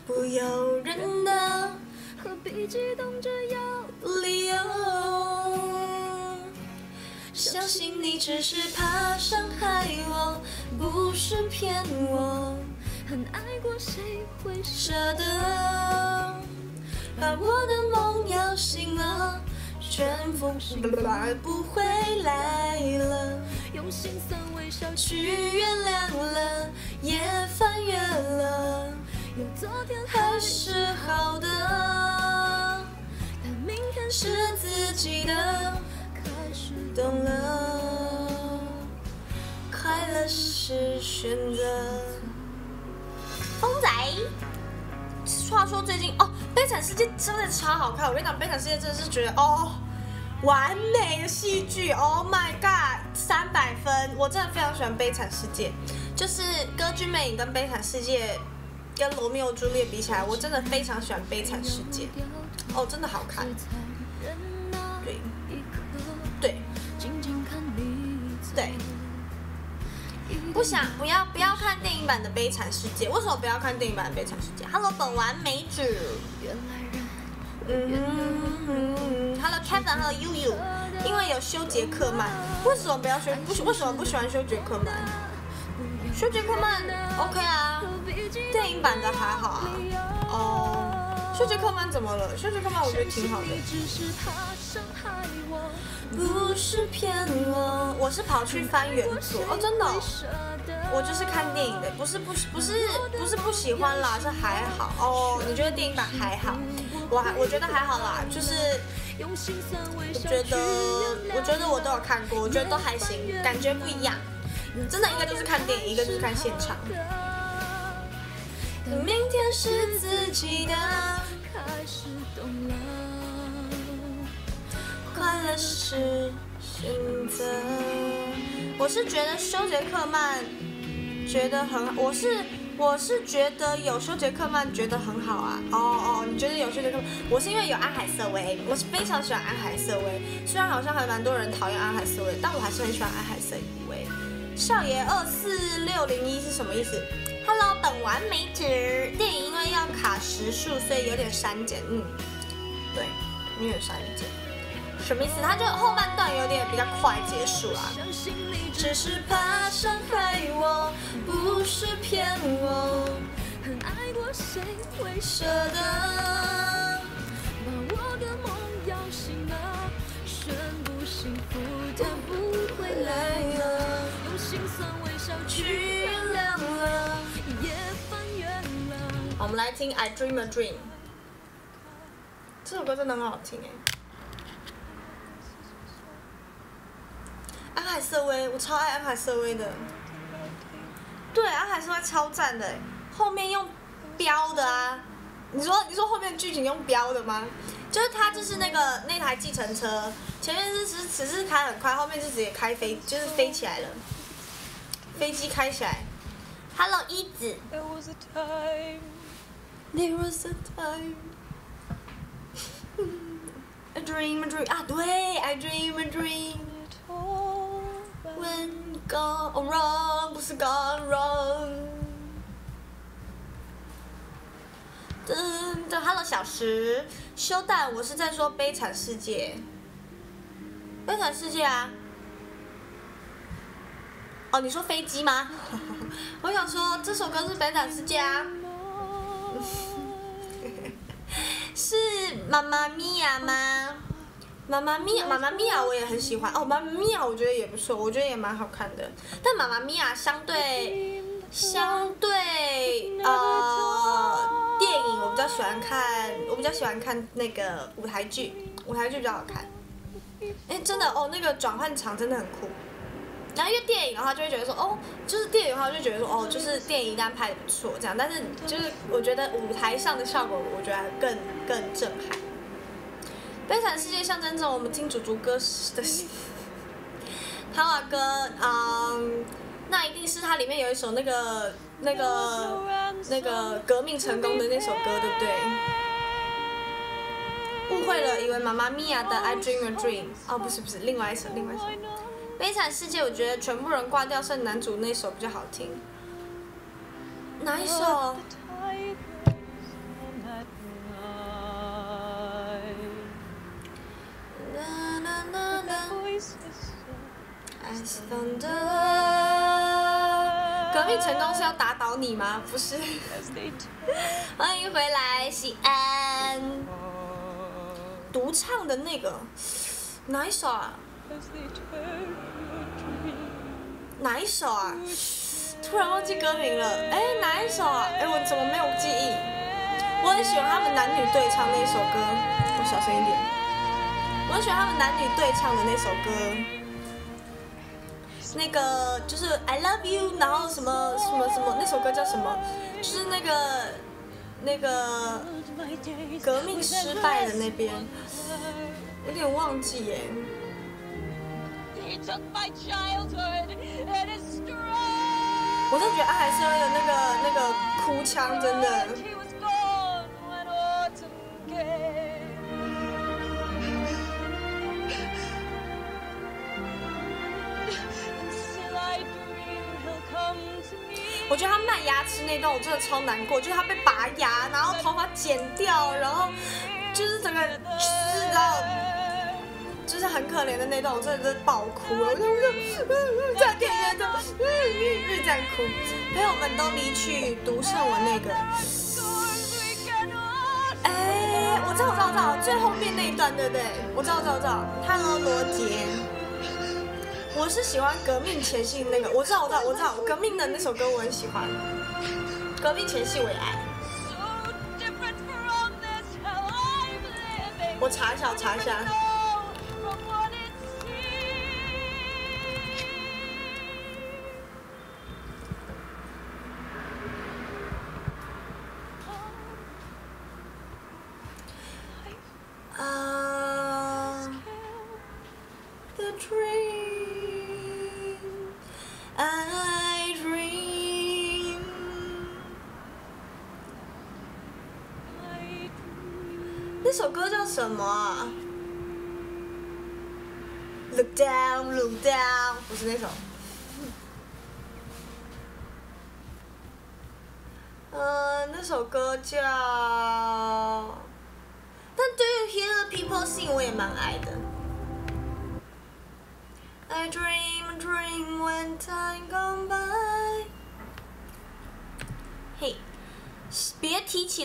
不由人的，何必激动着要理由？相信你只是怕伤害我，不是骗我。很爱过谁会舍得？把我的梦摇醒了，全部不回来了。用心酸微笑去原谅了，也翻越了。有昨天还是好的，但明天是自己的。开始懂了，快乐是选择。风仔，话说最近哦，《悲惨世界》真的超好看。我跟你讲，《悲惨世界》真的是觉得哦，完美的戏剧，Oh my god，三百分！我真的非常喜欢《悲惨世界》，就是《歌剧魅影》跟《悲惨世界》跟《罗密欧朱丽叶》比起来，我真的非常喜欢《悲惨世界》。哦，真的好看。不想不要不要看电影版的《悲惨世界》，为什么不要看电影版的《悲惨世界》？Hello，本完美主。嗯，Hello Kevin，Hello Yu Yu，因为有修杰克曼，为什么不要修？不为什么不喜欢修杰克曼？修杰克曼 OK 啊，电影版的还好啊。哦，修杰克曼怎么了？修杰克曼我觉得挺好的。不是骗我，我是跑去翻原作哦，真的，我就是看电影的，不是不是不是不是不喜欢啦，是还好哦。你觉得电影版还好？我还我觉得还好啦，就是我觉得我觉得我都有看过，我觉得都还行，感觉不一样。真的一个就是看电影，一个就是看现场。明天是自己的。快乐是选择。我是觉得修杰克曼觉得很，我是我是觉得有修杰克曼觉得很好啊。哦哦，你觉得有修杰克曼？我是因为有安海瑟薇，我是非常喜欢安海瑟薇。虽然好像还蛮多人讨厌安海瑟薇，但我还是很喜欢安海瑟薇。少爷二四六零一是什么意思？Hello，本完美纸。电影因为要卡时数，所以有点删减。嗯，对，有点删减。什么意思？他就后半段有点比较快结束啦。只是怕伤害我，不是骗我。很爱过谁会舍得？把我的梦摇醒了，宣布幸福都不回来了。用心酸微笑去原谅了，也翻越了。我们来听《I Dream a Dream》，这首歌真的很好听哎。安海瑟薇，我超爱安海瑟薇的。对，安海瑟薇超赞的，后面用标的啊。你说，你说后面剧情用标的吗？就是他就是那个那台计程车，前面是只只是开很快，后面是直接开飞，就是飞起来了。飞机开起来。Hello，一子。There was a time. There was a time. A dream, a dream 啊，对，I dream a dream. When gone wrong，不是 gone wrong。噔噔，Hello 小石，修蛋，我是在说《悲惨世界》。悲惨世界啊！哦，你说飞机吗？我想说这首歌是《悲惨世界》啊。是妈妈咪呀吗？妈妈咪呀，妈妈咪呀，我也很喜欢哦。妈妈咪呀，我觉得也不错，我觉得也蛮好看的。但妈妈咪呀相对相对呃电影，我比较喜欢看，我比较喜欢看那个舞台剧，舞台剧比较好看。哎，真的哦，那个转换场真的很酷。然后因为电影的话，就会觉得说哦，就是电影的话，就觉得说哦，就是电影单拍的不错这样。但是就是我觉得舞台上的效果，我觉得更更震撼。悲惨世界象征着我们听祖祖歌的心。潘华哥，嗯，那一定是它里面有一首那个那个那个革命成功的那首歌，对不对？误会了，以为妈妈咪呀的《I Dream a Dream》哦，不是不是，另外一首，另外一首。悲惨世界，我觉得全部人挂掉，剩男主那首比较好听。哪一首？革命成功是要打倒你吗？不是。欢迎回来，西安。独唱的那个哪一首啊？哪一首啊？突然忘记歌名了。哎，哪一首啊？哎，我怎么没有记忆？我很喜欢他们男女对唱那首歌。我小声一点。我很喜欢他们男女对唱的那首歌。那个就是 I love you，然后什么什么什么，那首歌叫什么？就是那个那个革命失败的那边，有点忘记耶。我真的觉得艾海瑟薇的那个那个哭腔真的。我觉得他卖牙齿那段我真的超难过，就是他被拔牙，然后头发剪掉，然后就是整个知道，就是很可怜的那段，我真的是爆哭了，我就在电影院中这样哭。朋友们都离去，独剩我那个。哎，我知道，我知道，我知道，最后面那一段对不对？我知道，我知道，我知道，他和罗杰。我是喜欢革命前夕那个，我知道，我知道，我知道，革命的那首歌我很喜欢。革命前夕为爱。我查一下，我查一下。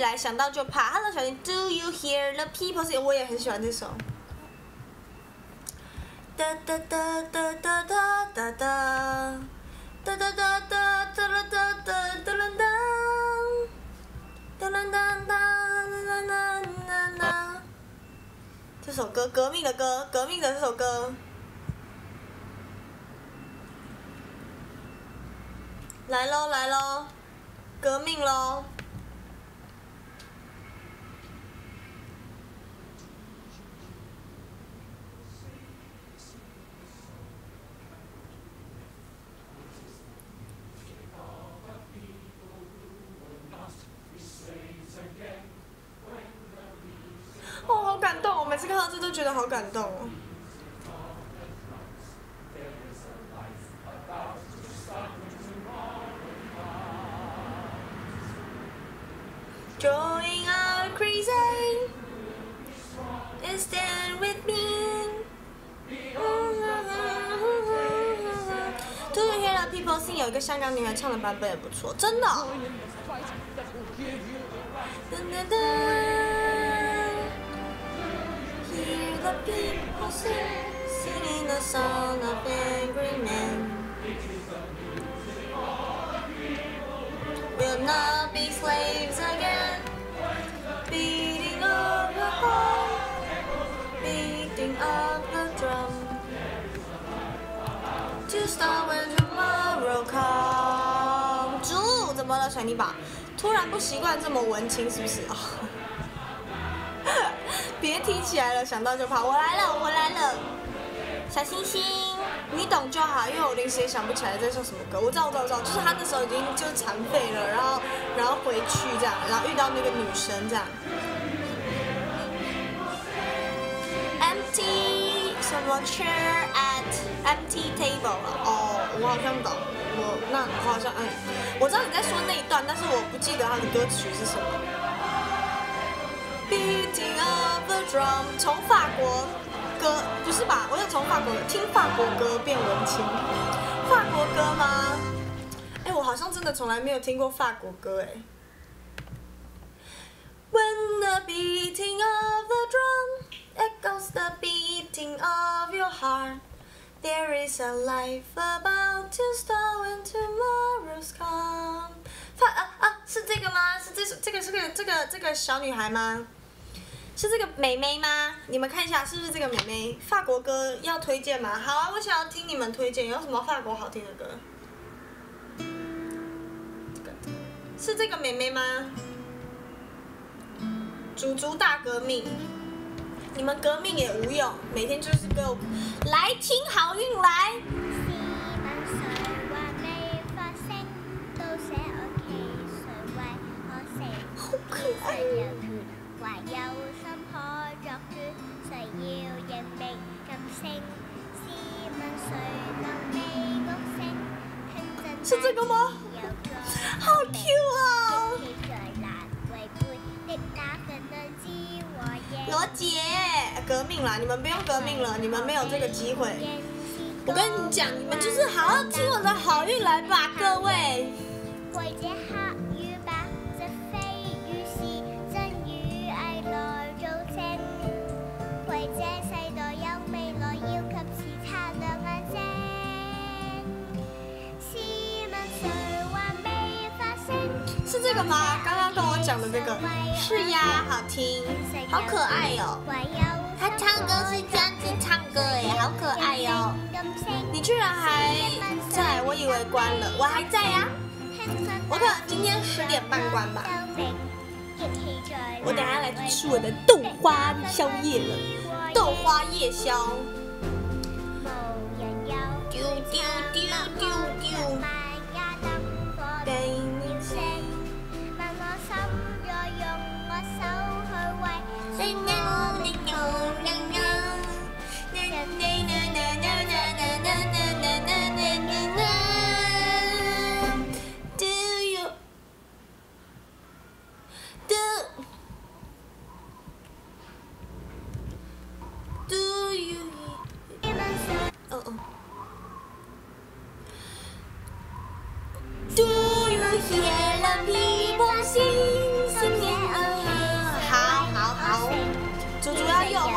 来，想到就怕。Hello，小林，Do you hear the people sing？我也很喜欢这首。哒哒哒哒哒哒哒哒，哒哒哒哒哒哒哒哒哒哒哒，哒哒哒哒哒哒哒哒哒。这首歌，革命的歌，革命的这首歌。来喽来喽，革命喽！好感动哦。Join our crazy and stand with me. Do you hear the people sing？有一个香港女孩唱的版本也不错，真的哦。 噔噔噔 Hear the people sing, singing the song of angry men. We'll not be slaves again. Beating of the heart, beating of the drum. To start when tomorrow comes. 猪，怎么了，水泥宝？突然不习惯这么文青，是不是？哦， 别提起来了，想到就怕。我来了，我回来了。小星星，你懂就好，因为我临时也想不起来在唱什么歌。我知道，我知道，我知道，就是他那时候已经就残废了，然后然后回去这样，然后遇到那个女生这样。Empty 什么 chair at empty table 啊？哦，我好像懂，我那我好像嗯，我知道你在说那一段，但是我不记得它的歌曲是什么。Beating of the drum，从法国歌不是吧？我有从法国听法国歌变文青，法国歌吗？哎，我好像真的从来没有听过法国歌哎。When the beating of the drum echoes the beating of your heart, there is a life about to start when tomorrow's come. 法啊啊，是这个吗？是这首这个是个这个这个小女孩吗？是这个美眉吗？你们看一下是不是这个美眉？法国歌要推荐吗？好啊，我想要听你们推荐，有什么法国好听的歌？是这个美眉吗？祖族大革命，你们革命也无用，每天就是给我来听好运来。好可爱呀！是这个吗？好 Q 哦！罗杰，革命啦！你们不用革命了，你们没有这个机会。我跟你讲，你们就是好好听我的好運來吧，各位。个吗？刚刚跟我讲的这个。是呀，好听，好可爱哦。他唱歌是这样子唱歌哎，好可爱哟。你居然还在，我以为关了，我还在呀。我可能今天十点半关吧。我等下来吃我的豆花宵夜了，豆花夜宵。丢丢丢。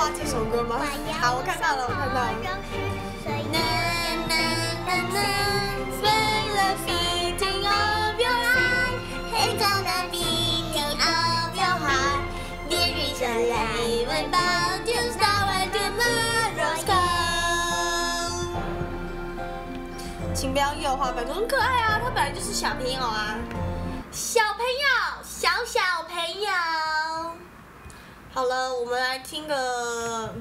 这首歌吗？好，我看到了，我看到了。请不要右画，拜托，很可爱啊，他本来就是小朋友啊，小朋友，小小朋友。好了，我们来听个，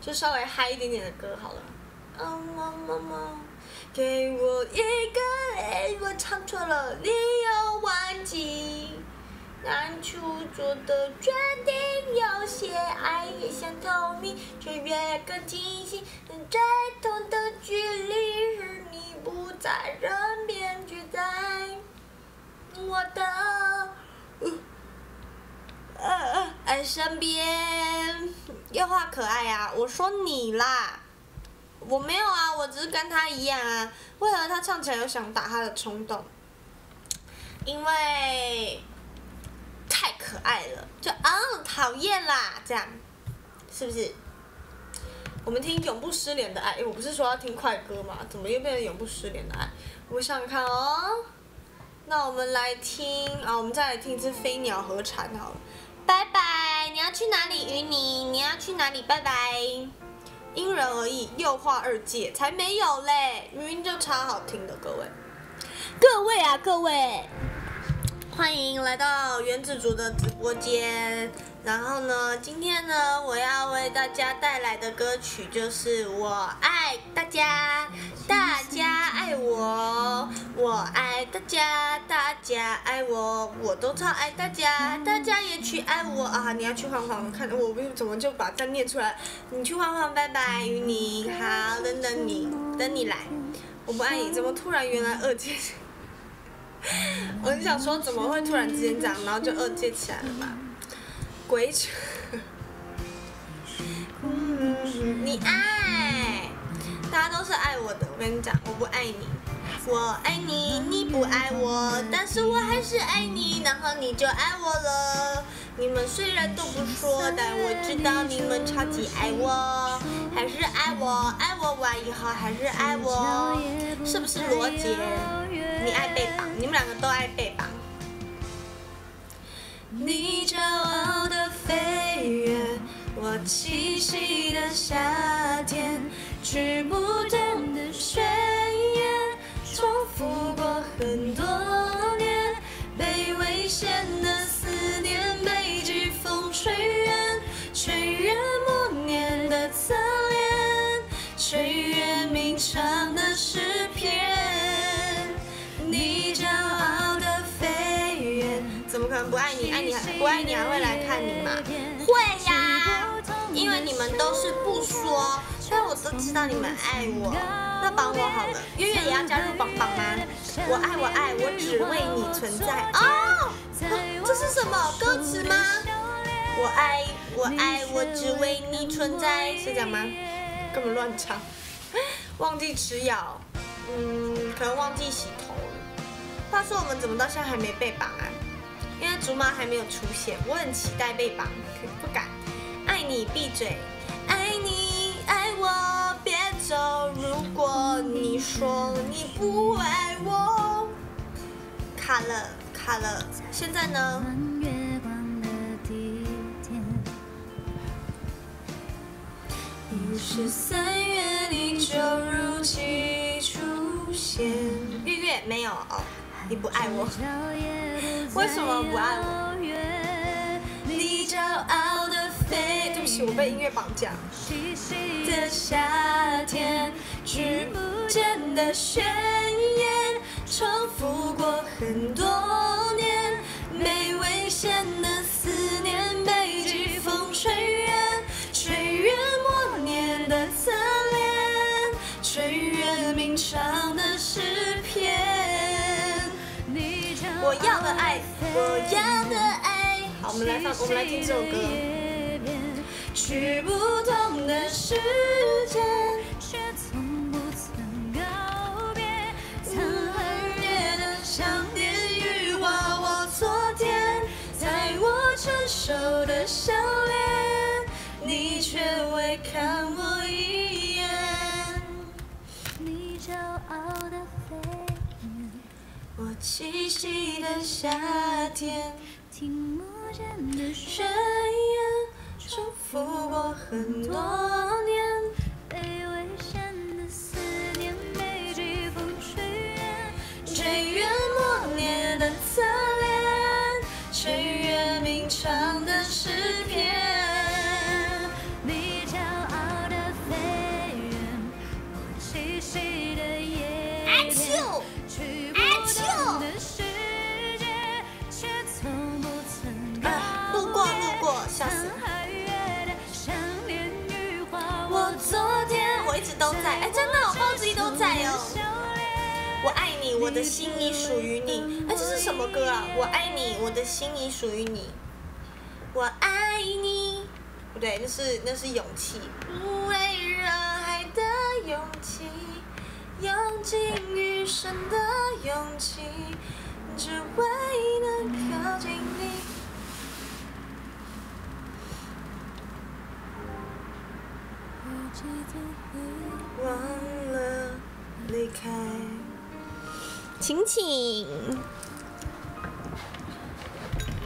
就稍微嗨一点点的歌好了。啊妈妈妈，给我一个，哎，我唱错了，你又忘记。当初做的决定有些爱也像透明，却越更清晰。最痛的距离是你不在身边，却在我的。呃，哎，身边又画可爱啊！我说你啦，我没有啊，我只是跟他一样啊。为何他唱起来有想打他的冲动？因为太可爱了，就啊讨厌啦，这样是不是？我们听《永不失联的爱》，哎，我不是说要听快歌吗？怎么又变成《永不失联的爱》？我想想看哦，那我们来听啊，我们再来听一次《飞鸟和蝉》好了。拜拜！你要去哪里，鱼妮？你要去哪里？拜拜！因人而异，又画二界才没有嘞，明明就超好听的，各位，各位啊，各位，欢迎来到原子族的直播间。然后呢，今天呢，我要为大家带来的歌曲就是《我爱大家》，大家爱我，我爱大家，大家爱我，我都超爱大家，大家也去爱我啊！你要去晃晃，看我怎么就把它念出来？你去晃晃，拜拜，与你好，等等你，等你来。我不爱你，怎么突然原来二阶？我就想说，怎么会突然之间这样，然后就二戒起来了嘛？鬼扯！你爱，大家都是爱我的。我跟你讲，我不爱你，我爱你，你不爱我，但是我还是爱你，然后你就爱我了。你们虽然都不说，但我知道你们超级爱我，还是爱我，爱我完以后还是爱我，是不是罗杰？你爱被绑，你们两个都爱被绑。你骄傲的飞跃，我栖息的夏天，止不断的宣，重复过很多年，被危险的思念，被季风吹远，吹远默念的侧脸，吹远鸣唱的诗篇。你骄傲的飞跃，怎么可能不爱你？爱你不爱你还会来看你吗？会呀，因为你们都是不说，但我都知道你们爱我。那绑我好了，月月也要加入绑绑吗？我爱我爱，我只为你存在。哦，这是什么歌词吗？我爱我爱，我只为你存在，是这样吗？根本乱唱，忘记吃药，嗯，可能忘记洗头了。话说我们怎么到现在还没被绑啊？因为竹马还没有出现，我很期待被绑，可不敢。爱你闭嘴，爱你爱我别走。如果你说你不爱我，卡了卡了，现在呢？于是三月你就如期出现。月月没有哦，你不爱我，为什么不爱我？你骄傲的飞，对不起，我被音乐绑架。的夏天，听不见的宣言，重复过很多年，没危险的思念，被季风吹远，吹远默念的侧脸，吹远鸣唱的诗篇。我要的爱，我要的爱。好，我们来放，我们来听这首歌。去不同的世界，却从不曾告别。曾横越的想念羽化我昨天，在我成熟的笑脸，你却未看我一眼。你骄傲的飞远，我栖息的夏天，听不见的宣言。祝福过很多年，被危险包子一都在哦。我爱你，我的心已属于你。哎，这是什么歌啊？我爱你，我的心已属于你。我爱你，不对，那是那是勇气，无畏热海的勇气，用尽余生的勇气，只为能靠近你。忘了离开。晴晴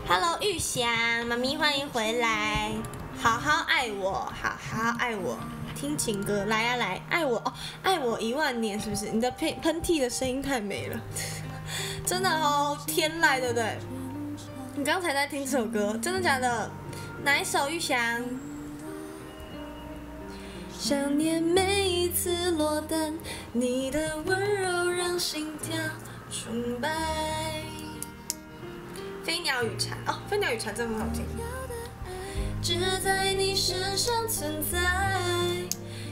，Hello 玉霞，妈咪欢迎回来，好好爱我，好好爱我，听情歌，来呀、来，爱我哦，爱我一万年，是不是？你的喷喷嚏的声音太美了，真的哦，天籁，对不对？你刚才在听这首歌，真的假的？哪一首？玉祥？想念每一次落单，你的温柔让心跳崇拜。飞鸟与蝉哦，飞鸟与蝉真的很好听。只在你身上存在，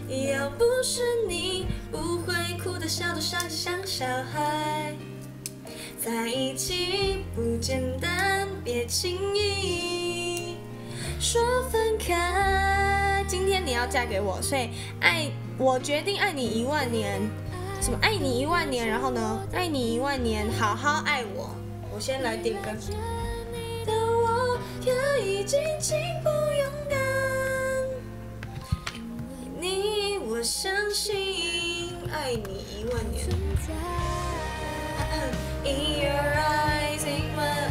要不是你，不会哭得笑得傻得像小孩。在一起不简单，别轻易说分开。今天你要嫁给我，所以爱我决定爱你一万年。什么爱你一万年？然后呢？爱你一万年，好好爱我。我先来点歌。但我可以尽情不勇敢。你，我相信爱你一万年。In your eyes, in my,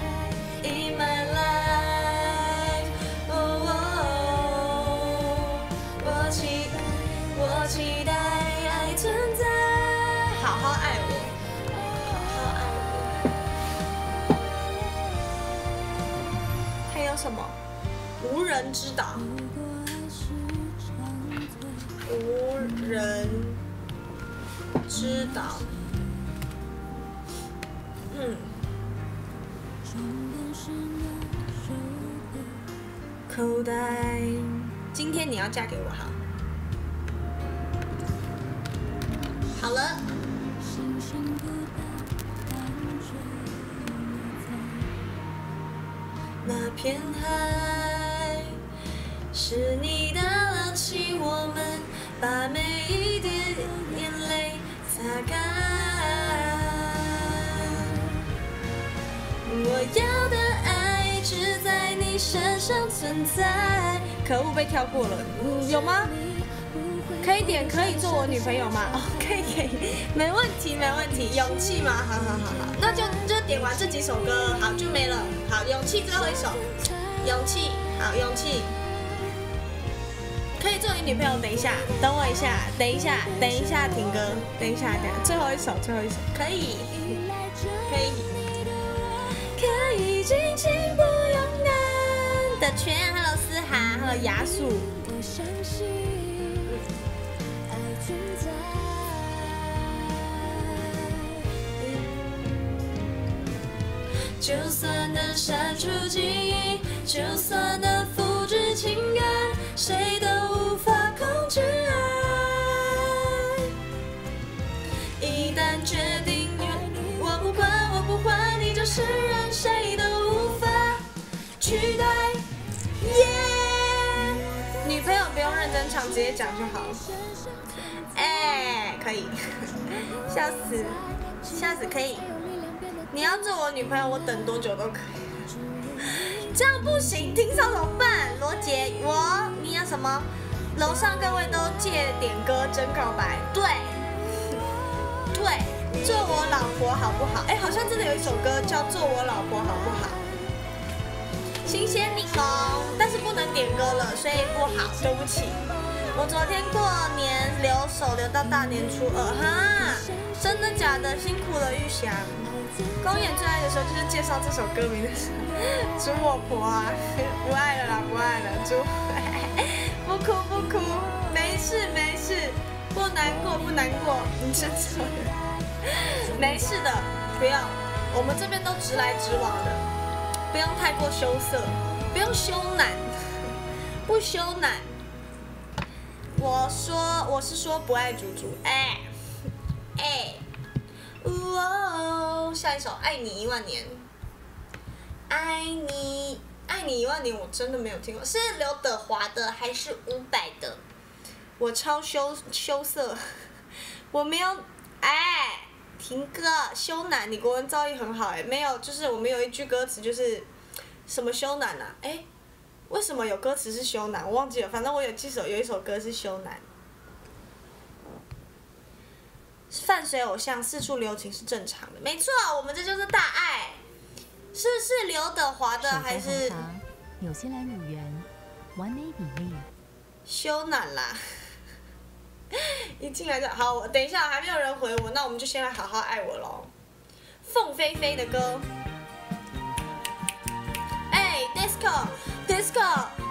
in my 什么？无人知道。无人知道。嗯。口袋，今天你要嫁给我哈。好了。那片海是你的浪起，我们把每一点眼泪擦干。我要的爱只在你身上存在。可恶，被跳过了。有吗？可以点，可以做我女朋友吗？哦，可以，可以，没问题，没问题。勇气吗？好好好好，那就就点完这几首歌，好就没了。好，勇气最后一首，勇气，好，勇气。可以做你女朋友，等一下，等我一下，等一下，等一下，停歌，等一下，等，最后一首，最后一首，可以，可以。可以尽情不勇敢的圈，Hello 思涵，Hello 牙素。存在。就算能删除记忆，就算能复制情感，谁都无法控制爱。一旦决定爱你，我不管，我不换，你就是人，谁都无法取代。耶、女朋友不用认真唱，直接讲就好。可以，笑死，笑死可以。你要做我女朋友，我等多久都可以。这样不行，听上怎么办？罗杰，我你要什么？楼上各位都借点歌真告白，对，对，做我老婆好不好？哎，好像真的有一首歌叫《做我老婆好不好》。新鲜柠檬，但是不能点歌了，所以不好，对不起。我昨天过年留守留到大年初二，哈，真的假的？辛苦了玉祥。公演最爱的时候就是介绍这首歌名的时候，猪我婆啊，不爱了啦，不爱了，猪，不哭不哭，没事没事，不难过不难过，你真错了，没事的，不要，我们这边都直来直往的，不用太过羞涩，不用羞赧，不羞赧。我说我是说不爱猪猪，哎哎。哦，下一首《爱你一万年》。爱你，爱你一万年，我真的没有听过，是刘德华的还是伍佰的？我超羞羞涩，我没有，哎，停歌，羞男，你国文造诣很好哎，没有，就是我们有一句歌词就是什么羞男啊？哎，为什么有歌词是羞男？我忘记了，反正我有记首有一首歌是羞赧。伴随偶像四处留情是正常的，没错，我们这就是大爱。是是刘德华的还是纽西兰乳源，完美比例。羞男啦？一进来就好，我等一下还没有人回我，那我们就先来好好爱我喽。凤飞飞的歌，哎 disco disco，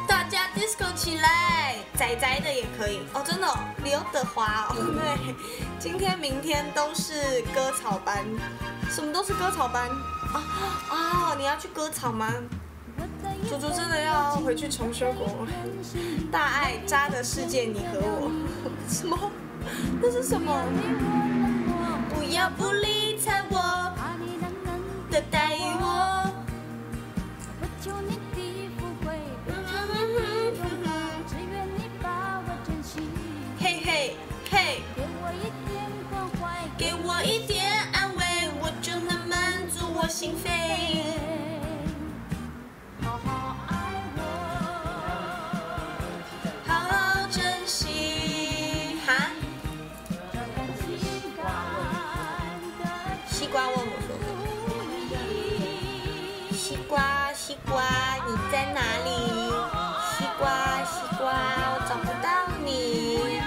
大家 disco 起来，仔仔的也可以哦，真的、哦，刘德华哦，对，今天明天都是割草班，什么都是割草班啊啊！你要去割草吗？猪猪真的要回去重修国文，大爱渣的世界你和我，什么？那是什么？不要不理睬我的待我。心扉。好好爱我，好好珍惜。哈？西瓜问我说：“西瓜，西瓜，你在哪里？西瓜，西瓜，我找不到你。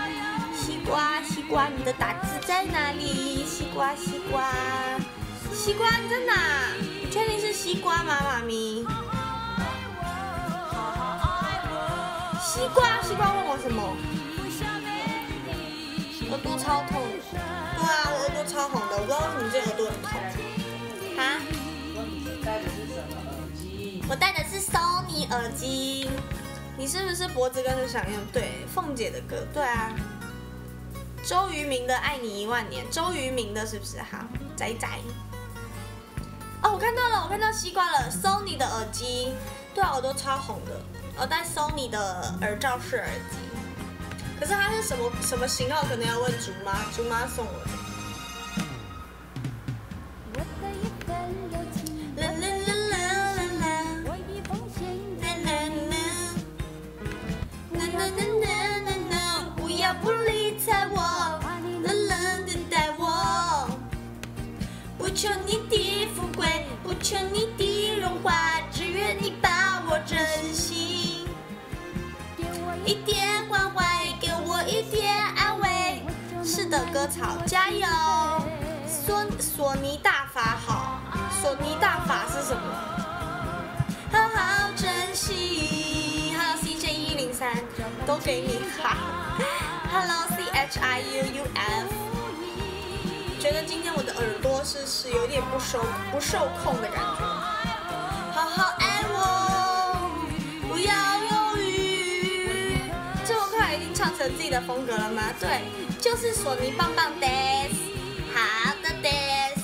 西瓜，西瓜，你的打字在哪里？西瓜，西瓜，西瓜你在哪？你确定是西瓜吗，妈咪？西瓜，西瓜问我什么？耳朵超痛。对啊，我耳朵超红的，我不知道为什么这耳朵很痛。啊？我戴的是 Sony 耳机。你是不是脖子跟着想用？对，凤姐的歌。对啊。周渝民的《爱你一万年》，周渝民的是不是？好，仔仔。哦，我看到了，我看到西瓜了，Sony 的耳机。对啊，耳朵超红的。我戴 Sony 的耳罩式耳机。可是它是什么什么型号？可能要问竹妈，竹妈送我的。啦啦啦啦啦啦，啦啦啦啦啦啦啦，不要不理睬我，冷冷等待我。不求你的富贵，不求你的荣华，只愿你把我珍惜。一点关怀，给我一点安慰。是的，割草，加油！索索尼大法好，索尼大法是什么？好好珍惜。Hello CJ 一零三，都给你哈。Hello C H I U U F，觉得今天我的耳朵是是有点不受不受控的感觉。好好爱我，不要犹豫。这么快已经唱成自己的风格了吗？对，就是索尼棒棒 des，好的 des。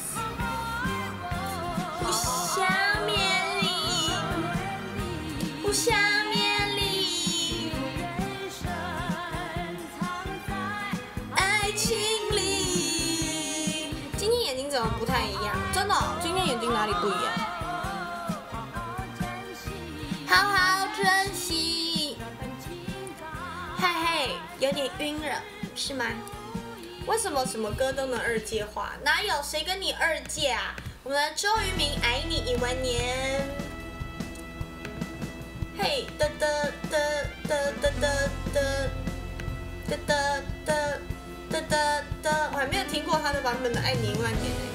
不想面临，不想里不一样？好好珍惜。嘿嘿，有点晕了，是吗？为什么什么歌都能二阶化？哪有谁跟你二阶啊？我们的周渝民《爱你一万年》。嘿，哒哒哒哒哒哒哒哒哒哒哒哒哒，我还没有听过他的版本的《爱你一万年》呢。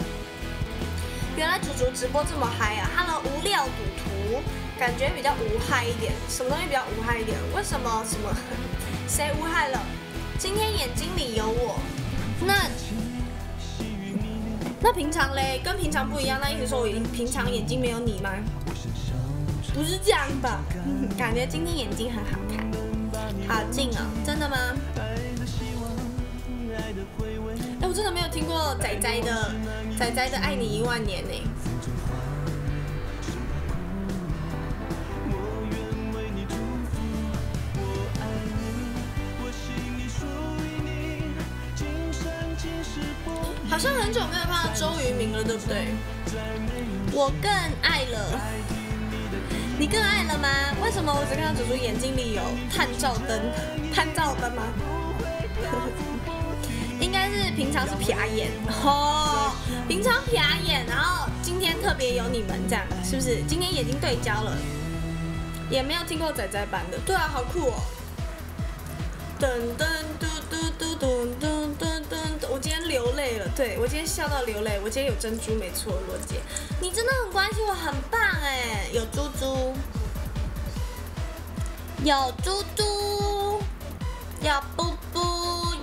原来主厨直播这么嗨啊！Hello，无料赌徒，感觉比较无害一点。什么东西比较无害一点？为什么？什么？谁无害了？今天眼睛里有我。那那平常嘞，跟平常不一样。那意思说我平常眼睛没有你吗？不是这样吧？感觉今天眼睛很好看，好近哦，真的吗？我真的没有听过仔仔的仔仔的《爱你一万年》呢。好像很久没有看到周渝民了，对不对？我更爱了，你更爱了吗？为什么我只看到主厨眼睛里有探照灯？探照灯吗？是平常是撇眼哦，平常撇眼，然后今天特别有你们这样，是不是？今天眼睛对焦了，也没有听过仔仔版的，对啊，好酷哦！噔噔嘟嘟嘟嘟噔噔噔，我今天流泪了，对我今天笑到流泪，我今天有珍珠，没错，罗姐，你真的很关心我，很棒哎，有猪猪，有猪猪，有布布。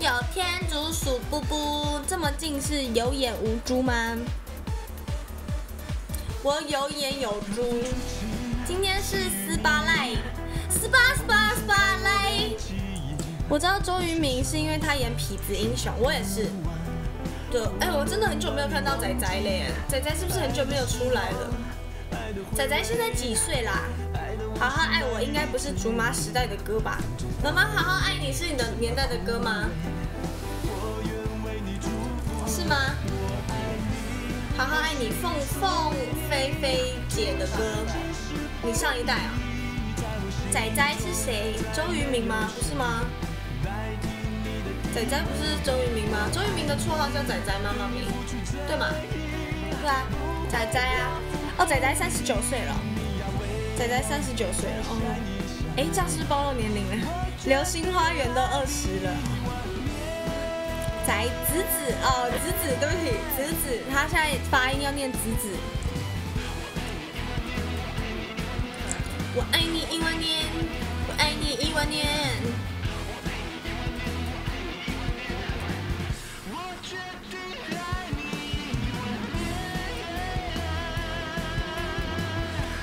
有天竺鼠布布，这么近是有眼无珠吗？我有眼有珠。今天是斯巴赖，斯巴斯巴斯巴赖。我知道周渝民是因为他演痞子英雄，我也是。对，哎，我真的很久没有看到仔仔了耶，仔仔是不是很久没有出来了？仔仔现在几岁啦？好好爱我应该不是竹马时代的歌吧？妈妈好好爱你是你的年代的歌吗？是吗？好好爱你凤凤飞飞姐的歌，你上一代啊？仔仔是谁？周渝民吗？不是吗？仔仔不是周渝民吗？周渝民的绰号叫仔仔吗？妈咪，对吗？对啊，仔仔啊，哦，仔仔三十九岁了，仔仔三十九岁了，哦，哎，这样是暴露年龄了？流星花园都二十了，仔子子哦，子子，对不起，子子，他现在发音要念子子。我爱你一万年，我爱你一万年。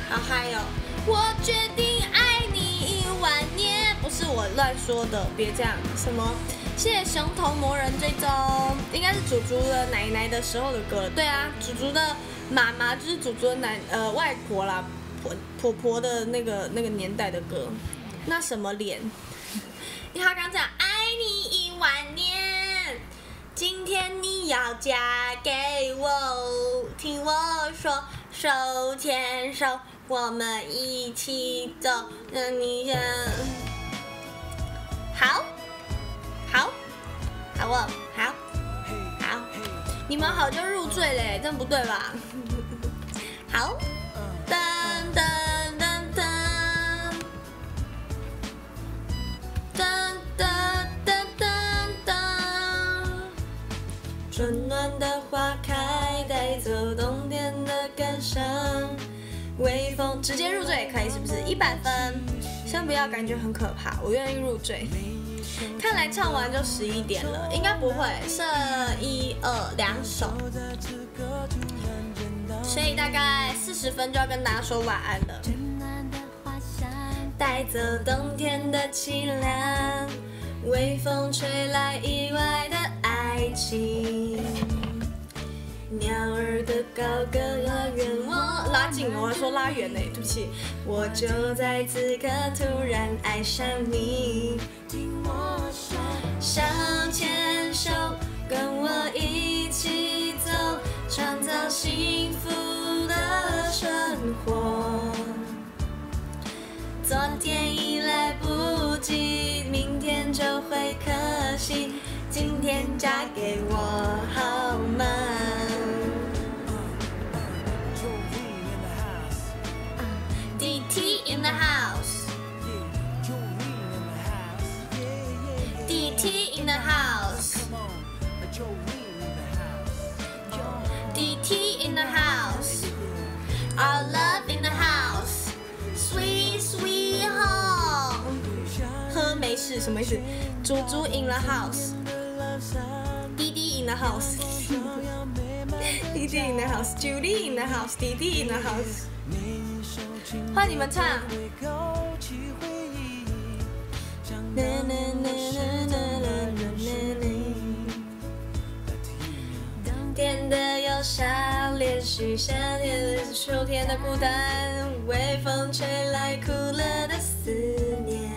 好嗨哦！我决定爱你一万年，不是我乱说的，别这样。什么？谢谢熊头魔人追踪，应该是祖祖的奶奶的时候的歌了。对啊，祖祖的妈妈就是祖祖的奶呃外婆啦，婆婆婆的那个那个年代的歌。那什么脸？因为他刚讲爱你一万年，今天你要嫁给我，听我说，手牵手，我们一起走。让你想，好，好，好哦，好，好，你们好就入赘嘞，这样不对吧？好，噔噔噔噔。噔噔噔噔噔，春暖的花开，带走冬天的感伤。微风直接入赘也可以，是不是？一百分，先不要感觉很可怕，我愿意入赘。看来唱完就十一点了，应该不会，剩一二两首，所以大概四十分就要跟大家说晚安了。带走冬天的凄凉，微风吹来意外的爱情。鸟儿的高歌拉远，近，我还说拉远呢，对不起。我就在此刻突然爱上你，手牵手，跟我一起走，创造幸福的生活。昨天已来不及，明天就会可惜。今天嫁给我好吗 ？DT in the house. DT in the house. DT in the house. Our love in the house. Sweet sweet home. 喝没事什么意思？猪猪 in the house。弟弟 in the house。弟弟 in the house。Julie in the house。弟弟 in the house。 换你们唱。天的忧伤，连续夏天的秋天的孤单，微风吹来哭了的思念。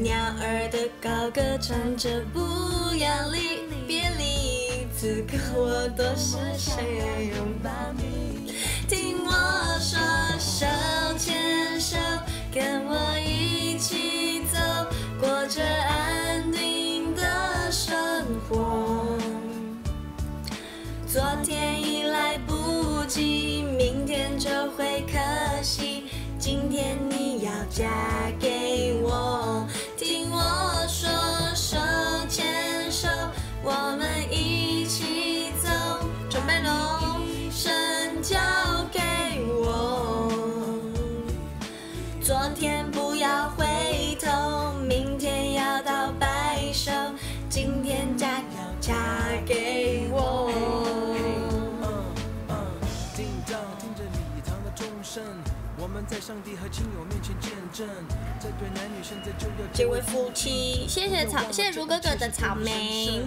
鸟儿的高歌唱着不要离别离，此刻我多是想要拥抱你。听我说，手牵手，跟我一起走，过着安定的生活。昨天已来不及，明天就会可惜。今天你要嫁给我，给我。叮当，听着礼堂的钟声，我们在上帝和亲友面前见证，这对男女现在就要结为夫妻，谢谢草，谢谢如哥哥的草莓。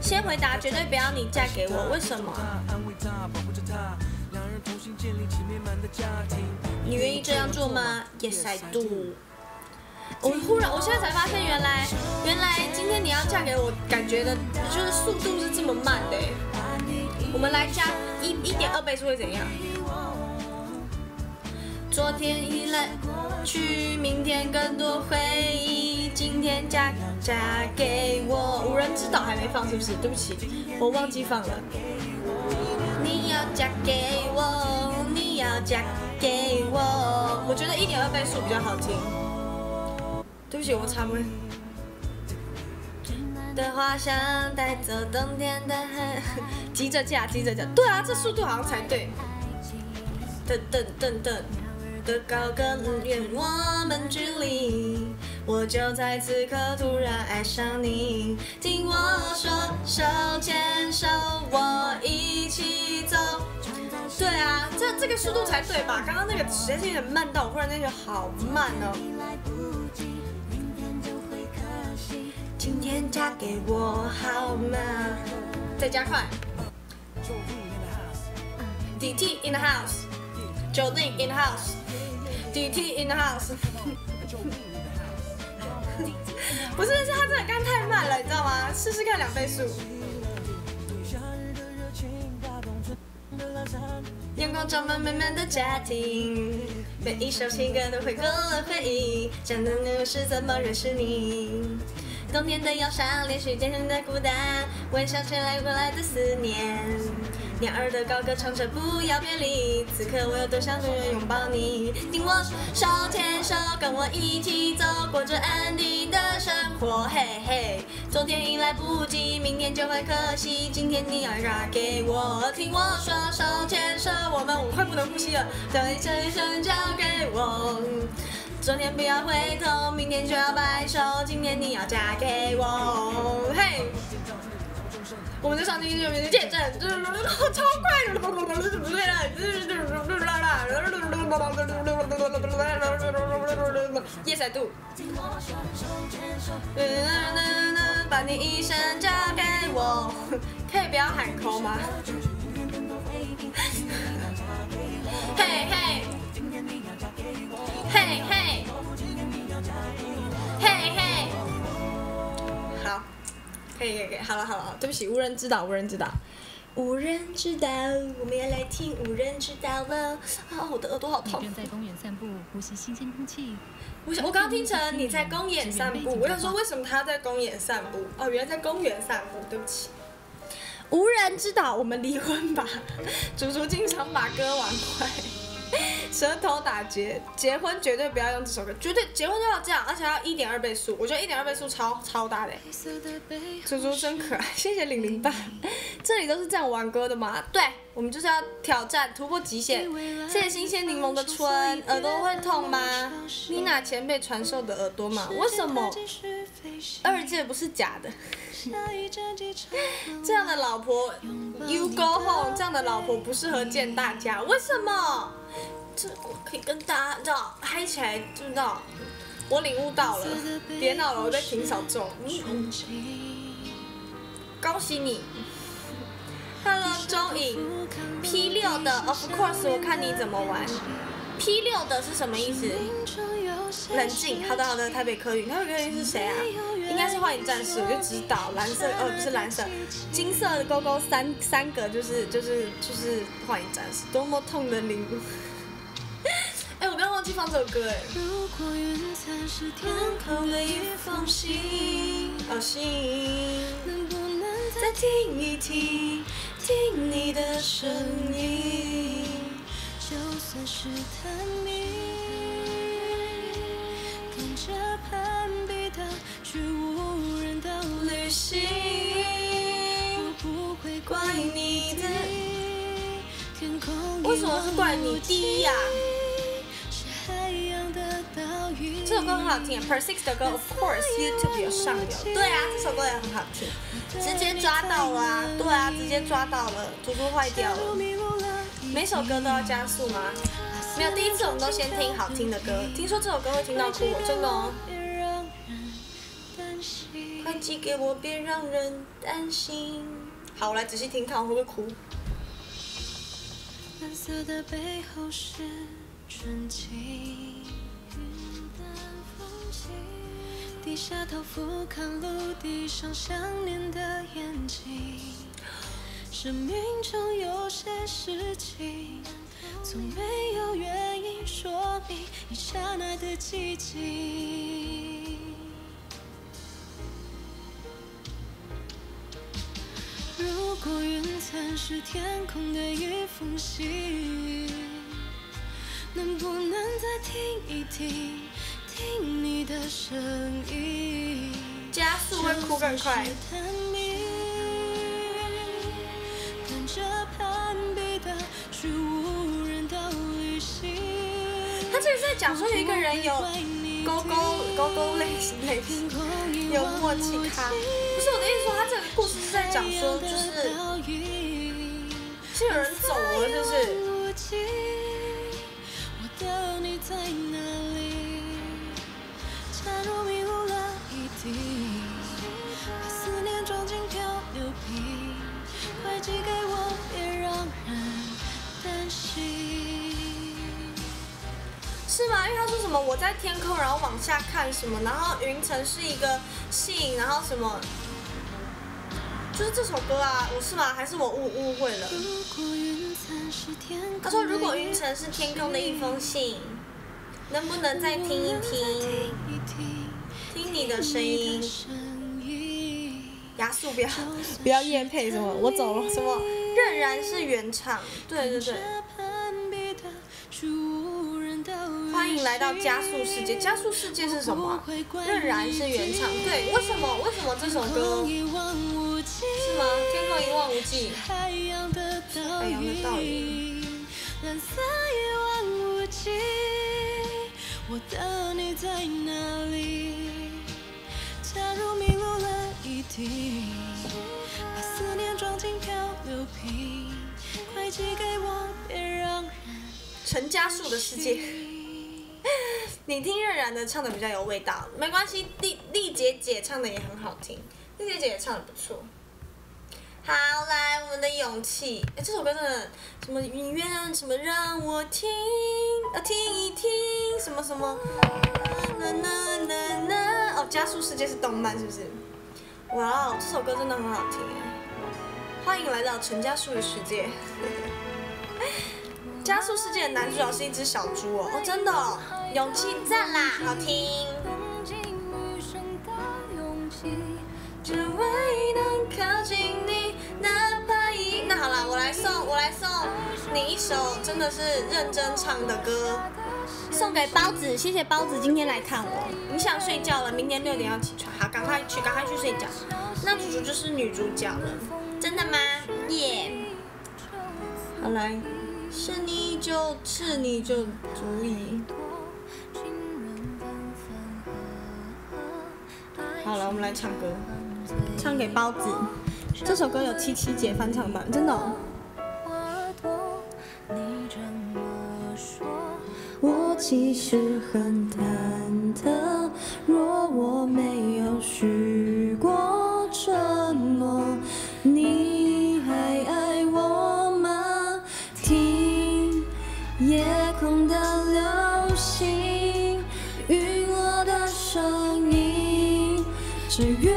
先回答，绝对不要你嫁给我，为什么？安慰他，保护着他，两人同心建立起美满的家庭。你愿意这样做吗？Yes, I do。我忽然，我现在才发现，原来原来今天你要嫁给我，感觉的就是速度是这么慢的。我们来加一一点二倍速会怎样？昨天已来去，明天更多回忆，今天嫁嫁给我。无人知道还没放是不是？对不起，我忘记放了。你要嫁给我，你要嫁给我。我觉得一点二倍速比较好听。对不起，我插播。的花香带走冬天的寒，急着嫁，急着嫁。对啊，这速度好像才对。噔噔噔噔的高更远我们距离，我就在此刻突然爱上你。听我说，手牵手，我一起走。对啊，这这个速度才对吧？刚刚那个实在是有点慢到我忽然间觉得好慢哦。今天嫁给我好吗？再加快。DT in the house，酒店 in the house，DT in the house。不是，是他这个刚太慢了，你知道吗？试试看两倍速。阳光照满满满的家庭，每一首情歌都会勾勒回忆。讲的我是怎么认识你？冬天的忧伤，连续渐渐的孤单，微笑吹来过来的思念。鸟儿的高歌唱着不要别离，此刻我有多想永远拥抱你。听我说手牵手，跟我一起走过这安定的生活。嘿嘿，昨天已来不及，明天就会可惜。今天你要嫁给我，听我说，手牵手，我们我快不能呼吸了，等一生一生交给我。昨天不要回头，明天就要白首，今天你要嫁给我。嘿，我们在上帝面前见证，超快的，不对了，Yes I do。把你一生交给我，可以不要喊抠吗？嘿嘿。嘿嘿，嘿嘿，好，可以可以可以，好了好了，对不起，无人知道，无人知道，无人知道，我们要来听无人知道了。啊，我的耳朵好痛。在公园散步，呼吸新鲜空气。我想，我刚刚听成你在公园散步，我想说为什么他在公园散步？哦，原来在公园散步，对不起。无人知道，我们离婚吧。竹竹经常把歌玩坏。舌头打结，结婚绝对不要用这首歌，绝对结婚都要这样，而且要一点二倍速，我觉得一点二倍速超超大的。猪猪真可爱，谢谢零零八。这里都是这样玩歌的吗？对，我们就是要挑战突破极限。谢谢新鲜柠檬的春，耳朵会痛吗？妮娜前辈传授的耳朵吗？为什么？二姐不是假的。这样的老婆，You go home。这样的老婆不适合见大家，为什么？这我可以跟大家知道嗨起来，知道？我领悟到了，别闹了，我在挺小众。嗯，恭喜你，Hello 周颖，P 六的，Of course，我看你怎么玩。P 六的是什么意思？冷静，好的好的，台北客运，台北客运是谁啊？应该是幻影战士，我就知道蓝色，呃不是蓝色，金色的勾勾三三个就是就是就是幻影战士，多么痛的领悟。哎，我刚刚忘记放这首歌哎。如果云彩是天空的一封信，哦信，能不能再听一听，听你的声音，就算是探秘，跟着攀比的去无人的旅行，我不会怪你的。为什么是怪你低呀？这首歌歌很好听，Persix 的歌 Of course YouTube 有上有，对啊，这首歌也很好听，直接抓到了啊，对啊，直接抓到了，图图坏掉了。每首歌都要加速吗？没有，第一次我们都先听好听的歌，听说这首歌会听到哭，真的哦。快寄给我，别让人担心。好，我来仔细听看我会不会哭。蓝色的背后是纯情，低下头俯瞰陆地上想念的眼睛。生命中有些事情，从没有原因说明一刹那的寂静。如果云层是天空的一封信，能不能再听一听，听你的声音？加速会哭更快。他这里在讲说有一个人有勾勾勾勾类类有默契咖，不是我的意思说，他这个故事是在讲说就是是有人走了，就是？我你在哪里？假如迷路了一地，把思念装进漂流瓶，快寄给我，别让人担心。是吗？因为他说什么我在天空，然后往下看什么，然后云层是一个信，然后什么，就是这首歌啊，我是吗？还是我误误会了？他说如果云层是天空的一封信，能不能再听一听，听你的声音？亚速不要不要夜配什么，我走了什么？仍然是原唱，对对对。欢迎来到加速世界，加速世界是什么？仍然是原唱，对，为什么？为什么这首歌是吗？天空一望无际，海洋的倒影，蓝色一望无际，我的你在哪里？假如迷路了一地，把思念装进漂流瓶，快寄给我，别让人。陈加速的世界，你听任然的唱的比较有味道，没关系，丽丽姐姐唱的也很好听，丽姐姐也唱的不错。好，来我们的勇气，哎，这首歌真的什么你愿什么让我听，要听一听什么什么，啦啦啦啦，哦，加速世界是动漫是不是？哇哦，这首歌真的很好听，欢迎来到陈加速的世界。加速世界的男主角是一只小猪哦，哦，真的、勇气赞啦，好听。只为能靠近你，哪怕一……那好了，我来送，我来送你一首真的是认真唱的歌，送给包子，谢谢包子今天来看我。你想睡觉了，明天六点要起床，好，赶快去，赶快去睡觉。那主主就是女主角了，真的吗？耶、好来。是你就是你就足以。好了，我们来唱歌，唱给包子。这首歌有七七姐翻唱版，真的、哦。我其实很忐忑，若我没有许过承诺，你还爱我吗？听夜空的流星，陨落的声音，这愿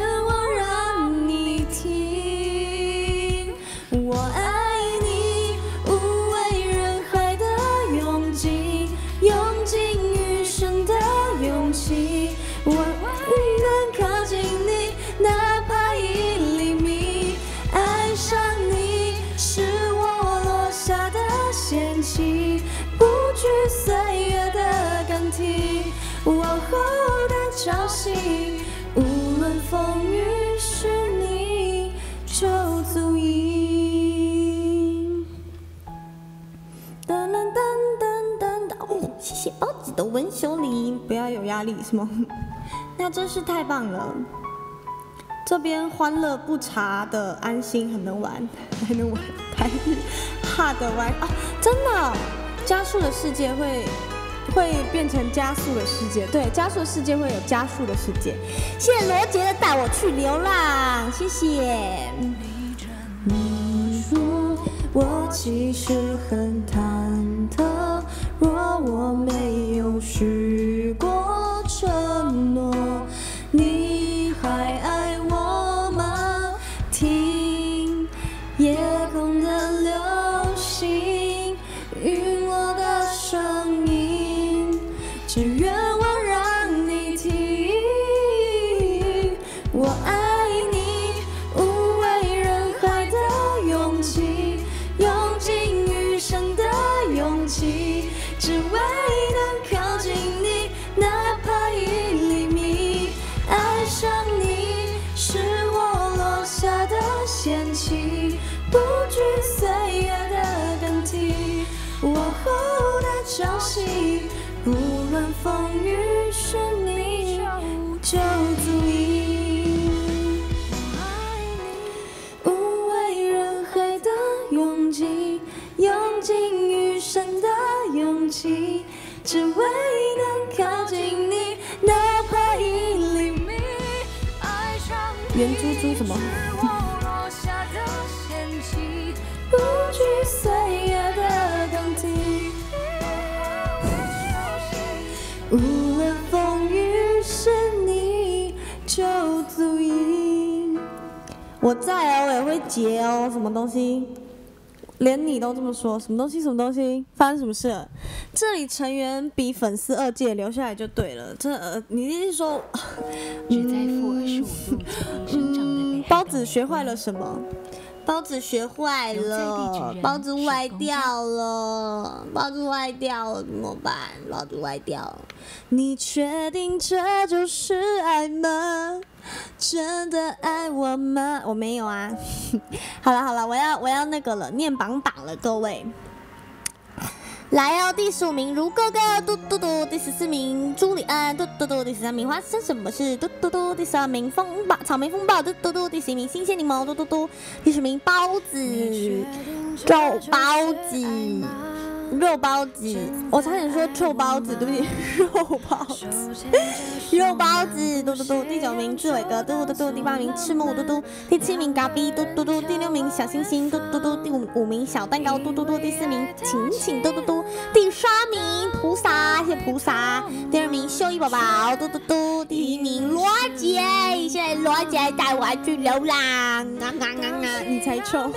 子的文修里，不要有压力，是吗？那真是太棒了。这边欢乐不查的安心很能玩，还能玩台日哈的玩啊，真的，加速的世界会会变成加速的世界，对，加速的世界会有加速的世界。谢谢罗杰的带我去流浪，谢谢。我其实很忐忑，若我没有许过承诺，你勇气，只为能靠近你，哪怕一厘米。爱上圆珠珠什么？我落下的仙气，不惧岁月的更替。无论风雨是你就足以。我在哦，我也会截哦，什么东西？连你都这么说，什么东西？什么东西？发生什么事了？这里成员比粉丝二届留下来就对了。这呃，你是说，只在负二十五度极地生长的北海包子学坏了什么？包子学坏了，包子歪掉了，包子歪掉了，怎么办？包子歪掉了。你确定这就是爱吗？真的爱我吗？我没有啊。好了好了，我要我要那个了，念榜榜了，各位。来哦，第十五名如哥哥，嘟嘟嘟；第十四名朱里安，嘟嘟嘟；第十三名花生什么事，嘟嘟嘟；第十二名风暴草莓风暴，嘟嘟嘟；第十一名新鲜柠檬，嘟嘟嘟；第十名包子肉包子肉包子，我差点说臭包子，对不起，肉包子。肉包子，嘟嘟嘟；第九名志伟哥，嘟嘟嘟；第八名赤木，嘟嘟；第七名嘎逼，嘟嘟嘟；第六名小星星，嘟嘟嘟；第五五名小蛋糕，嘟嘟嘟；第四名晴晴，嘟嘟嘟；第三名菩萨，谢菩萨；第二名秀一宝宝，嘟嘟嘟；第一名罗姐，谢谢罗姐带我去流浪，啊啊啊啊！你才臭，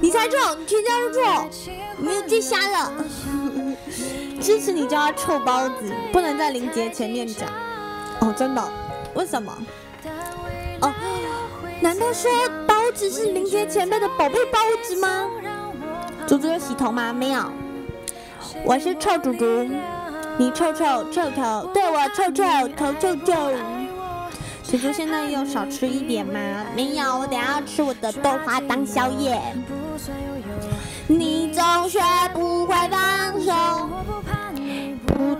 你才臭，你全家都臭，你有最支持你叫他臭包子，不能在林杰前面讲。哦，真的？为什么？哦，难道说包子是林杰前辈的宝贝包子吗？猪猪有洗头吗？没有。我是臭猪猪，你臭臭臭头，对我臭臭头臭臭。猪猪现在又少吃一点吗？没有，我等下要吃我的豆花当宵夜。你总学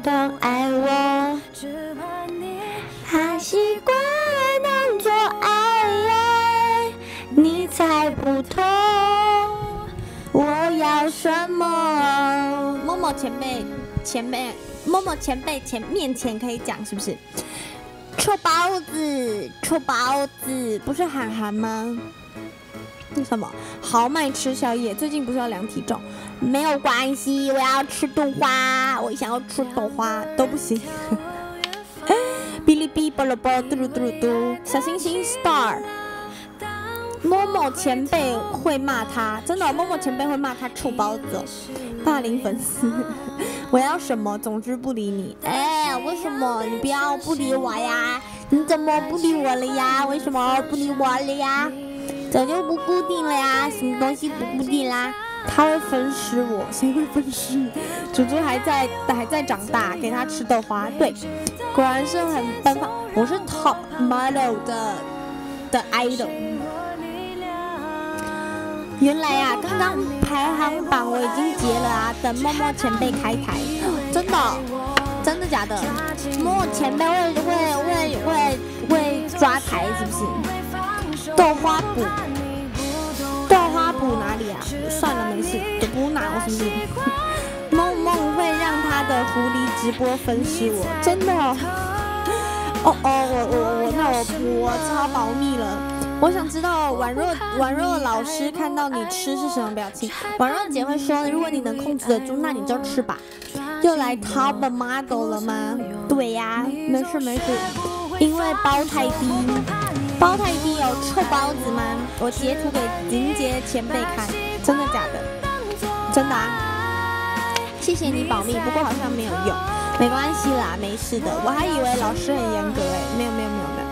不懂爱我，还习惯当作爱，你猜不透我要什么。某某前辈，前辈，某某前辈前面前可以讲是不是？臭包子，臭包子，不是涵涵吗？那什么豪迈吃宵夜，最近不是要量体重？没有关系，我要吃豆花，我想要吃豆花都不行。哔哩哔巴拉巴嘟噜嘟噜嘟，小星星 star。某某前辈会骂他，真的，某某前辈会骂他臭包子，霸凌粉丝。我要什么？总之不理你。哎，为什么你不要不理我呀？你怎么不理我了呀？为什么不理我了呀？早就不固定了呀，什么东西不固定啦？他会分尸我，谁会分尸？猪猪还在还在长大，给他吃豆花。对，果然是很奔放。我是 top model 的的 idol。原来呀、刚刚排行榜我已经截了啊，等默默前辈开台，真的。真的假的？默默前辈会会会会会抓台是不是？豆花补，补哪里啊？算了，没事，都补脑是不是？梦梦会让他的狐狸直播分尸我，真的 哦。哦哦，我我我，那我我超保密了。我想知道宛若宛若老师看到你吃是什么表情？宛若姐会说，如果你能控制得住，那你就吃吧。又来 top model 了吗？对呀，没事没事，因为包太低，包太低有臭包子吗？我截图给林杰前辈看，真的假的？真的啊。谢谢你保密，不过好像没有用，没关系啦，没事的。我还以为老师很严格哎，没有没有没有没有。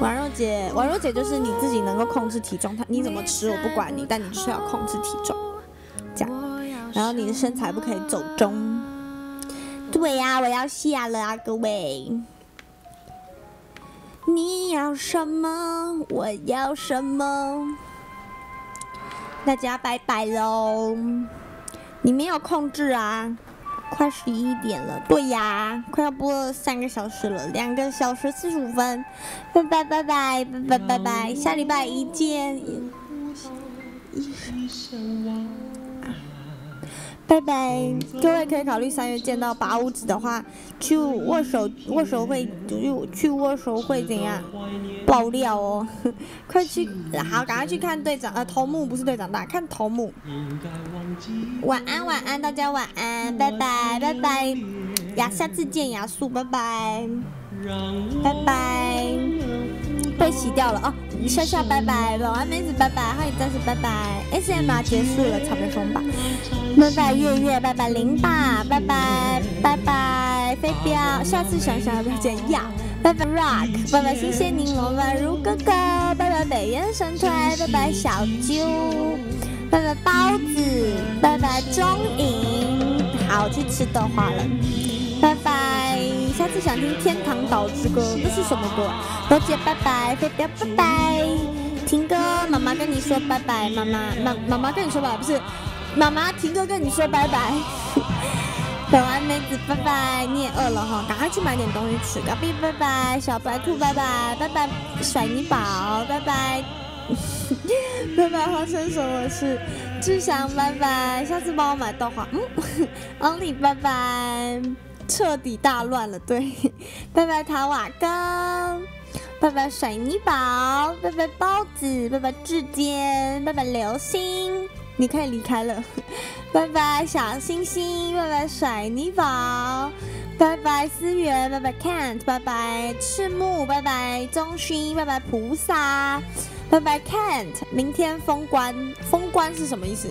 宛若姐，宛若姐就是你自己能够控制体重，她你怎么吃我不管你，但你就是要控制体重，这样。然后你的身材不可以走中。对呀、我要下了啊，各位。你要什么？我要什么？大家拜拜喽！你没有控制啊，快十一点了。对呀，快要播了三个小时了，两个小时四十五分。拜拜拜拜拜拜拜拜，下礼拜一见。拜拜，各位可以考虑三月见到八五子的话，去握手握手会，去去握手会怎样？爆料哦，快去，好，赶快去看队长，呃，头目不是队长大，看头目。晚安晚安，大家晚安，拜拜拜拜，呀，下次见雅素，拜拜，拜拜。被洗掉了哦，夏夏拜拜，晚安妹子拜拜，欢迎战士拜拜，SMR 结束了，草莓风吧，拜拜月月，拜拜林爸，拜拜拜拜飞镖，下次想想要不要见呀，拜拜 Rock，拜拜新鲜柠檬，拜拜如哥哥，拜拜北原神推，拜拜小啾，拜拜包子，拜拜中影，好去吃豆花了。拜拜，下次想听《天堂岛之歌》，这是什么歌？罗姐拜拜，飞镖拜拜，婷哥妈妈跟你说拜拜，妈妈妈妈妈跟你说拜拜，不是妈妈婷哥跟你说拜拜。本完妹子拜拜，你也饿了哈，赶快去买点东西吃。隔壁拜拜，小白兔拜拜，拜拜甩泥宝拜拜，拜拜花生什么事？志祥 拜拜，下次帮我买豆花。嗯，Only 拜拜。彻底大乱了，对，拜拜塔瓦哥，拜拜水泥宝，拜拜包子，拜拜志坚，拜拜流星，你可以离开了，拜拜小星星，拜拜水泥宝，拜拜思源，拜拜 Kent，拜拜赤木，拜拜中勋，拜拜菩萨，拜拜 Kent，明天封关，封关是什么意思？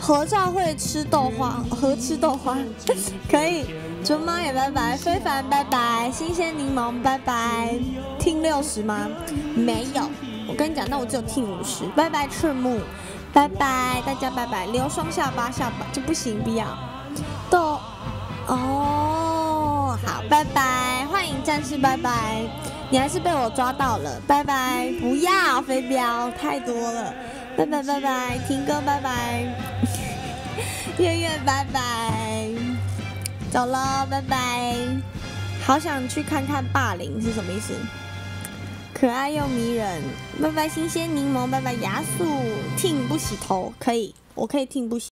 合照会吃豆花，合吃豆花 可以。竹猫也拜拜，非凡拜拜，新鲜柠檬拜拜。听六十吗？没有，我跟你讲，那我只有听五十。拜拜赤木，拜拜大家拜拜。留双下巴下巴就不行，不要。豆哦，好，拜拜，欢迎战士，拜拜。你还是被我抓到了，拜拜。不要飞镖，太多了。拜拜拜拜，听歌拜拜，月月拜拜，走了拜拜。好想去看看霸凌是什么意思？可爱又迷人，拜拜新鲜柠檬，拜拜牙素，听不洗头可以，我可以听不洗。